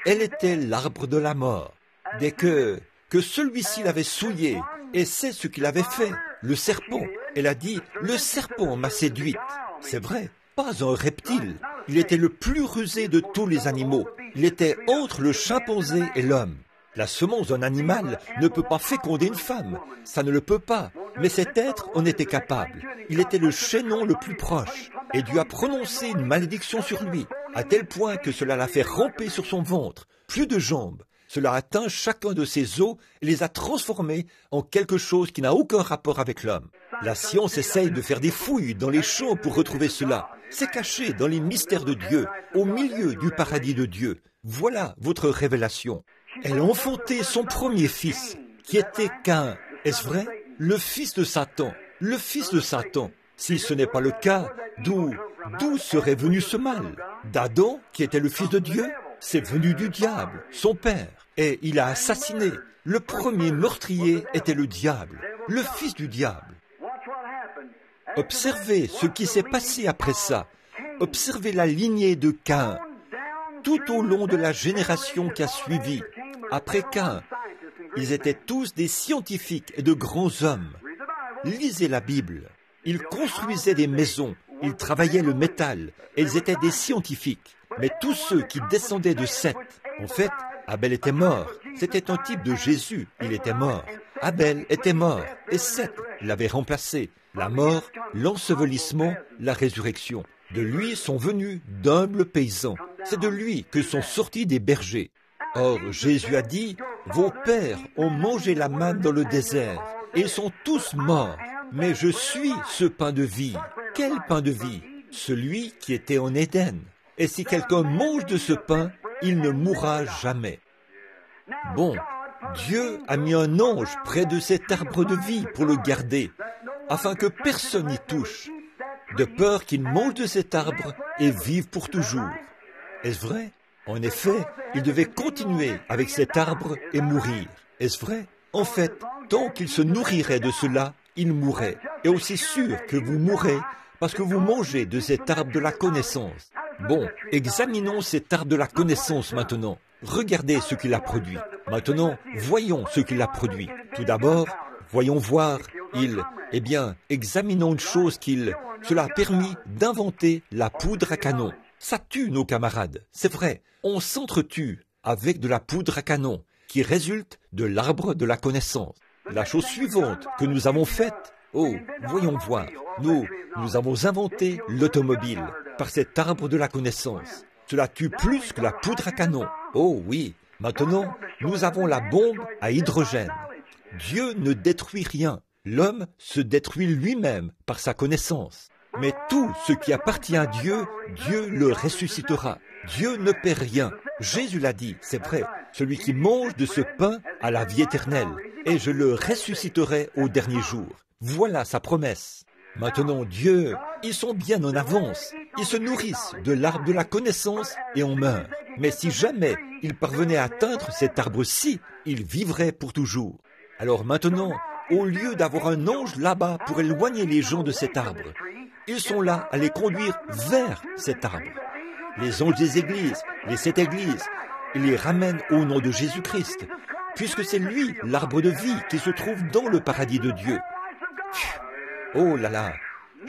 elle était l'arbre de la mort. Dès que, celui-ci l'avait souillé, et c'est ce qu'il avait fait, le serpent, elle a dit, le serpent m'a séduite. C'est vrai, pas un reptile. Il était le plus rusé de tous les animaux. Il était entre le chimpanzé et l'homme. La semence d'un animal ne peut pas féconder une femme, ça ne le peut pas, mais cet être en était capable. Il était le chaînon le plus proche, et Dieu a prononcé une malédiction sur lui, à tel point que cela l'a fait ramper sur son ventre, plus de jambes. Cela a atteint chacun de ses os et les a transformés en quelque chose qui n'a aucun rapport avec l'homme. La science essaye de faire des fouilles dans les champs pour retrouver cela. C'est caché dans les mystères de Dieu, au milieu du paradis de Dieu. Voilà votre révélation. Elle a enfanté son premier fils, qui était Cain. Est-ce vrai? Le fils de Satan. Le fils de Satan. Si ce n'est pas le cas, d'où d'où serait venu ce mal? D'Adam, qui était le fils de Dieu C'est venu du diable, son père. Et il a assassiné. Le premier meurtrier était le diable, le fils du diable. Observez ce qui s'est passé après ça. Observez la lignée de Cain tout au long de la génération qui a suivi. Après Cain, ils étaient tous des scientifiques et de grands hommes. Lisez la Bible. Ils construisaient des maisons, ils travaillaient le métal, ils étaient des scientifiques. Mais tous ceux qui descendaient de Seth, en fait, Abel était mort. C'était un type de Jésus, il était mort. Abel était mort, et Seth l'avait remplacé. La mort, l'ensevelissement, la résurrection. De lui sont venus d'humbles paysans. C'est de lui que sont sortis des bergers. Or, Jésus a dit, Vos pères ont mangé la manne dans le désert, et ils sont tous morts. Mais je suis ce pain de vie. Quel pain de vie? Celui qui était en Éden. Et si quelqu'un mange de ce pain, il ne mourra jamais. Bon, Dieu a mis un ange près de cet arbre de vie pour le garder, afin que personne n'y touche, de peur qu'il mange de cet arbre et vive pour toujours. Est-ce vrai? En effet, il devait continuer avec cet arbre et mourir. Est-ce vrai? En fait, tant qu'il se nourrirait de cela, il mourrait. Et aussi sûr que vous mourrez parce que vous mangez de cet arbre de la connaissance. Bon, examinons cet arbre de la connaissance maintenant. Regardez ce qu'il a produit. Maintenant, voyons ce qu'il a produit. Tout d'abord, voyons voir, il, eh bien, examinons une chose qu'il, cela a permis d'inventer la poudre à canon. Ça tue nos camarades, c'est vrai. On s'entretue avec de la poudre à canon qui résulte de l'arbre de la connaissance. La chose suivante que nous avons faite, oh, voyons voir, nous, nous avons inventé l'automobile par cet arbre de la connaissance. Cela tue plus que la poudre à canon. Oh oui, maintenant, nous avons la bombe à hydrogène. Dieu ne détruit rien. L'homme se détruit lui-même par sa connaissance. Mais tout ce qui appartient à Dieu, Dieu le ressuscitera. Dieu ne perd rien. Jésus l'a dit, c'est vrai. Celui qui mange de ce pain a la vie éternelle, et je le ressusciterai au dernier jour. Voilà sa promesse. Maintenant, Dieu, ils sont bien en avance. Ils se nourrissent de l'arbre de la connaissance et on meurt. Mais si jamais ils parvenaient à atteindre cet arbre-ci, ils vivraient pour toujours. Alors maintenant, au lieu d'avoir un ange là-bas pour éloigner les gens de cet arbre, ils sont là à les conduire vers cet arbre. Les anges des églises, les sept églises, ils les ramènent au nom de Jésus-Christ, puisque c'est lui, l'arbre de vie, qui se trouve dans le paradis de Dieu. Oh là là,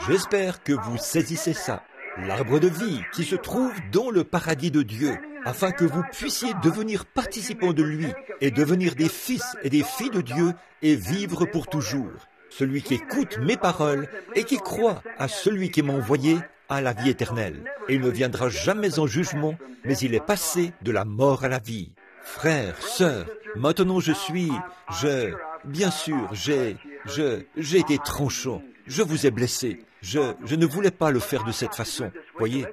j'espère que vous saisissez ça. L'arbre de vie qui se trouve dans le paradis de Dieu, afin que vous puissiez devenir participants de lui et devenir des fils et des filles de Dieu et vivre pour toujours. Celui qui écoute mes paroles et qui croit à celui qui m'a envoyé a la vie éternelle. Et il ne viendra jamais en jugement, mais il est passé de la mort à la vie. Frères, sœurs, maintenant je suis, je, bien sûr, j'ai, je, j'ai été tranchant. Je vous ai blessé. Je, je ne voulais pas le faire de cette façon. Voyez,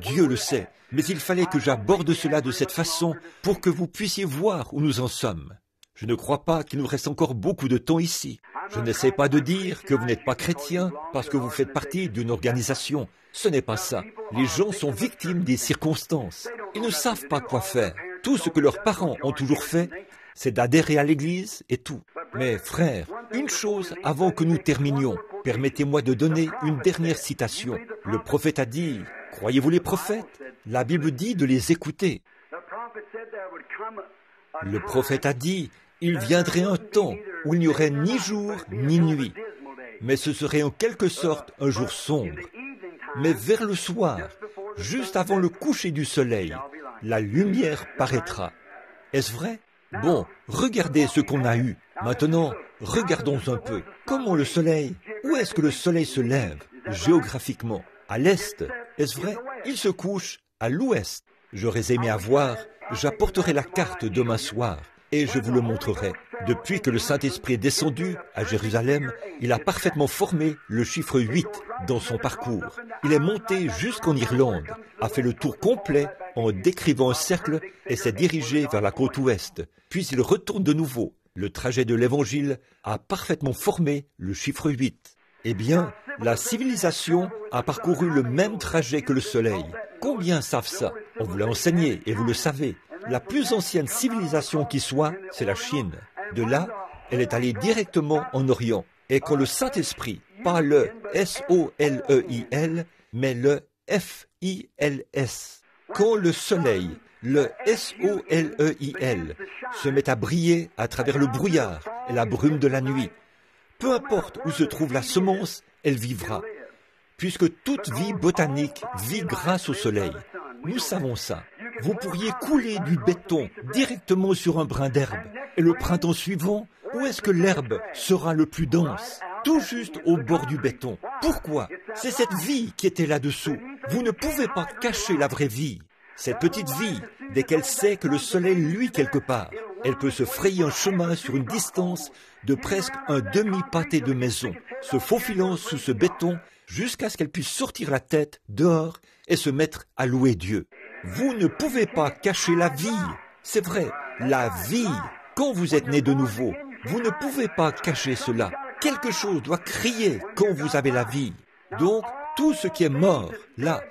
Dieu le sait. Mais il fallait que j'aborde cela de cette façon pour que vous puissiez voir où nous en sommes. Je ne crois pas qu'il nous reste encore beaucoup de temps ici. Je n'essaie pas de dire que vous n'êtes pas chrétien parce que vous faites partie d'une organisation. Ce n'est pas ça. Les gens sont victimes des circonstances. Ils ne savent pas quoi faire. Tout ce que leurs parents ont toujours fait, c'est d'adhérer à l'Église et tout. Mais frères, une chose avant que nous terminions, permettez-moi de donner une dernière citation. Le prophète a dit, croyez-vous les prophètes? La Bible dit de les écouter. Le prophète a dit, il viendrait un temps où il n'y aurait ni jour ni nuit, mais ce serait en quelque sorte un jour sombre. Mais vers le soir, juste avant le coucher du soleil, la lumière paraîtra. Est-ce vrai? Bon, regardez ce qu'on a eu. Maintenant, regardons un peu. Comment le soleil? Où est-ce que le soleil se lève? Géographiquement À l'est. Est-ce vrai? Il se couche à l'ouest. J'aurais aimé avoir, j'apporterai la carte demain soir et je vous le montrerai. Depuis que le Saint-Esprit est descendu à Jérusalem, il a parfaitement formé le chiffre 8 dans son parcours. Il est monté jusqu'en Irlande, a fait le tour complet en décrivant un cercle et s'est dirigé vers la côte ouest. Puis il retourne de nouveau. Le trajet de l'Évangile a parfaitement formé le chiffre 8. Eh bien, la civilisation a parcouru le même trajet que le Soleil. Combien savent ça? On vous l'a enseigné et vous le savez. La plus ancienne civilisation qui soit, c'est la Chine. De là, elle est allée directement en Orient. Et quand le Saint-Esprit, pas le S-O-L-E-I-L, mais le F-I-L-S, quand le Soleil, le S-O-L-E-I-L, se met à briller à travers le brouillard et la brume de la nuit, peu importe où se trouve la semence, elle vivra. Puisque toute vie botanique vit grâce au soleil. Nous savons ça. Vous pourriez couler du béton directement sur un brin d'herbe. Et le printemps suivant, où est-ce que l'herbe sera le plus dense? Tout juste au bord du béton. Pourquoi? C'est cette vie qui était là-dessous. Vous ne pouvez pas cacher la vraie vie. Cette petite vie, dès qu'elle sait que le soleil luit quelque part, elle peut se frayer un chemin sur une distance de presque un demi-pâté de maison, se faufilant sous ce béton jusqu'à ce qu'elle puisse sortir la tête dehors et se mettre à louer Dieu. Vous ne pouvez pas cacher la vie. C'est vrai, la vie. Quand vous êtes né de nouveau, vous ne pouvez pas cacher cela. Quelque chose doit crier quand vous avez la vie. Donc, tout ce qui est mort, là,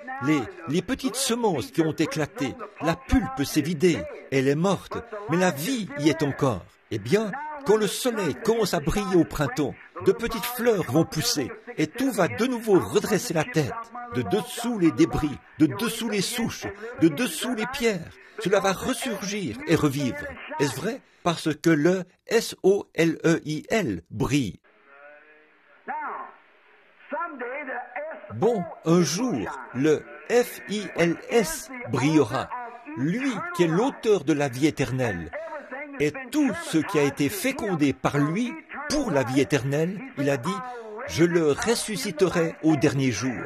les, petites semences qui ont éclaté, la pulpe s'est vidée, elle est morte, mais la vie y est encore. Eh bien, quand le soleil commence à briller au printemps, de petites fleurs vont pousser et tout va de nouveau redresser la tête. de dessous les débris, de dessous les souches, de dessous les pierres. Cela va ressurgir et revivre. Est-ce vrai? Parce que le S-O-L-E-I-L brille. Bon, un jour, le F-I-L-S brillera. Lui qui est l'auteur de la vie éternelle. Et tout ce qui a été fécondé par lui pour la vie éternelle, il a dit, je le ressusciterai au dernier jour.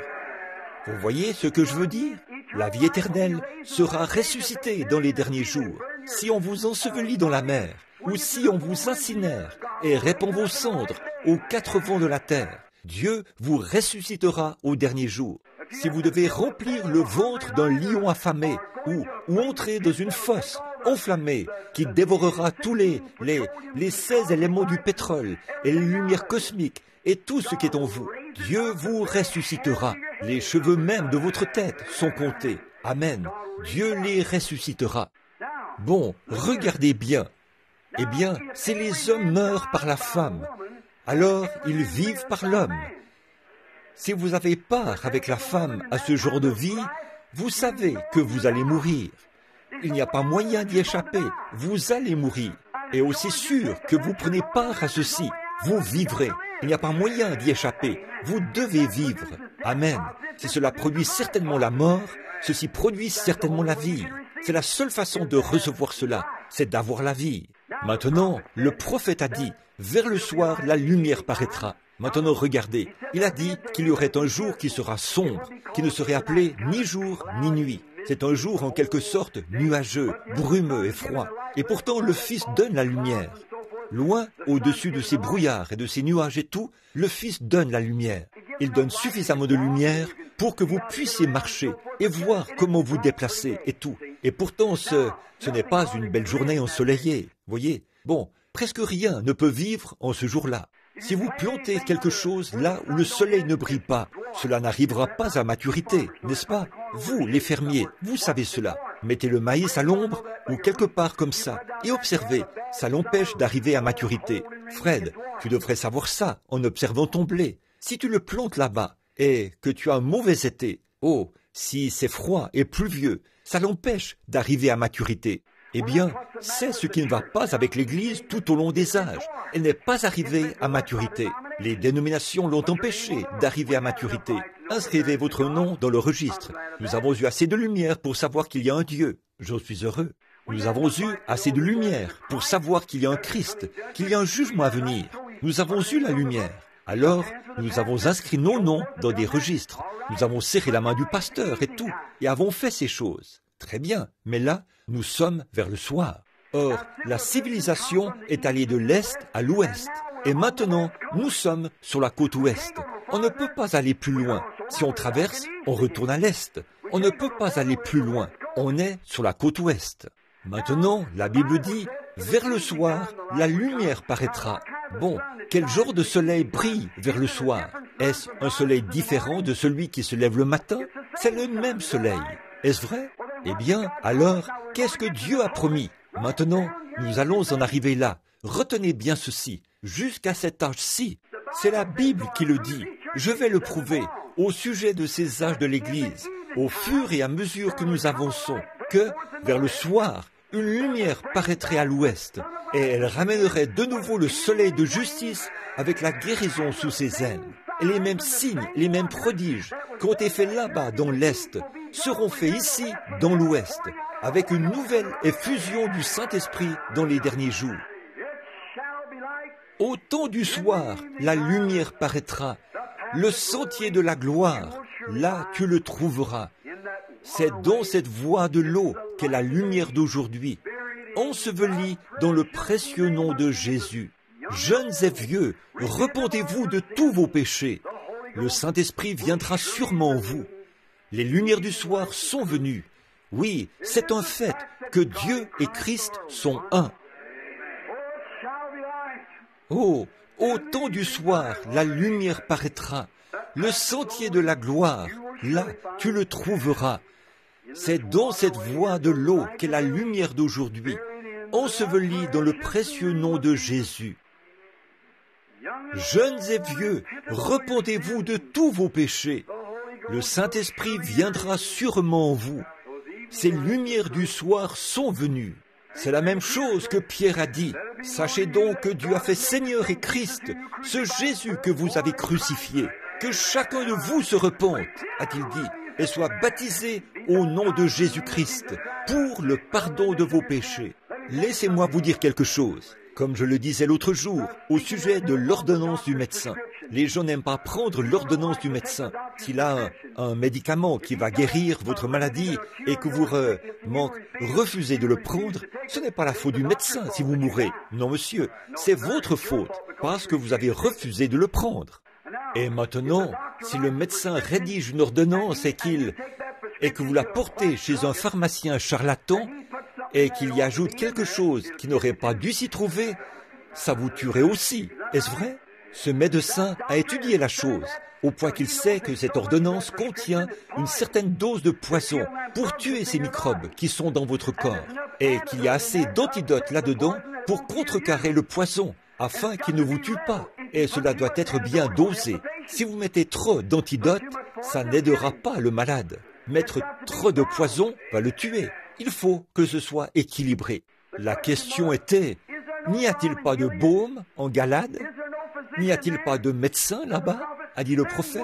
Vous voyez ce que je veux dire? La vie éternelle sera ressuscitée dans les derniers jours. Si on vous ensevelit dans la mer, ou si on vous incinère et répand vos cendres aux quatre vents de la terre, Dieu vous ressuscitera au dernier jour. Si vous devez remplir le ventre d'un lion affamé ou, ou entrer dans une fosse enflammée qui dévorera tous les, les, les 16 éléments du pétrole et les lumières cosmiques et tout ce qui est en vous, Dieu vous ressuscitera. Les cheveux même de votre tête sont comptés. Amen. Dieu les ressuscitera. Bon, regardez bien. Eh bien, si les hommes meurent par la femme, alors ils vivent par l'homme. Si vous avez part avec la femme à ce genre de vie, vous savez que vous allez mourir. Il n'y a pas moyen d'y échapper. Vous allez mourir. Et aussi sûr que vous prenez part à ceci, vous vivrez. Il n'y a pas moyen d'y échapper. Vous devez vivre. Amen. Si cela produit certainement la mort, ceci produit certainement la vie. C'est la seule façon de recevoir cela, c'est d'avoir la vie. Maintenant, le prophète a dit, vers le soir, la lumière paraîtra. Maintenant, regardez, il a dit qu'il y aurait un jour qui sera sombre, qui ne serait appelé ni jour ni nuit. C'est un jour en quelque sorte nuageux, brumeux et froid. Et pourtant, le Fils donne la lumière. Loin, au-dessus de ces brouillards et de ces nuages et tout, le Fils donne la lumière. Il donne suffisamment de lumière pour que vous puissiez marcher et voir comment vous déplacer et tout. Et pourtant, ce, ce n'est pas une belle journée ensoleillée. Voyez Bon, presque rien ne peut vivre en ce jour-là. Si vous plantez quelque chose là où le soleil ne brille pas, cela n'arrivera pas à maturité, n'est-ce pas? Vous, les fermiers, vous savez cela. Mettez le maïs à l'ombre ou quelque part comme ça et observez, ça l'empêche d'arriver à maturité. Fred, tu devrais savoir ça en observant ton blé. Si tu le plantes là-bas et que tu as un mauvais été, oh, si c'est froid et pluvieux, ça l'empêche d'arriver à maturité. Eh bien, c'est ce qui ne va pas avec l'Église tout au long des âges. Elle n'est pas arrivée à maturité. Les dénominations l'ont empêchée d'arriver à maturité. Inscrivez votre nom dans le registre. Nous avons eu assez de lumière pour savoir qu'il y a un Dieu. Je suis heureux. Nous avons eu assez de lumière pour savoir qu'il y a un Christ, qu'il y a un jugement à venir. Nous avons eu la lumière. Alors, nous avons inscrit nos noms dans des registres. Nous avons serré la main du pasteur et tout, et avons fait ces choses. Très bien, mais là, nous sommes vers le soir. Or, la civilisation est allée de l'Est à l'Ouest. Et maintenant, nous sommes sur la côte Ouest. On ne peut pas aller plus loin. Si on traverse, on retourne à l'Est. On ne peut pas aller plus loin. On est sur la côte Ouest. Maintenant, la Bible dit, vers le soir, la lumière paraîtra. Bon, quel genre de soleil brille vers le soir? Est-ce un soleil différent de celui qui se lève le matin? C'est le même soleil. Est-ce vrai? Eh bien, alors, qu'est-ce que Dieu a promis? Maintenant, nous allons en arriver là. Retenez bien ceci. Jusqu'à cet âge-ci, c'est la Bible qui le dit. Je vais le prouver au sujet de ces âges de l'Église, au fur et à mesure que nous avançons, que, vers le soir, une lumière paraîtrait à l'ouest, et elle ramènerait de nouveau le soleil de justice avec la guérison sous ses ailes. Et les mêmes signes, les mêmes prodiges qui ont été faits là-bas dans l'Est seront faits ici dans l'Ouest, avec une nouvelle effusion du Saint-Esprit dans les derniers jours. Au temps du soir, la lumière paraîtra, le sentier de la gloire, là tu le trouveras. C'est dans cette voie de l'eau qu'est la lumière d'aujourd'hui, ensevelie dans le précieux nom de Jésus. Jeunes et vieux, repentez-vous de tous vos péchés. Le Saint-Esprit viendra sûrement en vous. Les lumières du soir sont venues. Oui, c'est un fait que Dieu et Christ sont un. Oh, au temps du soir, la lumière paraîtra. Le sentier de la gloire, là, tu le trouveras. C'est dans cette voie de l'eau qu'est la lumière d'aujourd'hui, ensevelie dans le précieux nom de Jésus. Jeunes et vieux, repentez-vous de tous vos péchés. Le Saint-Esprit viendra sûrement en vous. Ces lumières du soir sont venues. C'est la même chose que Pierre a dit. Sachez donc que Dieu a fait Seigneur et Christ, ce Jésus que vous avez crucifié. Que chacun de vous se repente, a-t-il dit, et soit baptisé au nom de Jésus-Christ pour le pardon de vos péchés. Laissez-moi vous dire quelque chose. Comme je le disais l'autre jour, au sujet de l'ordonnance du médecin. Les gens n'aiment pas prendre l'ordonnance du médecin. S'il a un, médicament qui va guérir votre maladie et que vous refusez de le prendre, ce n'est pas la faute du médecin si vous mourrez. Non, monsieur, c'est votre faute parce que vous avez refusé de le prendre. Et maintenant, si le médecin rédige une ordonnance et qu'il et que vous la portez chez un pharmacien charlatan et qu'il y ajoute quelque chose qui n'aurait pas dû s'y trouver, ça vous tuerait aussi. Est-ce vrai? Ce médecin a étudié la chose au point qu'il sait que cette ordonnance contient une certaine dose de poison pour tuer ces microbes qui sont dans votre corps et qu'il y a assez d'antidotes là-dedans pour contrecarrer le poison afin qu'il ne vous tue pas. Et cela doit être bien dosé. Si vous mettez trop d'antidotes, ça n'aidera pas le malade. Mettre trop de poison va le tuer. Il faut que ce soit équilibré. La question était, n'y a-t-il pas de baume en Galade? N'y a-t-il pas de médecin là-bas? A dit le prophète.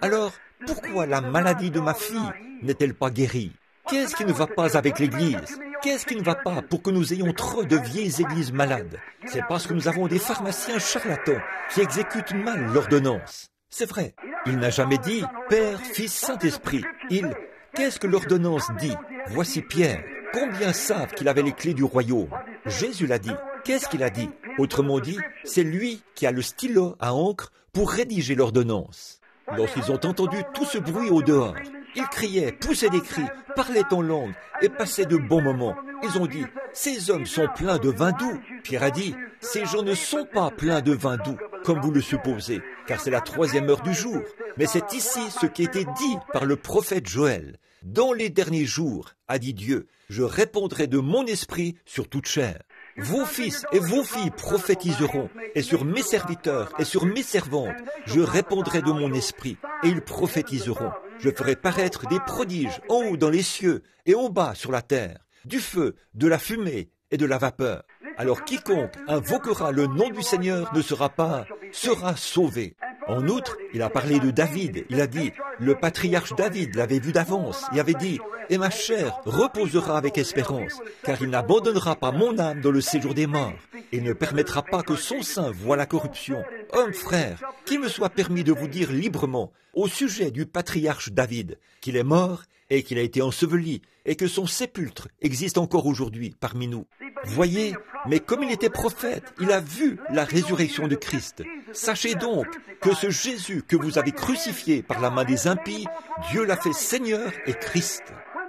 Alors, pourquoi la maladie de ma fille n'est-elle pas guérie? Qu'est-ce qui ne va pas avec l'Église? Qu'est-ce qui ne va pas pour que nous ayons trop de vieilles églises malades? C'est parce que nous avons des pharmaciens charlatans qui exécutent mal l'ordonnance. C'est vrai. Il n'a jamais dit Père, Fils, Saint-Esprit. Il, qu'est-ce que l'ordonnance dit? Voici Pierre. Combien savent qu'il avait les clés du royaume? Jésus l'a dit. Qu'est-ce qu'il a dit? Autrement dit, c'est lui qui a le stylo à encre pour rédiger l'ordonnance. Lorsqu'ils ont entendu tout ce bruit au dehors, ils criaient, poussaient des cris, parlaient en langue et passaient de bons moments. Ils ont dit, ces hommes sont pleins de vin doux. Pierre a dit, ces gens ne sont pas pleins de vin doux, comme vous le supposez, car c'est la troisième heure du jour. Mais c'est ici ce qui était dit par le prophète Joël. Dans les derniers jours, a dit Dieu, je répondrai de mon esprit sur toute chair. Vos fils et vos filles prophétiseront, et sur mes serviteurs et sur mes servantes, je répondrai de mon esprit, et ils prophétiseront. Je ferai paraître des prodiges en haut dans les cieux et en bas sur la terre, du feu, de la fumée et de la vapeur. Alors quiconque invoquera le nom du Seigneur ne sera pas, sera sauvé. En outre, il a parlé de David. Il a dit, le patriarche David l'avait vu d'avance. Il avait dit, et ma chair reposera avec espérance, car il n'abandonnera pas mon âme dans le séjour des morts, et ne permettra pas que son sein voie la corruption. Homme frère, qu'il me soit permis de vous dire librement, au sujet du patriarche David, qu'il est mort et qu'il a été enseveli, et que son sépulcre existe encore aujourd'hui parmi nous. Voyez, mais comme il était prophète, il a vu la résurrection de Christ. Sachez donc que ce Jésus que vous avez crucifié par la main des impies, Dieu l'a fait Seigneur et Christ.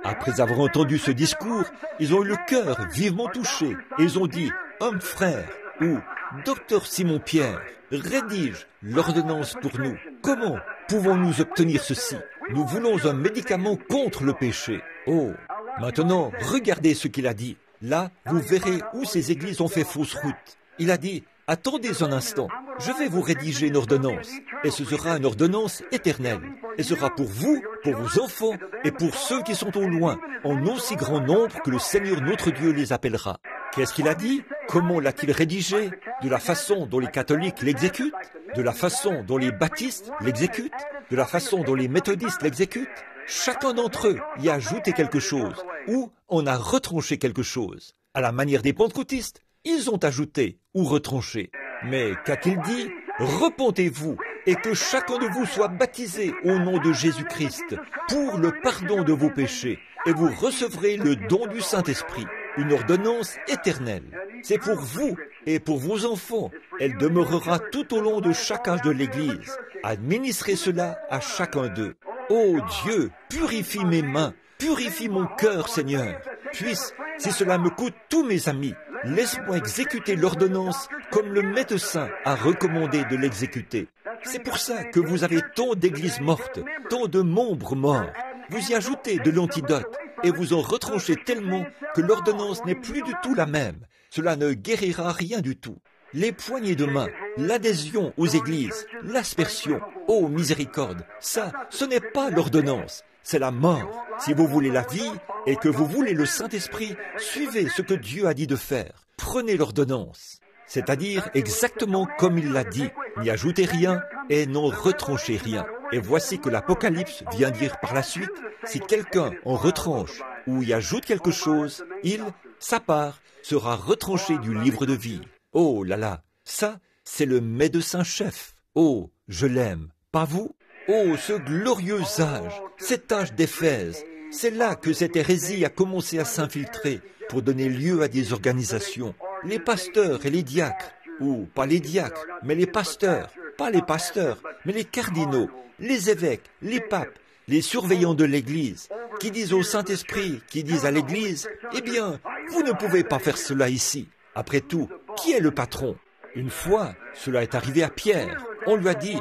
Après avoir entendu ce discours, ils ont eu le cœur vivement touché et ils ont dit, homme frère ou docteur Simon Pierre, rédige l'ordonnance pour nous. Comment pouvons-nous obtenir ceci? Nous voulons un médicament contre le péché. Oh, maintenant, regardez ce qu'il a dit. Là, vous verrez où ces églises ont fait fausse route. Il a dit, attendez un instant, je vais vous rédiger une ordonnance, et ce sera une ordonnance éternelle, et sera pour vous, pour vos enfants, et pour ceux qui sont au loin, en aussi grand nombre que le Seigneur notre Dieu les appellera. Qu'est-ce qu'il a dit? Comment l'a-t-il rédigé? De la façon dont les catholiques l'exécutent? De la façon dont les baptistes l'exécutent? De la façon dont les méthodistes l'exécutent Chacun d'entre eux y a ajouté quelque chose, ou on a retranché quelque chose. À la manière des pentecôtistes, ils ont ajouté ou retranché. Mais qu'a-t-il dit Repentez-vous et que chacun de vous soit baptisé au nom de Jésus-Christ pour le pardon de vos péchés, et vous recevrez le don du Saint-Esprit, une ordonnance éternelle. C'est pour vous et pour vos enfants. Elle demeurera tout au long de chaque âge de l'Église. Administrez cela à chacun d'eux. Ô Dieu, purifie mes mains, purifie mon cœur, Seigneur. Puisse, si cela me coûte tous mes amis, laisse-moi exécuter l'ordonnance comme le médecin a recommandé de l'exécuter. C'est pour ça que vous avez tant d'églises mortes, tant de membres morts. Vous y ajoutez de l'antidote et vous en retranchez tellement que l'ordonnance n'est plus du tout la même. Cela ne guérira rien du tout. les poignées de main, l'adhésion aux églises, l'aspersion, oh miséricorde, ça, ce n'est pas l'ordonnance, c'est la mort. Si vous voulez la vie et que vous voulez le Saint-Esprit, suivez ce que Dieu a dit de faire. Prenez l'ordonnance, c'est-à-dire exactement comme il l'a dit. N'y ajoutez rien et n'en retranchez rien. Et voici que l'Apocalypse vient dire par la suite, si quelqu'un en retranche ou y ajoute quelque chose, il, sa part, sera retranché du livre de vie. Oh là là, ça, c'est le médecin-chef. Oh, je l'aime. Pas vous? Oh, ce glorieux âge, cet âge d'Éphèse, c'est là que cette hérésie a commencé à s'infiltrer pour donner lieu à des organisations. Les pasteurs et les diacres, ou pas les diacres, mais les pasteurs, pas les pasteurs, mais les cardinaux, les évêques, les papes, les surveillants de l'Église, qui disent au Saint-Esprit, qui disent à l'Église, eh bien, vous ne pouvez pas faire cela ici. Après tout, qui est le patron? Une fois, cela est arrivé à Pierre. On lui a dit,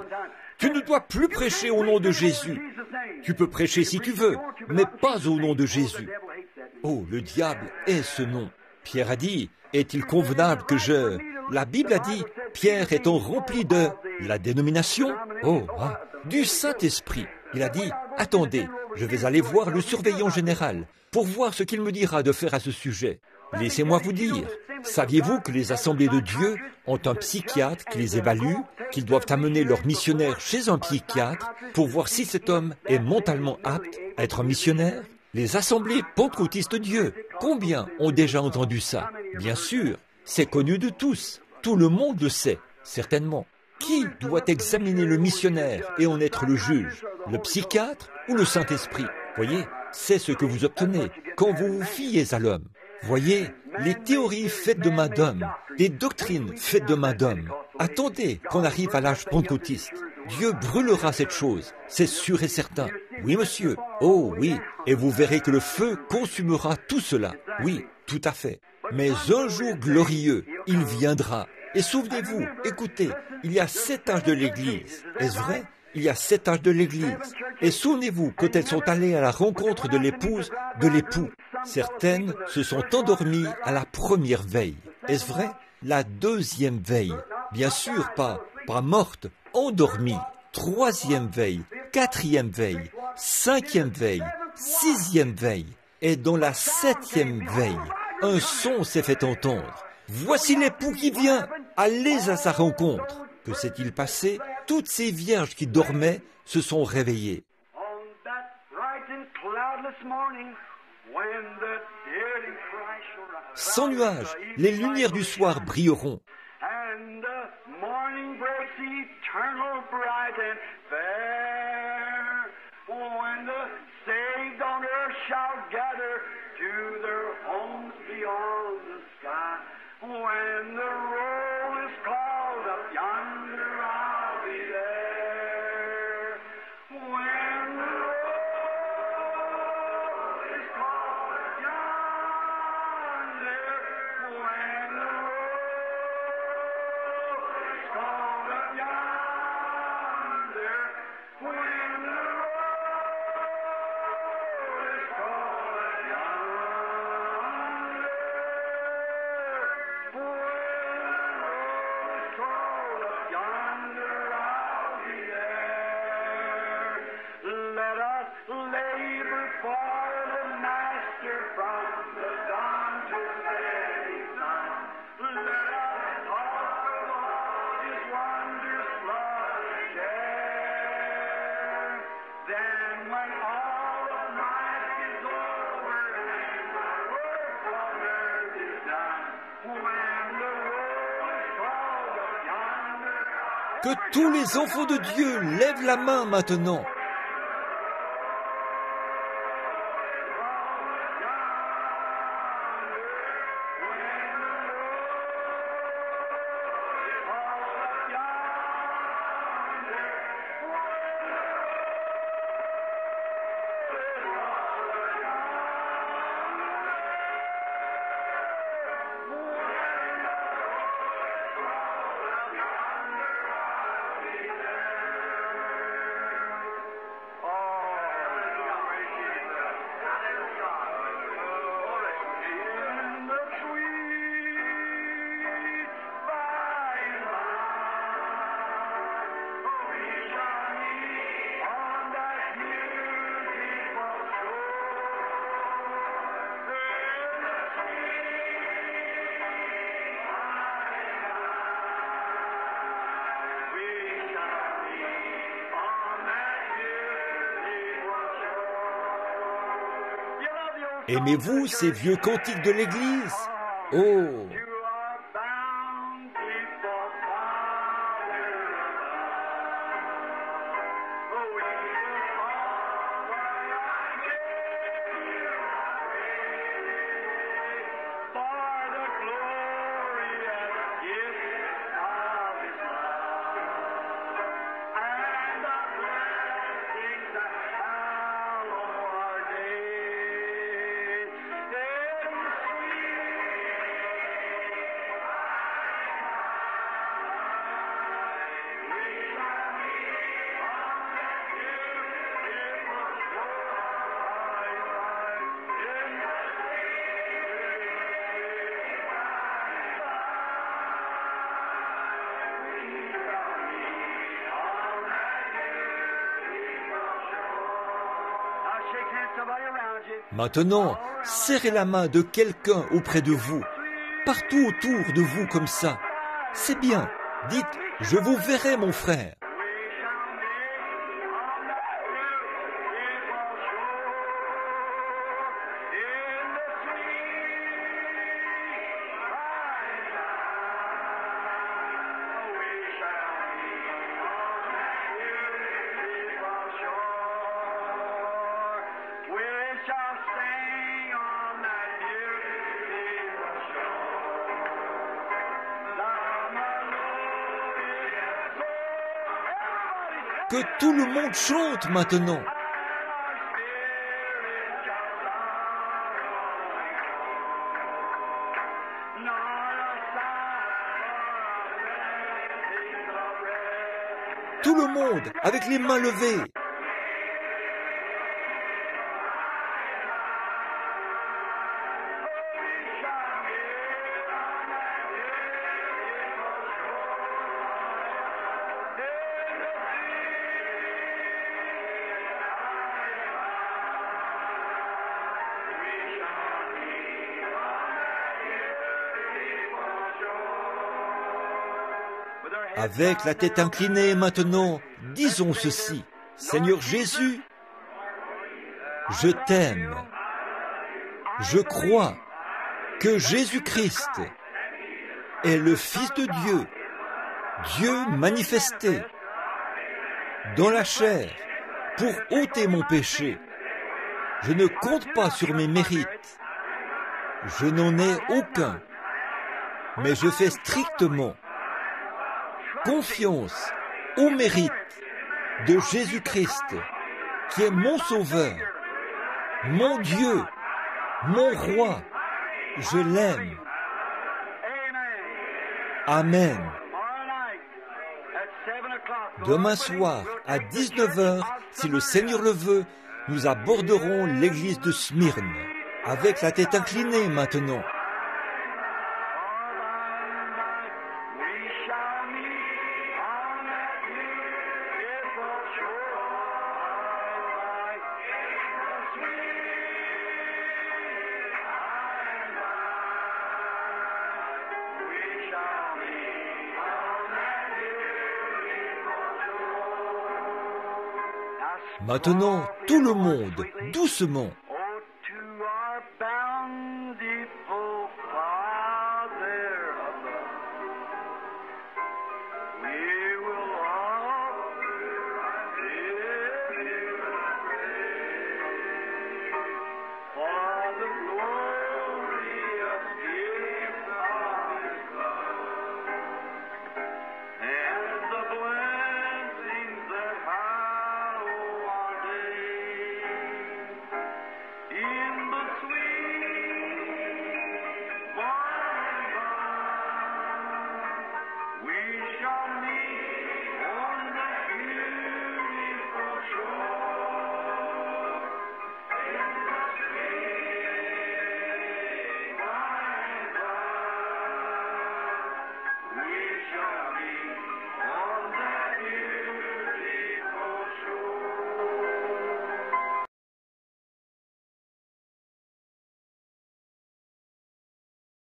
tu ne dois plus prêcher au nom de Jésus. Tu peux prêcher si tu veux, mais pas au nom de Jésus. Oh, le diable est ce nom. Pierre a dit, est-il convenable que je... La Bible a dit, Pierre étant rempli de la dénomination, oh, du Saint-Esprit. Il a dit, attendez, je vais aller voir le surveillant général pour voir ce qu'il me dira de faire à ce sujet. Laissez-moi vous dire, saviez-vous que les assemblées de Dieu ont un psychiatre qui les évalue, qu'ils doivent amener leur missionnaire chez un psychiatre pour voir si cet homme est mentalement apte à être un missionnaire? Les assemblées pentecôtistes de Dieu, combien ont déjà entendu ça? Bien sûr, c'est connu de tous, tout le monde le sait, certainement. Qui doit examiner le missionnaire et en être le juge? Le psychiatre ou le Saint-Esprit? Voyez, c'est ce que vous obtenez quand vous vous fiez à l'homme. Voyez, les théories faites de main d'homme, des doctrines faites de main d'homme. Attendez qu'on arrive à l'âge pentecôtiste. Dieu brûlera cette chose, c'est sûr et certain. Oui, monsieur. Oh, oui. Et vous verrez que le feu consumera tout cela. Oui, tout à fait. Mais un jour glorieux, il viendra. Et souvenez-vous, écoutez, il y a sept âges de l'Église. Est-ce vrai? Il y a sept âges de l'Église. Et souvenez-vous, quand elles sont allées à la rencontre de l'épouse, de l'époux, certaines se sont endormies à la première veille. Est-ce vrai? La deuxième veille. Bien sûr, pas, pas morte, endormie. Troisième veille, quatrième veille, cinquième veille, sixième veille. Et dans la septième veille, un son s'est fait entendre. Voici l'époux qui vient. Allez à sa rencontre. Que s'est-il passé? Toutes ces vierges qui dormaient se sont réveillées. Sans nuage, les lumières du soir brilleront. on the sky when the road que tous les enfants de Dieu lèvent la main maintenant. Aimez-vous ces vieux cantiques de l'Église? Oh Maintenant, serrez la main de quelqu'un auprès de vous, partout autour de vous comme ça. C'est bien. Dites, je vous verrai mon frère. Chante maintenant. Tout le monde avec les mains levées. Avec la tête inclinée maintenant, disons ceci. Seigneur Jésus, je t'aime. Je crois que Jésus-Christ est le Fils de Dieu, Dieu manifesté dans la chair pour ôter mon péché. Je ne compte pas sur mes mérites. Je n'en ai aucun. Mais je fais strictement confiance au mérite de Jésus-Christ, qui est mon Sauveur, mon Dieu, mon Roi. Je l'aime. Amen. Demain soir, à 19h, si le Seigneur le veut, nous aborderons l'église de Smyrne, avec la tête inclinée maintenant. Maintenant, tout le monde, doucement,